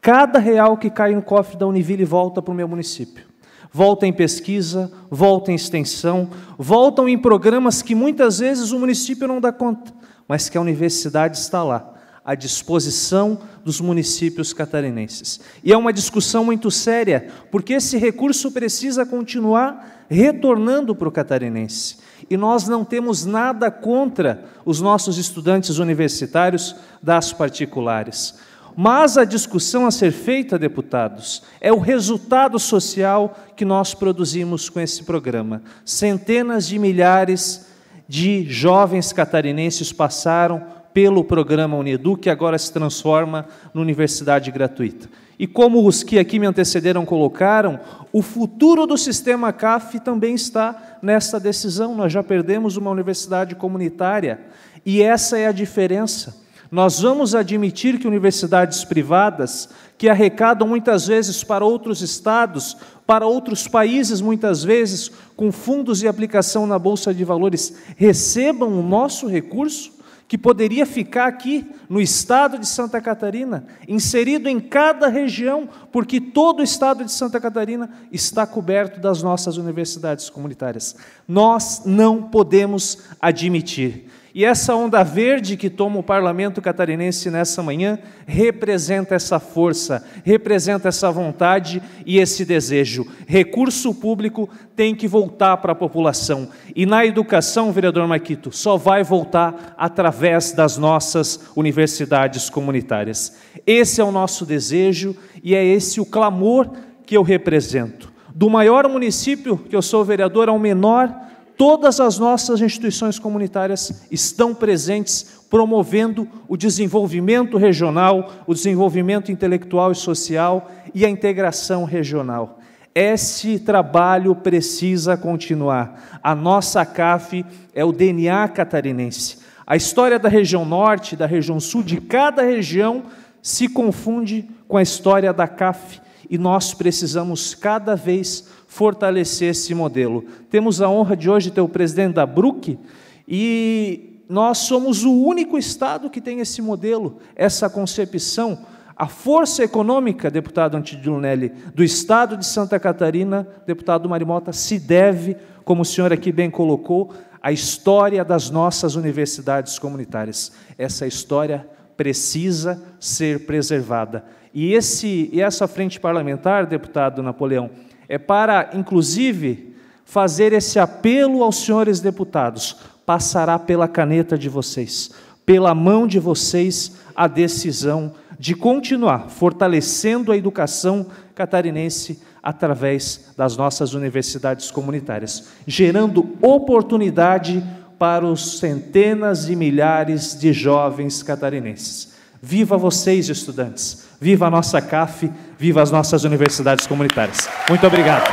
[SPEAKER 22] Cada real que cai no cofre da Univille volta para o meu município. Volta em pesquisa, volta em extensão, voltam em programas que muitas vezes o município não dá conta, mas que a universidade está lá, à disposição dos municípios catarinenses. E é uma discussão muito séria, porque esse recurso precisa continuar retornando para o catarinense. E nós não temos nada contra os nossos estudantes universitários das particulares. Mas a discussão a ser feita, deputados, é o resultado social que nós produzimos com esse programa. Centenas de milhares de jovens catarinenses passaram pelo programa Unedu, que agora se transforma na universidade gratuita. E como os que aqui me antecederam colocaram, o futuro do sistema CAF também está nessa decisão. Nós já perdemos uma universidade comunitária e essa é a diferença. Nós vamos admitir que universidades privadas, que arrecadam muitas vezes para outros estados, para outros países, muitas vezes, com fundos de aplicação na Bolsa de Valores, recebam o nosso recurso? que poderia ficar aqui no estado de Santa Catarina, inserido em cada região, porque todo o estado de Santa Catarina está coberto das nossas universidades comunitárias. Nós não podemos admitir e essa onda verde que toma o parlamento catarinense nessa manhã representa essa força, representa essa vontade e esse desejo. Recurso público tem que voltar para a população. E na educação, vereador Maquito, só vai voltar através das nossas universidades comunitárias. Esse é o nosso desejo e é esse o clamor que eu represento. Do maior município que eu sou vereador ao menor, Todas as nossas instituições comunitárias estão presentes promovendo o desenvolvimento regional, o desenvolvimento intelectual e social e a integração regional. Esse trabalho precisa continuar. A nossa CAF é o DNA catarinense. A história da região norte, da região sul, de cada região se confunde com a história da CAF e nós precisamos cada vez fortalecer esse modelo. Temos a honra de hoje ter o presidente da BRUC e nós somos o único estado que tem esse modelo, essa concepção. A força econômica, deputado Antídio Nelly, do estado de Santa Catarina, deputado Marimota, se deve, como o senhor aqui bem colocou, à história das nossas universidades comunitárias. Essa história precisa ser preservada. E, esse, e essa frente parlamentar, deputado Napoleão, é para, inclusive, fazer esse apelo aos senhores deputados. Passará pela caneta de vocês, pela mão de vocês, a decisão de continuar fortalecendo a educação catarinense através das nossas universidades comunitárias, gerando oportunidade para os centenas e milhares de jovens catarinenses. Viva vocês, estudantes! Viva a nossa CAF, viva as nossas universidades comunitárias. Muito obrigado.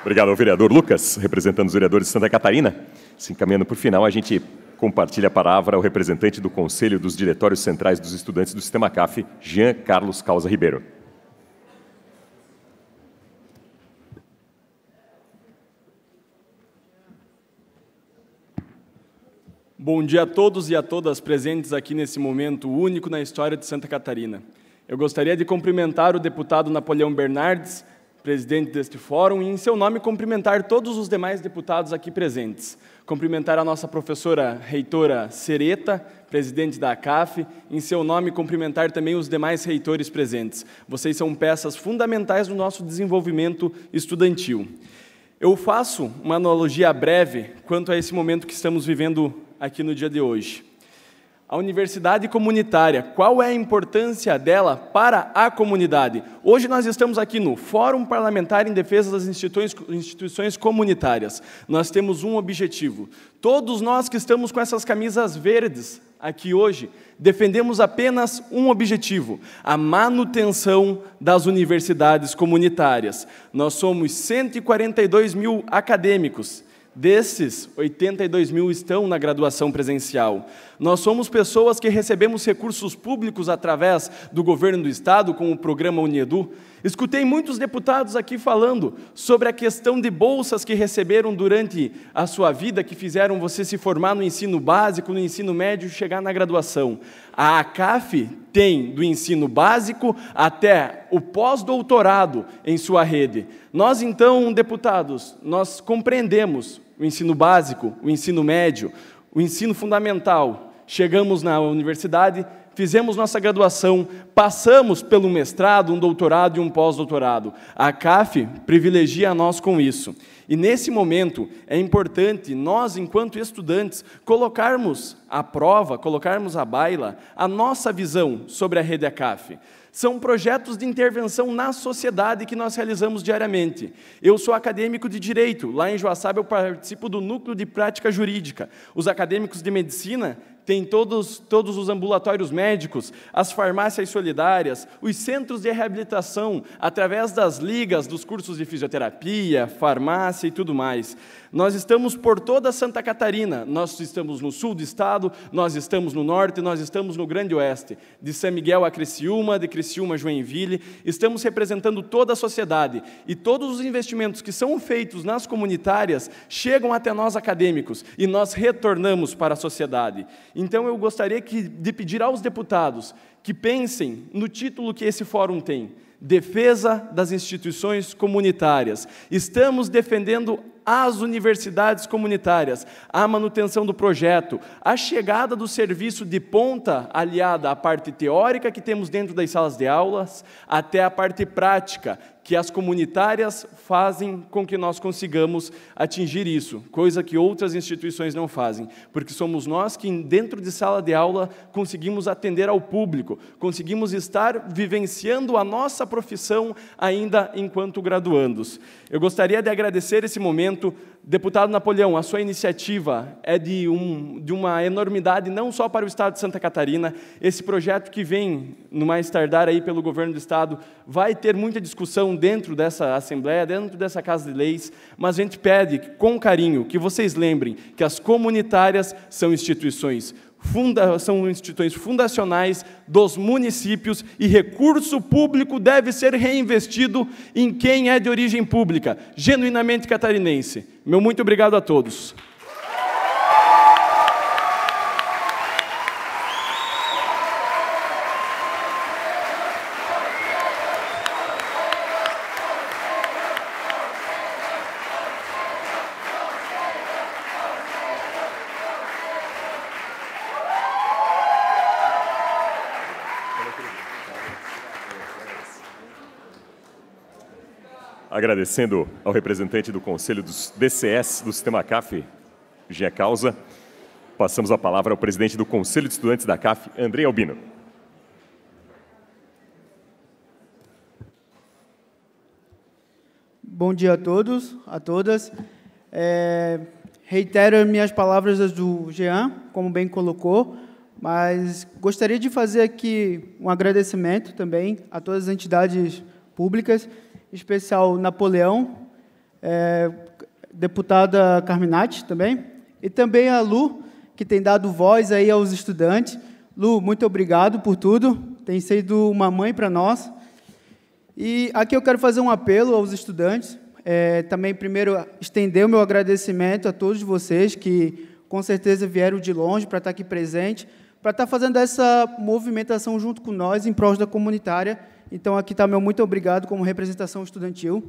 [SPEAKER 3] Obrigado ao vereador Lucas, representando os vereadores de Santa Catarina. Se encaminhando o final, a gente compartilha a palavra ao representante do Conselho dos Diretórios Centrais dos Estudantes do Sistema CAF, Jean Carlos Causa Ribeiro.
[SPEAKER 23] Bom dia a todos e a todas presentes aqui nesse momento único na história de Santa Catarina. Eu gostaria de cumprimentar o deputado Napoleão Bernardes, presidente deste fórum, e em seu nome cumprimentar todos os demais deputados aqui presentes. Cumprimentar a nossa professora reitora Sereta, presidente da ACAF, em seu nome cumprimentar também os demais reitores presentes. Vocês são peças fundamentais do nosso desenvolvimento estudantil. Eu faço uma analogia breve quanto a esse momento que estamos vivendo aqui no dia de hoje. A universidade comunitária, qual é a importância dela para a comunidade? Hoje nós estamos aqui no Fórum Parlamentar em Defesa das Instituições, Comunitárias. Nós temos um objetivo. Todos nós que estamos com essas camisas verdes aqui hoje, defendemos apenas um objetivo: a manutenção das universidades comunitárias. Nós somos 142 mil acadêmicos Desses, 82 mil estão na graduação presencial. Nós somos pessoas que recebemos recursos públicos através do governo do Estado, com o programa Uniedu. Escutei muitos deputados aqui falando sobre a questão de bolsas que receberam durante a sua vida, que fizeram você se formar no ensino básico, no ensino médio e chegar na graduação. A ACAF tem do ensino básico até o pós-doutorado em sua rede. Nós, então, deputados, nós compreendemos o ensino básico, o ensino médio, o ensino fundamental. Chegamos na universidade, fizemos nossa graduação, passamos pelo mestrado, um doutorado e um pós-doutorado. A CAF privilegia nós com isso. E nesse momento é importante nós, enquanto estudantes, colocarmos à prova, colocarmos à baila a nossa visão sobre a rede ACAF. São projetos de intervenção na sociedade que nós realizamos diariamente. Eu sou acadêmico de direito, lá em Joaçaba eu participo do núcleo de prática jurídica. Os acadêmicos de medicina tem todos, todos os ambulatórios médicos, as farmácias solidárias, os centros de reabilitação, através das ligas dos cursos de fisioterapia, farmácia e tudo mais. Nós estamos por toda Santa Catarina, nós estamos no sul do estado, nós estamos no norte, nós estamos no grande oeste, de São Miguel a Criciúma, de Criciúma a Joinville, estamos representando toda a sociedade e todos os investimentos que são feitos nas comunitárias chegam até nós acadêmicos e nós retornamos para a sociedade. Então eu gostaria que, de pedir aos deputados que pensem no título que esse fórum tem: Defesa das instituições comunitárias. Estamos defendendo as universidades comunitárias, a manutenção do projeto, a chegada do serviço de ponta aliada à parte teórica que temos dentro das salas de aulas, até a parte prática, que as comunitárias fazem com que nós consigamos atingir isso, coisa que outras instituições não fazem, porque somos nós que, dentro de sala de aula, conseguimos atender ao público, conseguimos estar vivenciando a nossa profissão ainda enquanto graduandos. Eu gostaria de agradecer esse momento Deputado Napoleão, a sua iniciativa é de, um, de uma enormidade não só para o Estado de Santa Catarina. Esse projeto que vem, no mais tardar aí pelo governo do Estado, vai ter muita discussão dentro dessa Assembleia, dentro dessa Casa de Leis, mas a gente pede, com carinho, que vocês lembrem que as comunitárias são instituições funda são instituições fundacionais dos municípios e recurso público deve ser reinvestido em quem é de origem pública, genuinamente catarinense. Meu muito obrigado a todos.
[SPEAKER 3] Agradecendo ao representante do Conselho dos DCS do Sistema CAF, Gia Causa, passamos a palavra ao presidente do Conselho de Estudantes da CAF, André Albino.
[SPEAKER 24] Bom dia a todos, a todas. É, reitero minhas palavras do Jean, como bem colocou, mas gostaria de fazer aqui um agradecimento também a todas as entidades públicas especial Napoleão, é, deputada Carminati também, e também a Lu, que tem dado voz aí aos estudantes. Lu, muito obrigado por tudo, tem sido uma mãe para nós. E aqui eu quero fazer um apelo aos estudantes, é, também primeiro estender o meu agradecimento a todos vocês que com certeza vieram de longe para estar aqui presente, para estar fazendo essa movimentação junto com nós em prol da comunitária então, aqui está meu muito obrigado como representação estudantil.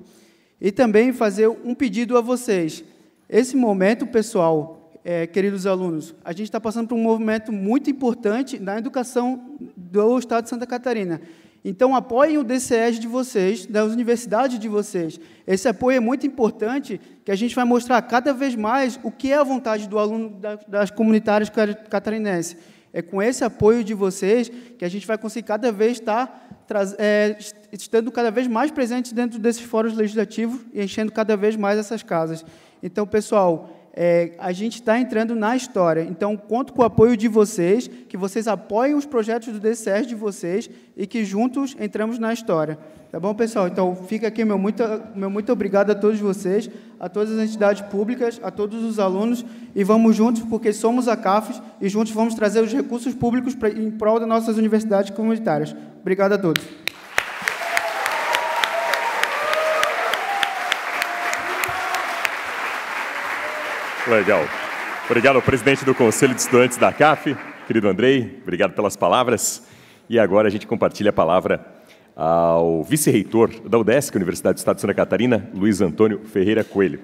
[SPEAKER 24] E também fazer um pedido a vocês. Esse momento, pessoal, é, queridos alunos, a gente está passando por um movimento muito importante na educação do Estado de Santa Catarina. Então, apoiem o DCES de vocês, das universidades de vocês. Esse apoio é muito importante, que a gente vai mostrar cada vez mais o que é a vontade do aluno das comunitárias catarinenses. É com esse apoio de vocês que a gente vai conseguir cada vez estar é, estando cada vez mais presentes dentro desses fóruns legislativos e enchendo cada vez mais essas casas. Então, pessoal, é, a gente está entrando na história. Então, conto com o apoio de vocês, que vocês apoiem os projetos do DCS de vocês e que juntos entramos na história. Tá bom, pessoal? Então, fica aqui meu muito, meu muito obrigado a todos vocês, a todas as entidades públicas, a todos os alunos, e vamos juntos, porque somos a CAFES, e juntos vamos trazer os recursos públicos pra, em prol das nossas universidades comunitárias. Obrigado a todos.
[SPEAKER 3] Legal. Obrigado ao presidente do Conselho de Estudantes da CAF, querido Andrei, obrigado pelas palavras. E agora a gente compartilha a palavra ao vice-reitor da UDESC, Universidade do Estado de Santa Catarina, Luiz Antônio Ferreira Coelho.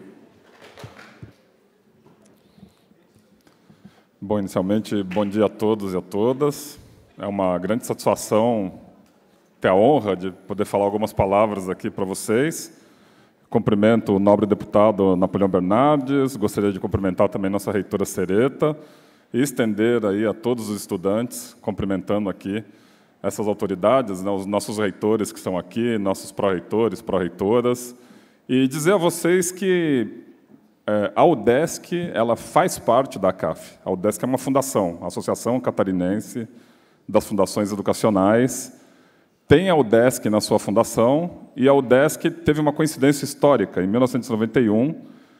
[SPEAKER 25] Bom, inicialmente, bom dia a todos e a todas. É uma grande satisfação ter a honra de poder falar algumas palavras aqui para vocês. Cumprimento o nobre deputado Napoleão Bernardes, gostaria de cumprimentar também nossa reitora Sereta e estender aí a todos os estudantes, cumprimentando aqui essas autoridades, né, os nossos reitores que estão aqui, nossos pró-reitores, pró-reitoras, e dizer a vocês que é, a UDESC ela faz parte da CAF. A UDESC é uma fundação, a Associação Catarinense das Fundações Educacionais. Tem a UDESC na sua fundação e a UDESC teve uma coincidência histórica. Em 1991,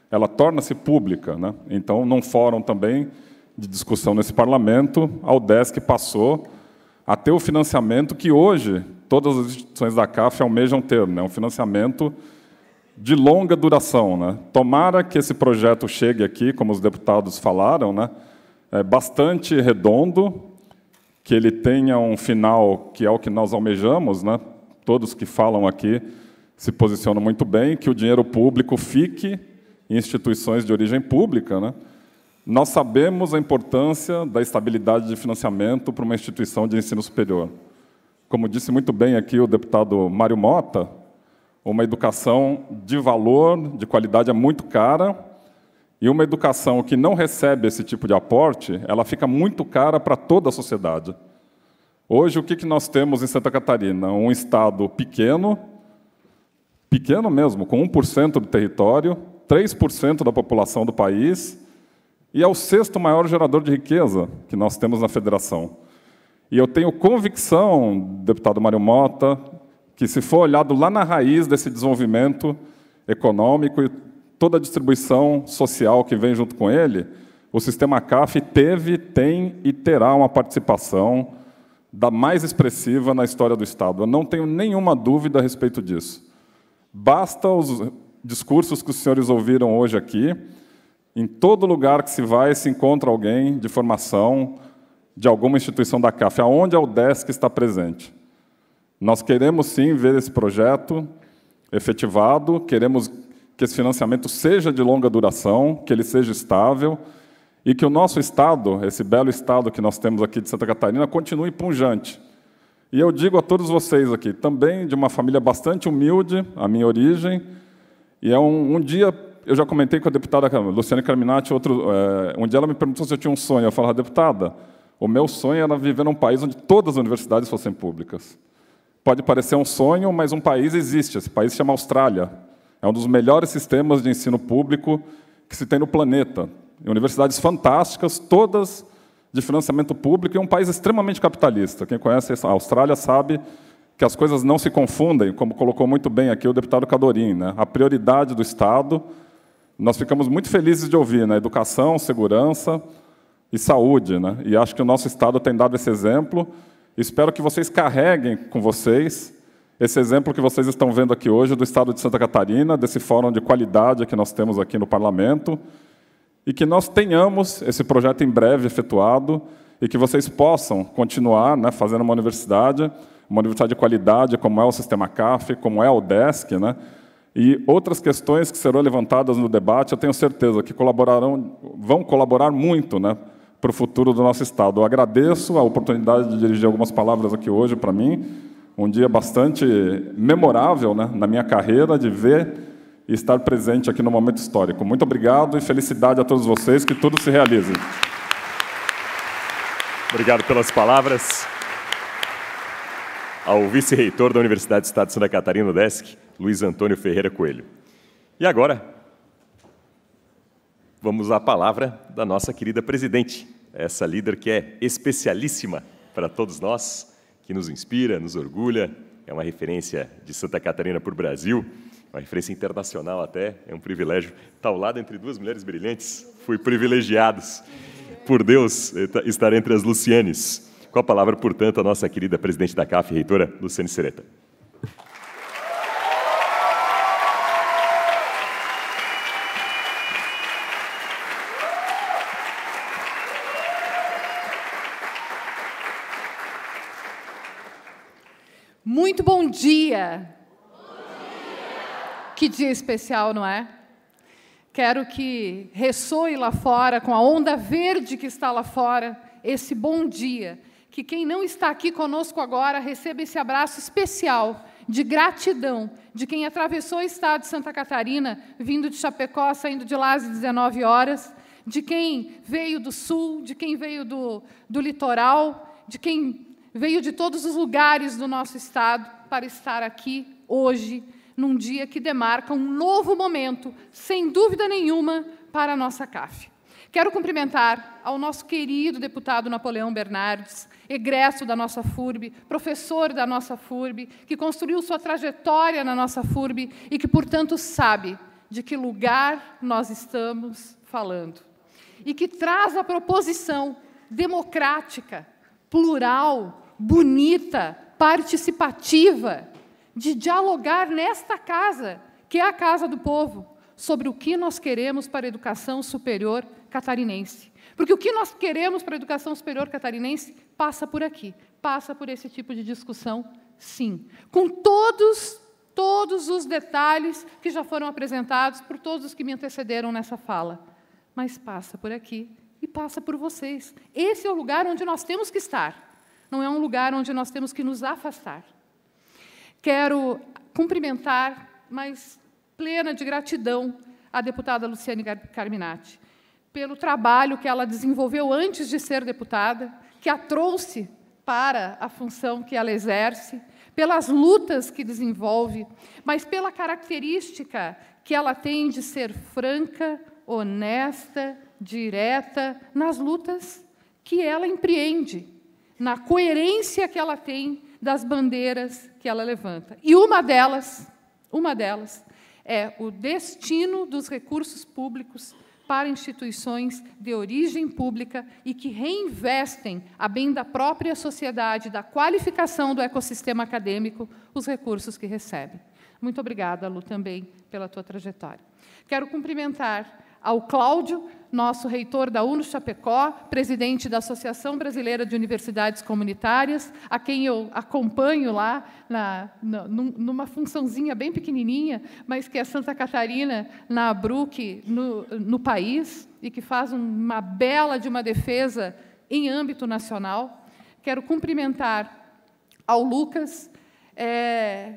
[SPEAKER 25] ela torna-se pública. Né? Então, num fórum também de discussão nesse parlamento, a UDESC passou a ter o financiamento que hoje todas as instituições da CAF almejam ter, né? um financiamento de longa duração. Né? Tomara que esse projeto chegue aqui, como os deputados falaram, né? é bastante redondo, que ele tenha um final que é o que nós almejamos, né? todos que falam aqui se posicionam muito bem, que o dinheiro público fique em instituições de origem pública. Né? Nós sabemos a importância da estabilidade de financiamento para uma instituição de ensino superior. Como disse muito bem aqui o deputado Mário Mota, uma educação de valor, de qualidade é muito cara, e uma educação que não recebe esse tipo de aporte, ela fica muito cara para toda a sociedade. Hoje, o que nós temos em Santa Catarina? Um estado pequeno, pequeno mesmo, com 1% do território, 3% da população do país, e é o sexto maior gerador de riqueza que nós temos na federação. E eu tenho convicção, deputado Mário Mota, que se for olhado lá na raiz desse desenvolvimento econômico e toda a distribuição social que vem junto com ele, o sistema CAF teve, tem e terá uma participação da mais expressiva na história do Estado. Eu não tenho nenhuma dúvida a respeito disso. Basta os discursos que os senhores ouviram hoje aqui. Em todo lugar que se vai, se encontra alguém de formação de alguma instituição da CAF, aonde a UDESC está presente. Nós queremos sim ver esse projeto efetivado, queremos que esse financiamento seja de longa duração, que ele seja estável e que o nosso estado, esse belo estado que nós temos aqui de Santa Catarina, continue punjante. E eu digo a todos vocês aqui, também de uma família bastante humilde, a minha origem, e é um, um dia eu já comentei com a deputada Luciane Carminati, outro, é, um dia ela me perguntou se eu tinha um sonho. Eu falei, deputada, o meu sonho era viver num país onde todas as universidades fossem públicas. Pode parecer um sonho, mas um país existe. Esse país se chama Austrália. É um dos melhores sistemas de ensino público que se tem no planeta. Universidades fantásticas, todas de financiamento público, e um país extremamente capitalista. Quem conhece a Austrália sabe que as coisas não se confundem, como colocou muito bem aqui o deputado Cadorim. Né? A prioridade do Estado, nós ficamos muito felizes de ouvir, né? educação, segurança e saúde. Né? E acho que o nosso Estado tem dado esse exemplo, Espero que vocês carreguem com vocês esse exemplo que vocês estão vendo aqui hoje do Estado de Santa Catarina, desse fórum de qualidade que nós temos aqui no Parlamento, e que nós tenhamos esse projeto em breve efetuado e que vocês possam continuar né, fazendo uma universidade, uma universidade de qualidade, como é o Sistema CAF, como é o DESC, né, e outras questões que serão levantadas no debate, eu tenho certeza que colaborarão, vão colaborar muito né, para o futuro do nosso Estado. Eu agradeço a oportunidade de dirigir algumas palavras aqui hoje para mim, um dia bastante memorável né, na minha carreira, de ver e estar presente aqui no momento histórico. Muito obrigado e felicidade a todos vocês, que tudo se realize.
[SPEAKER 3] Obrigado pelas palavras. Ao vice-reitor da Universidade do Estado de Santa Catarina, DESC, Luiz Antônio Ferreira Coelho. E agora, vamos à palavra da nossa querida presidente, essa líder que é especialíssima para todos nós, que nos inspira, nos orgulha, é uma referência de Santa Catarina para o Brasil, uma referência internacional até, é um privilégio estar ao lado entre duas mulheres brilhantes, fui privilegiados por Deus estar entre as Lucianes. Com a palavra, portanto, a nossa querida presidente da CAF, reitora Luciane Sereta.
[SPEAKER 26] Muito bom dia. Que dia especial, não é? Quero que ressoe lá fora, com a onda verde que está lá fora, esse bom dia. Que quem não está aqui conosco agora receba esse abraço especial de gratidão de quem atravessou o estado de Santa Catarina, vindo de Chapecó, saindo de lá às 19 horas, de quem veio do sul, de quem veio do, do litoral, de quem veio de todos os lugares do nosso estado para estar aqui hoje, num dia que demarca um novo momento, sem dúvida nenhuma, para a nossa CAF. Quero cumprimentar ao nosso querido deputado Napoleão Bernardes, egresso da nossa FURB, professor da nossa FURB, que construiu sua trajetória na nossa FURB e que, portanto, sabe de que lugar nós estamos falando. E que traz a proposição democrática, plural, bonita, participativa, de dialogar nesta casa, que é a casa do povo, sobre o que nós queremos para a educação superior catarinense. Porque o que nós queremos para a educação superior catarinense passa por aqui, passa por esse tipo de discussão, sim. Com todos, todos os detalhes que já foram apresentados por todos os que me antecederam nessa fala. Mas passa por aqui e passa por vocês. Esse é o lugar onde nós temos que estar. Não é um lugar onde nós temos que nos afastar. Quero cumprimentar, mas plena de gratidão, a deputada Luciane Carminati pelo trabalho que ela desenvolveu antes de ser deputada, que a trouxe para a função que ela exerce, pelas lutas que desenvolve, mas pela característica que ela tem de ser franca, honesta, direta nas lutas que ela empreende, na coerência que ela tem das bandeiras que ela levanta. E uma delas, uma delas é o destino dos recursos públicos para instituições de origem pública e que reinvestem, a bem da própria sociedade, da qualificação do ecossistema acadêmico, os recursos que recebem. Muito obrigada, Lu, também pela tua trajetória. Quero cumprimentar ao Cláudio, nosso reitor da UNO Chapecó, presidente da Associação Brasileira de Universidades Comunitárias, a quem eu acompanho lá na, na, numa funçãozinha bem pequenininha, mas que é Santa Catarina, na ABRUC, no, no país, e que faz uma bela de uma defesa em âmbito nacional. Quero cumprimentar ao Lucas, é,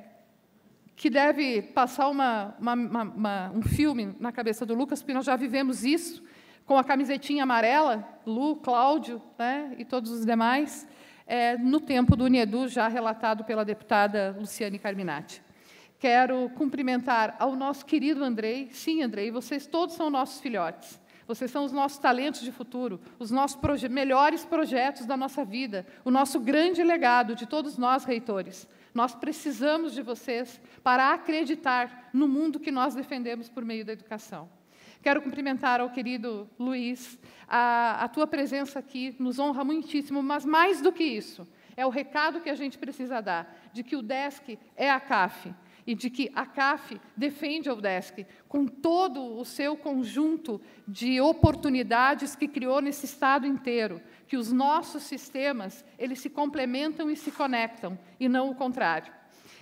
[SPEAKER 26] que deve passar uma, uma, uma, um filme na cabeça do Lucas, porque nós já vivemos isso, com a camisetinha amarela, Lu, Cláudio né, e todos os demais, é, no tempo do Uniedu, já relatado pela deputada Luciane Carminati. Quero cumprimentar ao nosso querido Andrei. Sim, Andrei, vocês todos são nossos filhotes. Vocês são os nossos talentos de futuro, os nossos proje melhores projetos da nossa vida, o nosso grande legado de todos nós, reitores. Nós precisamos de vocês para acreditar no mundo que nós defendemos por meio da educação. Quero cumprimentar ao querido Luiz. A, a tua presença aqui nos honra muitíssimo, mas mais do que isso, é o recado que a gente precisa dar de que o DESC é a CAF e de que a CAF defende a UDESC com todo o seu conjunto de oportunidades que criou nesse estado inteiro, que os nossos sistemas eles se complementam e se conectam e não o contrário.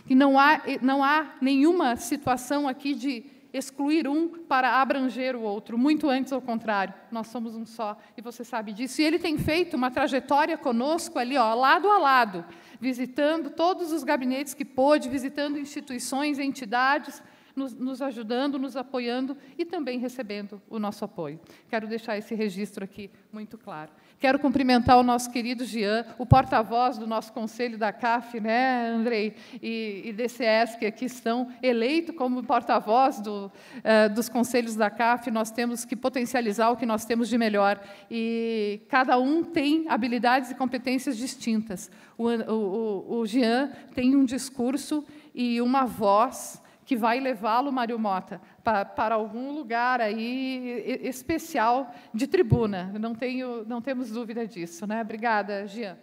[SPEAKER 26] Que não há não há nenhuma situação aqui de excluir um para abranger o outro, muito antes ao contrário. Nós somos um só e você sabe disso. E ele tem feito uma trajetória conosco ali, ó, lado a lado, visitando todos os gabinetes que pôde, visitando instituições, entidades, nos, nos, ajudando, nos apoiando e também recebendo o nosso apoio. Quero deixar esse registro aqui muito claro. Quero cumprimentar o nosso querido Jean, o porta-voz do nosso conselho da CAF, né, Andrei, e, e DCS, que aqui estão, eleito como porta-voz do, uh, dos conselhos da CAF. Nós temos que potencializar o que nós temos de melhor. E cada um tem habilidades e competências distintas. O, o, o Jean tem um discurso e uma voz que vai levá-lo, Mário Mota, para, para algum lugar aí especial de tribuna. Não, tenho, não temos dúvida disso. Né? Obrigada, Jean.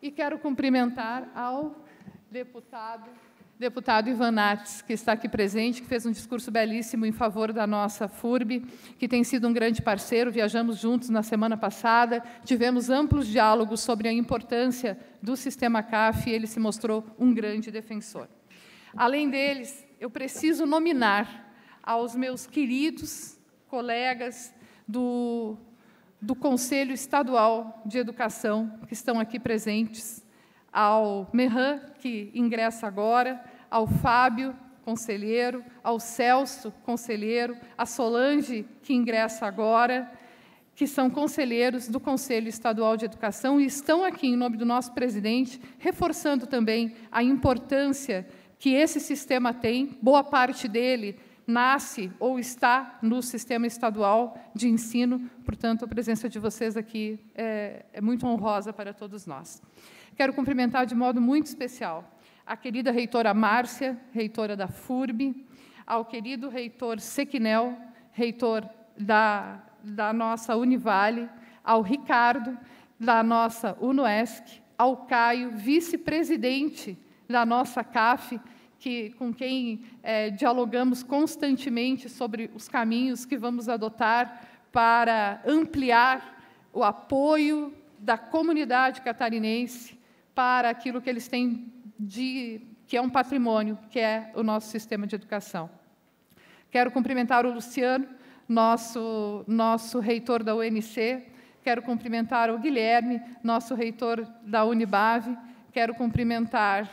[SPEAKER 26] E quero cumprimentar ao deputado deputado Ivan Nates, que está aqui presente, que fez um discurso belíssimo em favor da nossa FURB, que tem sido um grande parceiro, viajamos juntos na semana passada, tivemos amplos diálogos sobre a importância do sistema CAF e ele se mostrou um grande defensor. Além deles, eu preciso nominar aos meus queridos colegas do, do Conselho Estadual de Educação, que estão aqui presentes, ao Merran, que ingressa agora, ao Fábio, conselheiro, ao Celso, conselheiro, a Solange, que ingressa agora, que são conselheiros do Conselho Estadual de Educação e estão aqui em nome do nosso presidente, reforçando também a importância que esse sistema tem, boa parte dele nasce ou está no sistema estadual de ensino, portanto, a presença de vocês aqui é, é muito honrosa para todos nós. Quero cumprimentar de modo muito especial a querida reitora Márcia, reitora da FURB, ao querido reitor Sequinel, reitor da, da nossa Univale, ao Ricardo, da nossa UNOESC, ao Caio, vice-presidente da nossa CAF, que, com quem é, dialogamos constantemente sobre os caminhos que vamos adotar para ampliar o apoio da comunidade catarinense para aquilo que eles têm de que é um patrimônio, que é o nosso sistema de educação. Quero cumprimentar o Luciano, nosso nosso reitor da UNC, quero cumprimentar o Guilherme, nosso reitor da Unibave, quero cumprimentar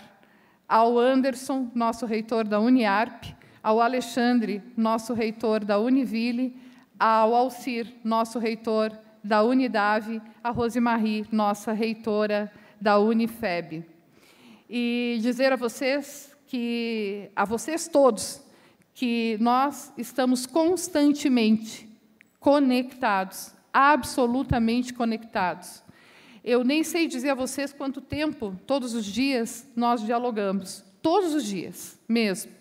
[SPEAKER 26] ao Anderson, nosso reitor da Uniarp, ao Alexandre, nosso reitor da Univille, ao Alcir, nosso reitor da Unidave, a Rosemarie, nossa reitora da Unifeb. E dizer a vocês que a vocês todos que nós estamos constantemente conectados, absolutamente conectados. Eu nem sei dizer a vocês quanto tempo, todos os dias, nós dialogamos, todos os dias mesmo,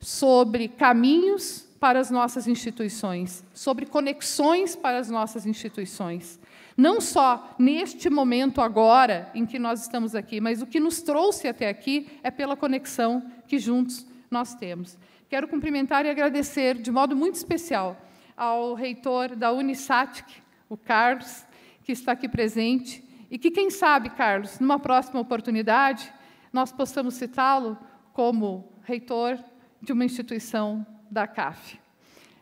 [SPEAKER 26] sobre caminhos para as nossas instituições, sobre conexões para as nossas instituições. Não só neste momento agora em que nós estamos aqui, mas o que nos trouxe até aqui é pela conexão que juntos nós temos. Quero cumprimentar e agradecer de modo muito especial ao reitor da Unisatic, o Carlos, que está aqui presente, e que, quem sabe, Carlos, numa próxima oportunidade, nós possamos citá-lo como reitor de uma instituição da CAF.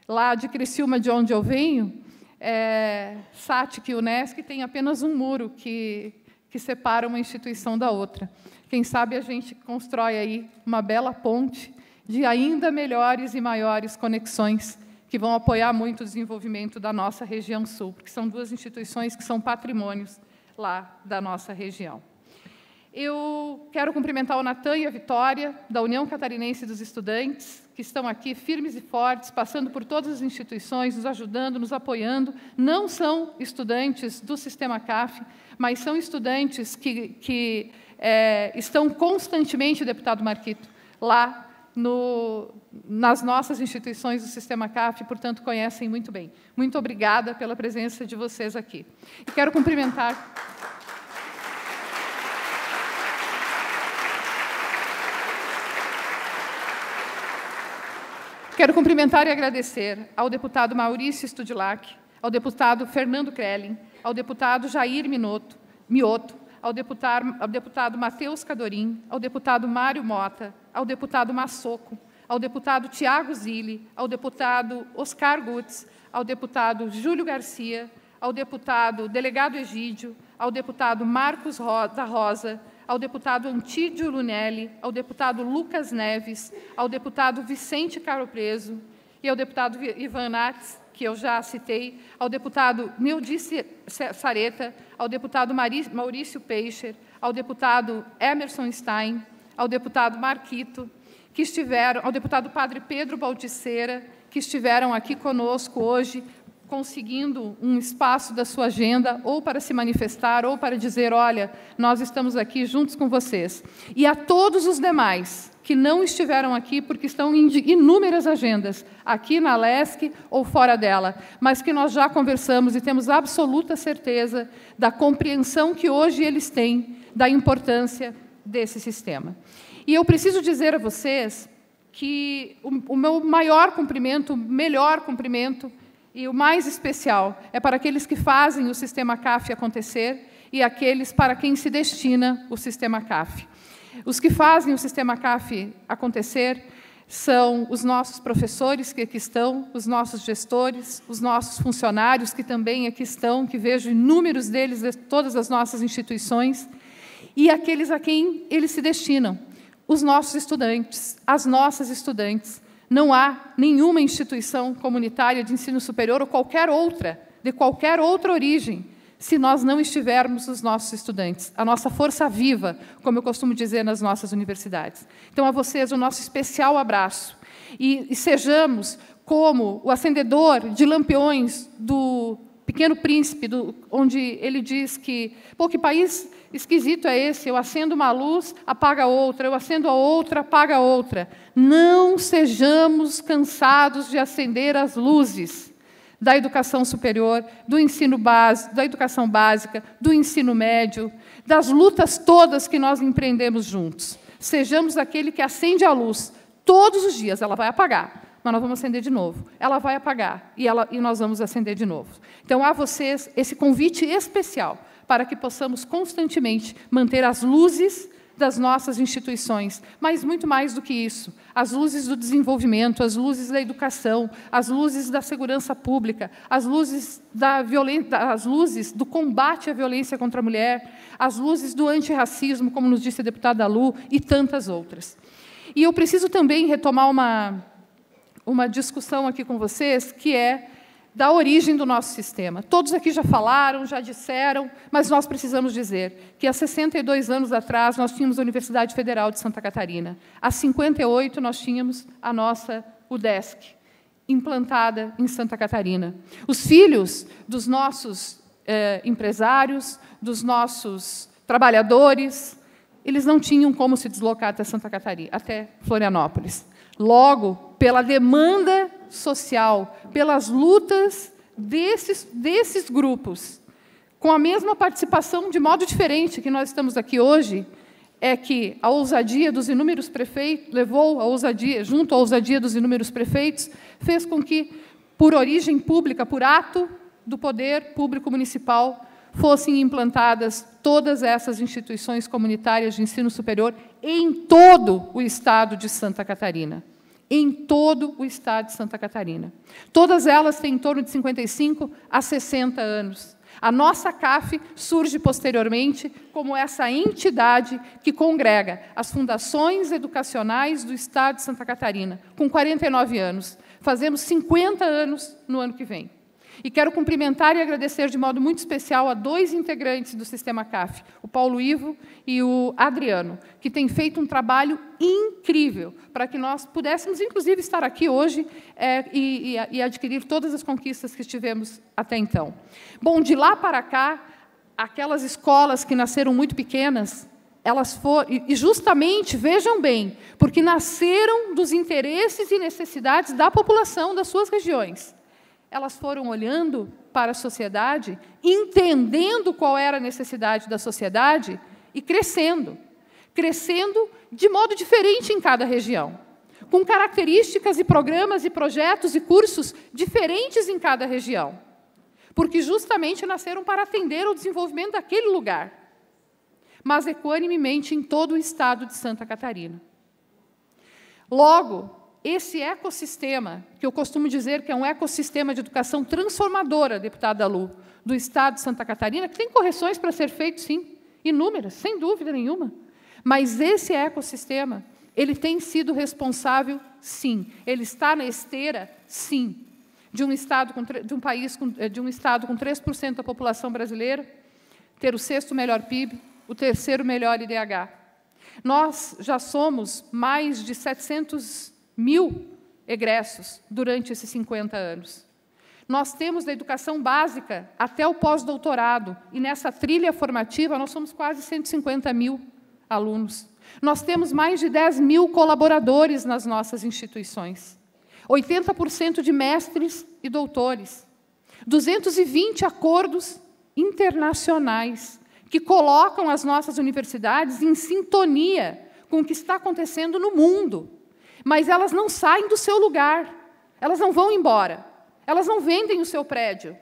[SPEAKER 26] Lá de Criciúma, de onde eu venho, é, SATIC e UNESCO tem apenas um muro que, que separa uma instituição da outra. Quem sabe a gente constrói aí uma bela ponte de ainda melhores e maiores conexões que vão apoiar muito o desenvolvimento da nossa região sul, porque são duas instituições que são patrimônios lá da nossa região. Eu quero cumprimentar o Natan e a Vitória, da União Catarinense dos Estudantes, que estão aqui firmes e fortes, passando por todas as instituições, nos ajudando, nos apoiando. Não são estudantes do sistema CAF, mas são estudantes que, que é, estão constantemente, deputado Marquito, lá no, nas nossas instituições do Sistema CAF, portanto, conhecem muito bem. Muito obrigada pela presença de vocês aqui. E quero cumprimentar. Quero cumprimentar e agradecer ao deputado Maurício Studilac, ao deputado Fernando Krellin, ao deputado Jair Minoto, Mioto, ao deputado, ao deputado Matheus Cadorim, ao deputado Mário Mota, ao deputado Massoco, ao deputado Tiago Zilli, ao deputado Oscar Gutz, ao deputado Júlio Garcia, ao deputado delegado Egídio, ao deputado Marcos da Rosa, ao deputado Antídio Lunelli, ao deputado Lucas Neves, ao deputado Vicente Caro Preso e ao deputado Ivan Nats, que eu já citei, ao deputado Neudice Sareta, ao deputado Maurício Peixer, ao deputado Emerson Stein, ao deputado Marquito, que estiveram, ao deputado Padre Pedro Balticeira, que estiveram aqui conosco hoje, conseguindo um espaço da sua agenda, ou para se manifestar, ou para dizer: olha, nós estamos aqui juntos com vocês. E a todos os demais que não estiveram aqui, porque estão em inúmeras agendas, aqui na LESC ou fora dela, mas que nós já conversamos e temos absoluta certeza da compreensão que hoje eles têm da importância desse sistema. E eu preciso dizer a vocês que o, o meu maior cumprimento, o melhor cumprimento e o mais especial é para aqueles que fazem o sistema CAF acontecer e aqueles para quem se destina o sistema CAF. Os que fazem o sistema CAF acontecer são os nossos professores que aqui estão, os nossos gestores, os nossos funcionários que também aqui estão, que vejo inúmeros deles de todas as nossas instituições, e aqueles a quem eles se destinam, os nossos estudantes, as nossas estudantes. Não há nenhuma instituição comunitária de ensino superior ou qualquer outra, de qualquer outra origem, se nós não estivermos os nossos estudantes, a nossa força viva, como eu costumo dizer nas nossas universidades. Então, a vocês, o nosso especial abraço. E, e sejamos como o acendedor de lampiões do Pequeno Príncipe, do, onde ele diz que, pô, que país esquisito é esse? Eu acendo uma luz, apaga outra, eu acendo a outra, apaga outra. Não sejamos cansados de acender as luzes da educação superior, do ensino básico, da educação básica, do ensino médio, das lutas todas que nós empreendemos juntos. Sejamos aquele que acende a luz todos os dias, ela vai apagar, mas nós vamos acender de novo. Ela vai apagar e, ela, e nós vamos acender de novo. Então, a vocês esse convite especial para que possamos constantemente manter as luzes das nossas instituições, mas muito mais do que isso, as luzes do desenvolvimento, as luzes da educação, as luzes da segurança pública, as luzes da as luzes do combate à violência contra a mulher, as luzes do antirracismo, como nos disse a deputada Lu, e tantas outras. E eu preciso também retomar uma uma discussão aqui com vocês, que é da origem do nosso sistema. Todos aqui já falaram, já disseram, mas nós precisamos dizer que há 62 anos atrás nós tínhamos a Universidade Federal de Santa Catarina. Há 58 nós tínhamos a nossa UDESC, implantada em Santa Catarina. Os filhos dos nossos eh, empresários, dos nossos trabalhadores, eles não tinham como se deslocar até Santa Catarina, até Florianópolis. Logo, pela demanda social, pelas lutas desses, desses grupos, com a mesma participação, de modo diferente que nós estamos aqui hoje, é que a ousadia dos inúmeros prefeitos, levou a ousadia, junto à ousadia dos inúmeros prefeitos, fez com que, por origem pública, por ato do poder público municipal, fossem implantadas todas essas instituições comunitárias de ensino superior em todo o estado de Santa Catarina. Em todo o estado de Santa Catarina. Todas elas têm em torno de 55 a 60 anos. A nossa CAF surge posteriormente como essa entidade que congrega as fundações educacionais do Estado de Santa Catarina, com 49 anos. Fazemos 50 anos no ano que vem. E quero cumprimentar e agradecer de modo muito especial a dois integrantes do Sistema CAF, o Paulo Ivo e o Adriano, que têm feito um trabalho incrível para que nós pudéssemos, inclusive, estar aqui hoje é, e, e, e adquirir todas as conquistas que tivemos até então. Bom, de lá para cá, aquelas escolas que nasceram muito pequenas, elas foram, e justamente, vejam bem, porque nasceram dos interesses e necessidades da população das suas regiões elas foram olhando para a sociedade, entendendo qual era a necessidade da sociedade e crescendo. Crescendo de modo diferente em cada região, com características e programas e projetos e cursos diferentes em cada região, porque justamente nasceram para atender ao desenvolvimento daquele lugar, mas equanimemente em todo o estado de Santa Catarina. Logo, esse ecossistema, que eu costumo dizer que é um ecossistema de educação transformadora, deputada Lu, do Estado de Santa Catarina, que tem correções para ser feitas, sim, inúmeras, sem dúvida nenhuma. Mas esse ecossistema, ele tem sido responsável, sim. Ele está na esteira, sim, de um estado com, de um país com, eh, de um estado com 3% da população brasileira, ter o sexto melhor PIB, o terceiro melhor IDH. Nós já somos mais de 700 mil egressos durante esses 50 anos. Nós temos da educação básica até o pós-doutorado, e nessa trilha formativa nós somos quase 150 mil alunos. Nós temos mais de 10 mil colaboradores nas nossas instituições, 80% de mestres e doutores, 220 acordos internacionais que colocam as nossas universidades em sintonia com o que está acontecendo no mundo mas elas não saem do seu lugar, elas não vão embora, elas não vendem o seu prédio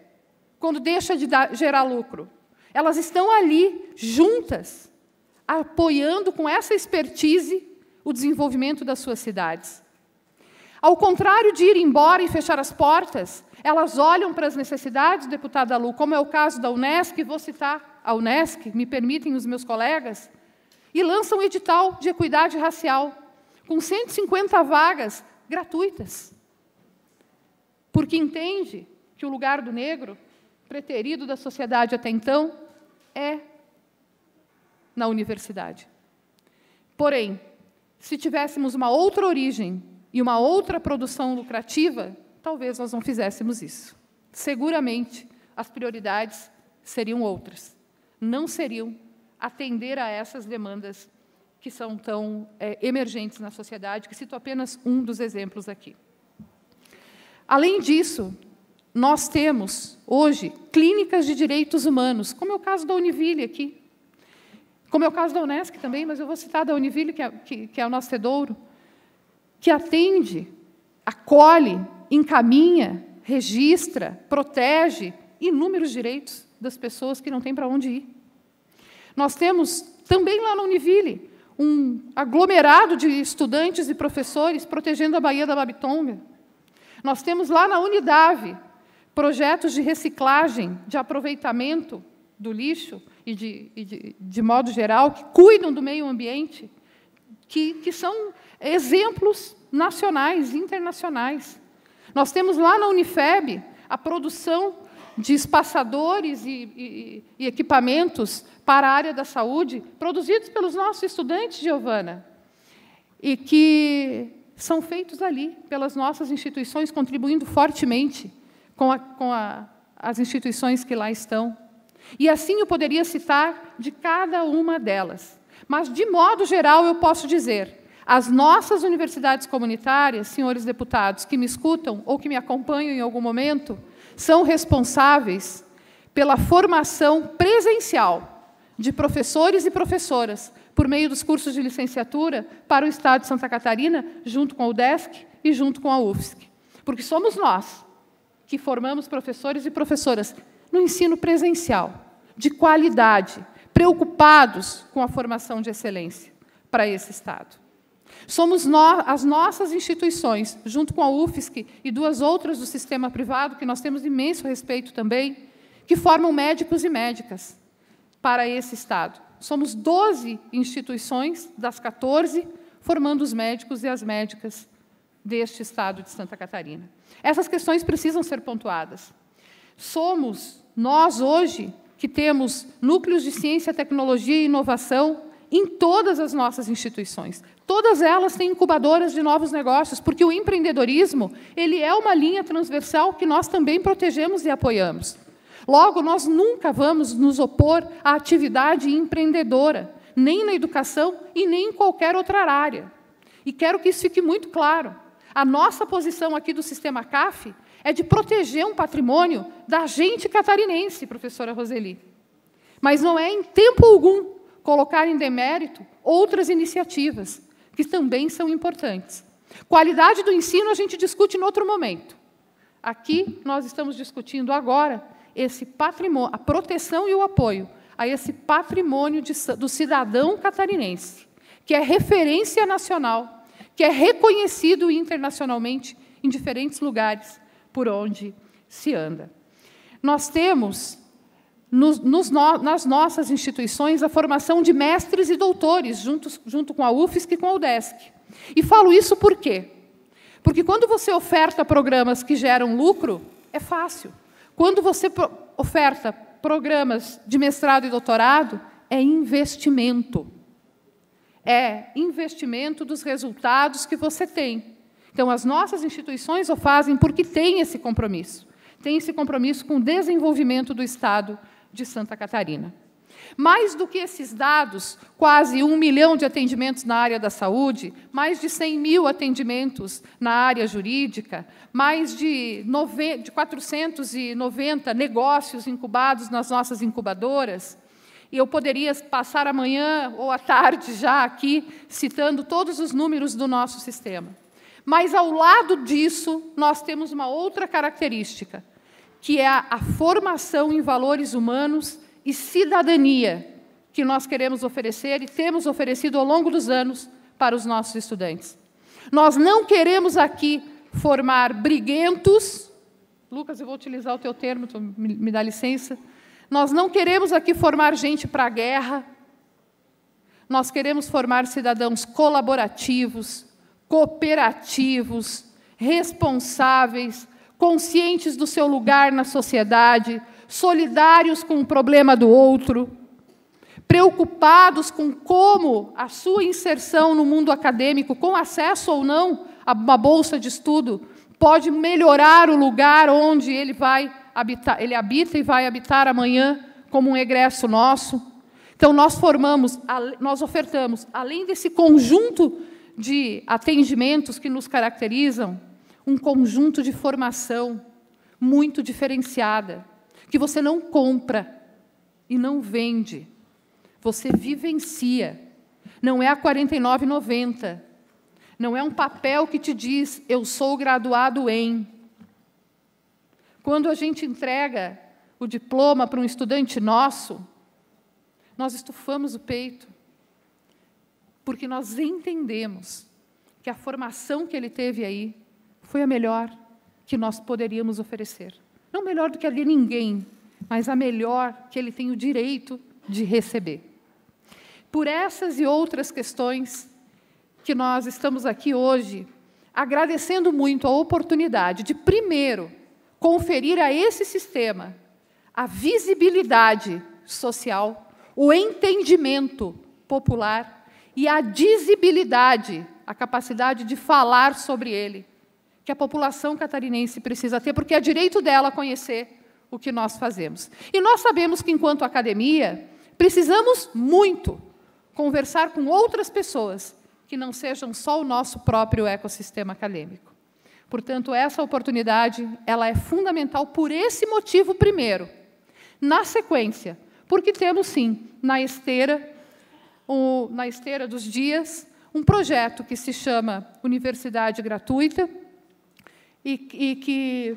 [SPEAKER 26] quando deixa de dar, gerar lucro. Elas estão ali, juntas, apoiando com essa expertise o desenvolvimento das suas cidades. Ao contrário de ir embora e fechar as portas, elas olham para as necessidades, deputada Lu, como é o caso da Unesc, vou citar a Unesc, me permitem os meus colegas, e lança um edital de equidade racial, com 150 vagas gratuitas. Porque entende que o lugar do negro, preterido da sociedade até então, é na universidade. Porém, se tivéssemos uma outra origem e uma outra produção lucrativa, talvez nós não fizéssemos isso. Seguramente as prioridades seriam outras. Não seriam atender a essas demandas que são tão é, emergentes na sociedade, que cito apenas um dos exemplos aqui. Além disso, nós temos, hoje, clínicas de direitos humanos, como é o caso da Univille aqui, como é o caso da Unesc também, mas eu vou citar da Univille, que é, que, que é o nosso tedouro, que atende, acolhe, encaminha, registra, protege inúmeros direitos das pessoas que não têm para onde ir. Nós temos também lá na Univille um aglomerado de estudantes e professores protegendo a Baía da Babitonga. Nós temos lá na Unidade projetos de reciclagem, de aproveitamento do lixo e de, e de, de modo geral, que cuidam do meio ambiente, que, que são exemplos nacionais, internacionais. Nós temos lá na Unifeb a produção de espaçadores e, e, e, equipamentos para a área da saúde, produzidos pelos nossos estudantes, Giovana, e que são feitos ali, pelas nossas instituições, contribuindo fortemente com, a, com a, as instituições que lá estão. E assim eu poderia citar de cada uma delas. Mas, de modo geral, eu posso dizer: as nossas universidades comunitárias, senhores deputados que me escutam ou que me acompanham em algum momento, são responsáveis pela formação presencial de professores e professoras por meio dos cursos de licenciatura para o Estado de Santa Catarina, junto com o DESC e junto com a UFSC. Porque somos nós que formamos professores e professoras no ensino presencial, de qualidade, preocupados com a formação de excelência para esse Estado. Somos nós, as nossas instituições, junto com a UFSC e duas outras do sistema privado, que nós temos imenso respeito também, que formam médicos e médicas para esse Estado. Somos 12 instituições das 14 formando os médicos e as médicas deste Estado de Santa Catarina. Essas questões precisam ser pontuadas. Somos nós, hoje, que temos núcleos de ciência, tecnologia e inovação em todas as nossas instituições. Todas elas têm incubadoras de novos negócios, porque o empreendedorismo ele é uma linha transversal que nós também protegemos e apoiamos. Logo, nós nunca vamos nos opor à atividade empreendedora, nem na educação e nem em qualquer outra área. E quero que isso fique muito claro. A nossa posição aqui do sistema CAF é de proteger um patrimônio da gente catarinense, professora Roseli. Mas não é, em tempo algum, colocar em demérito outras iniciativas, que também são importantes. Qualidade do ensino a gente discute em outro momento. Aqui nós estamos discutindo agora esse patrimônio, a proteção e o apoio a esse patrimônio de, do cidadão catarinense, que é referência nacional que é reconhecido internacionalmente em diferentes lugares por onde se anda. Nós temos nos, nos, nas nossas instituições a formação de mestres e doutores, junto, junto com a UFSC e com a UDESC. E falo isso por quê? Porque quando você oferta programas que geram lucro, é fácil. Quando você oferta programas de mestrado e doutorado, é investimento é investimento dos resultados que você tem. Então, as nossas instituições o fazem porque têm esse compromisso. Têm esse compromisso com o desenvolvimento do Estado de Santa Catarina. Mais do que esses dados, quase um milhão de atendimentos na área da saúde, mais de 100 mil atendimentos na área jurídica, mais de, 490 negócios incubados nas nossas incubadoras, e eu poderia passar amanhã ou à tarde já aqui citando todos os números do nosso sistema. Mas ao lado disso, nós temos uma outra característica, que é a, a formação em valores humanos e cidadania que nós queremos oferecer e temos oferecido ao longo dos anos para os nossos estudantes. Nós não queremos aqui formar briguentos. Lucas, eu vou utilizar o teu termo, tu me, dá licença nós não queremos aqui formar gente para a guerra. nós queremos formar cidadãos colaborativos, cooperativos, responsáveis, conscientes do seu lugar na sociedade, solidários com o problema do outro, preocupados com como a sua inserção no mundo acadêmico, com acesso ou não a uma bolsa de estudo, pode melhorar o lugar onde ele vai habitar, ele habita e vai habitar amanhã como um egresso nosso. Então nós formamos, nós ofertamos, além desse conjunto de atendimentos que nos caracterizam, um conjunto de formação muito diferenciada, que você não compra e não vende, você vivencia. Não é a R$ 49,90. Não é um papel que te diz, eu sou graduado em. Quando a gente entrega o diploma para um estudante nosso, nós estufamos o peito, porque nós entendemos que a formação que ele teve aí foi a melhor que nós poderíamos oferecer. Não melhor do que ali ninguém, mas a melhor que ele tem o direito de receber. Por essas e outras questões que nós estamos aqui hoje, agradecendo muito a oportunidade de, primeiro, conferir a esse sistema a visibilidade social, o entendimento popular e a dizibilidade, a capacidade de falar sobre ele, que a população catarinense precisa ter, porque é direito dela conhecer o que nós fazemos. E nós sabemos que, enquanto academia, precisamos muito conversar com outras pessoas que não sejam só o nosso próprio ecossistema acadêmico. Portanto, essa oportunidade ela é fundamental por esse motivo primeiro. Na sequência, porque temos sim na esteira, o, na esteira dos dias, um projeto que se chama Universidade Gratuita, e, e que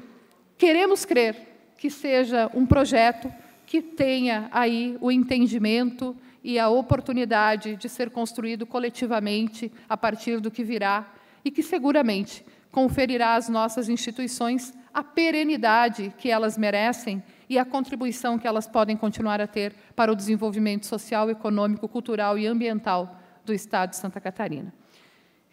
[SPEAKER 26] queremos crer que seja um projeto que tenha aí o entendimento e a oportunidade de ser construído coletivamente a partir do que virá e que seguramente conferirá às nossas instituições a perenidade que elas merecem e a contribuição que elas podem continuar a ter para o desenvolvimento social, econômico, cultural e ambiental do Estado de Santa Catarina.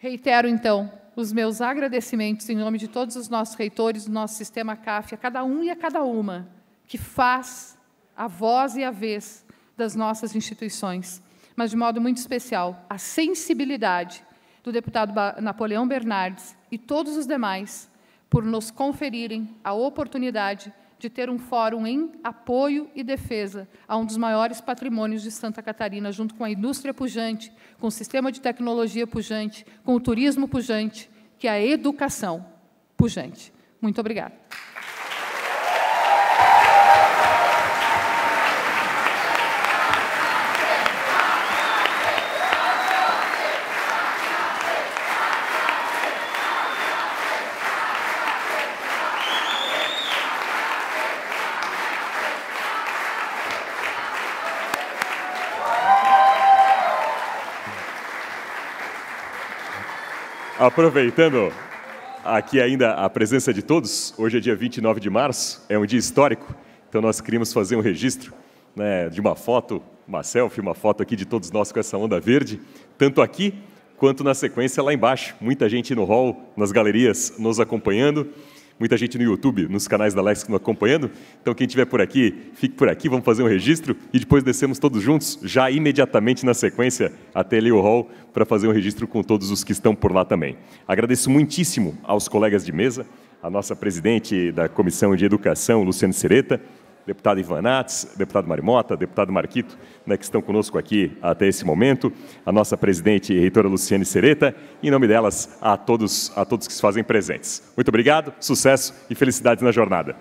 [SPEAKER 26] Reitero, então, os meus agradecimentos em nome de todos os nossos reitores do nosso sistema CAF, a cada um e a cada uma que faz a voz e a vez das nossas instituições, mas de modo muito especial a sensibilidade do deputado Napoleão Bernardes e todos os demais por nos conferirem a oportunidade de ter um fórum em apoio e defesa a um dos maiores patrimônios de Santa Catarina, junto com a indústria pujante, com o sistema de tecnologia pujante, com o turismo pujante, que é a educação pujante. Muito obrigada.
[SPEAKER 3] Aproveitando aqui ainda a presença de todos, hoje é dia 29 de março, é um dia histórico, então nós queríamos fazer um registro né, de uma foto, uma selfie, uma foto aqui de todos nós com essa onda verde, tanto aqui quanto na sequência lá embaixo. Muita gente no hall, nas galerias nos acompanhando muita gente no YouTube, nos canais da Lex acompanhando. Então, quem estiver por aqui, fique por aqui, vamos fazer um registro e depois descemos todos juntos, já imediatamente na sequência, até ali o hall, para fazer um registro com todos os que estão por lá também. Agradeço muitíssimo aos colegas de mesa, a nossa presidente da Comissão de Educação, Luciane Sereta, deputado Ivan Nats, deputado Marimota, deputado Marquito, né, que estão conosco aqui até esse momento, a nossa presidente e reitora Luciane Sereta, e em nome delas, a todos, a todos que se fazem presentes. Muito obrigado, sucesso e felicidades na jornada.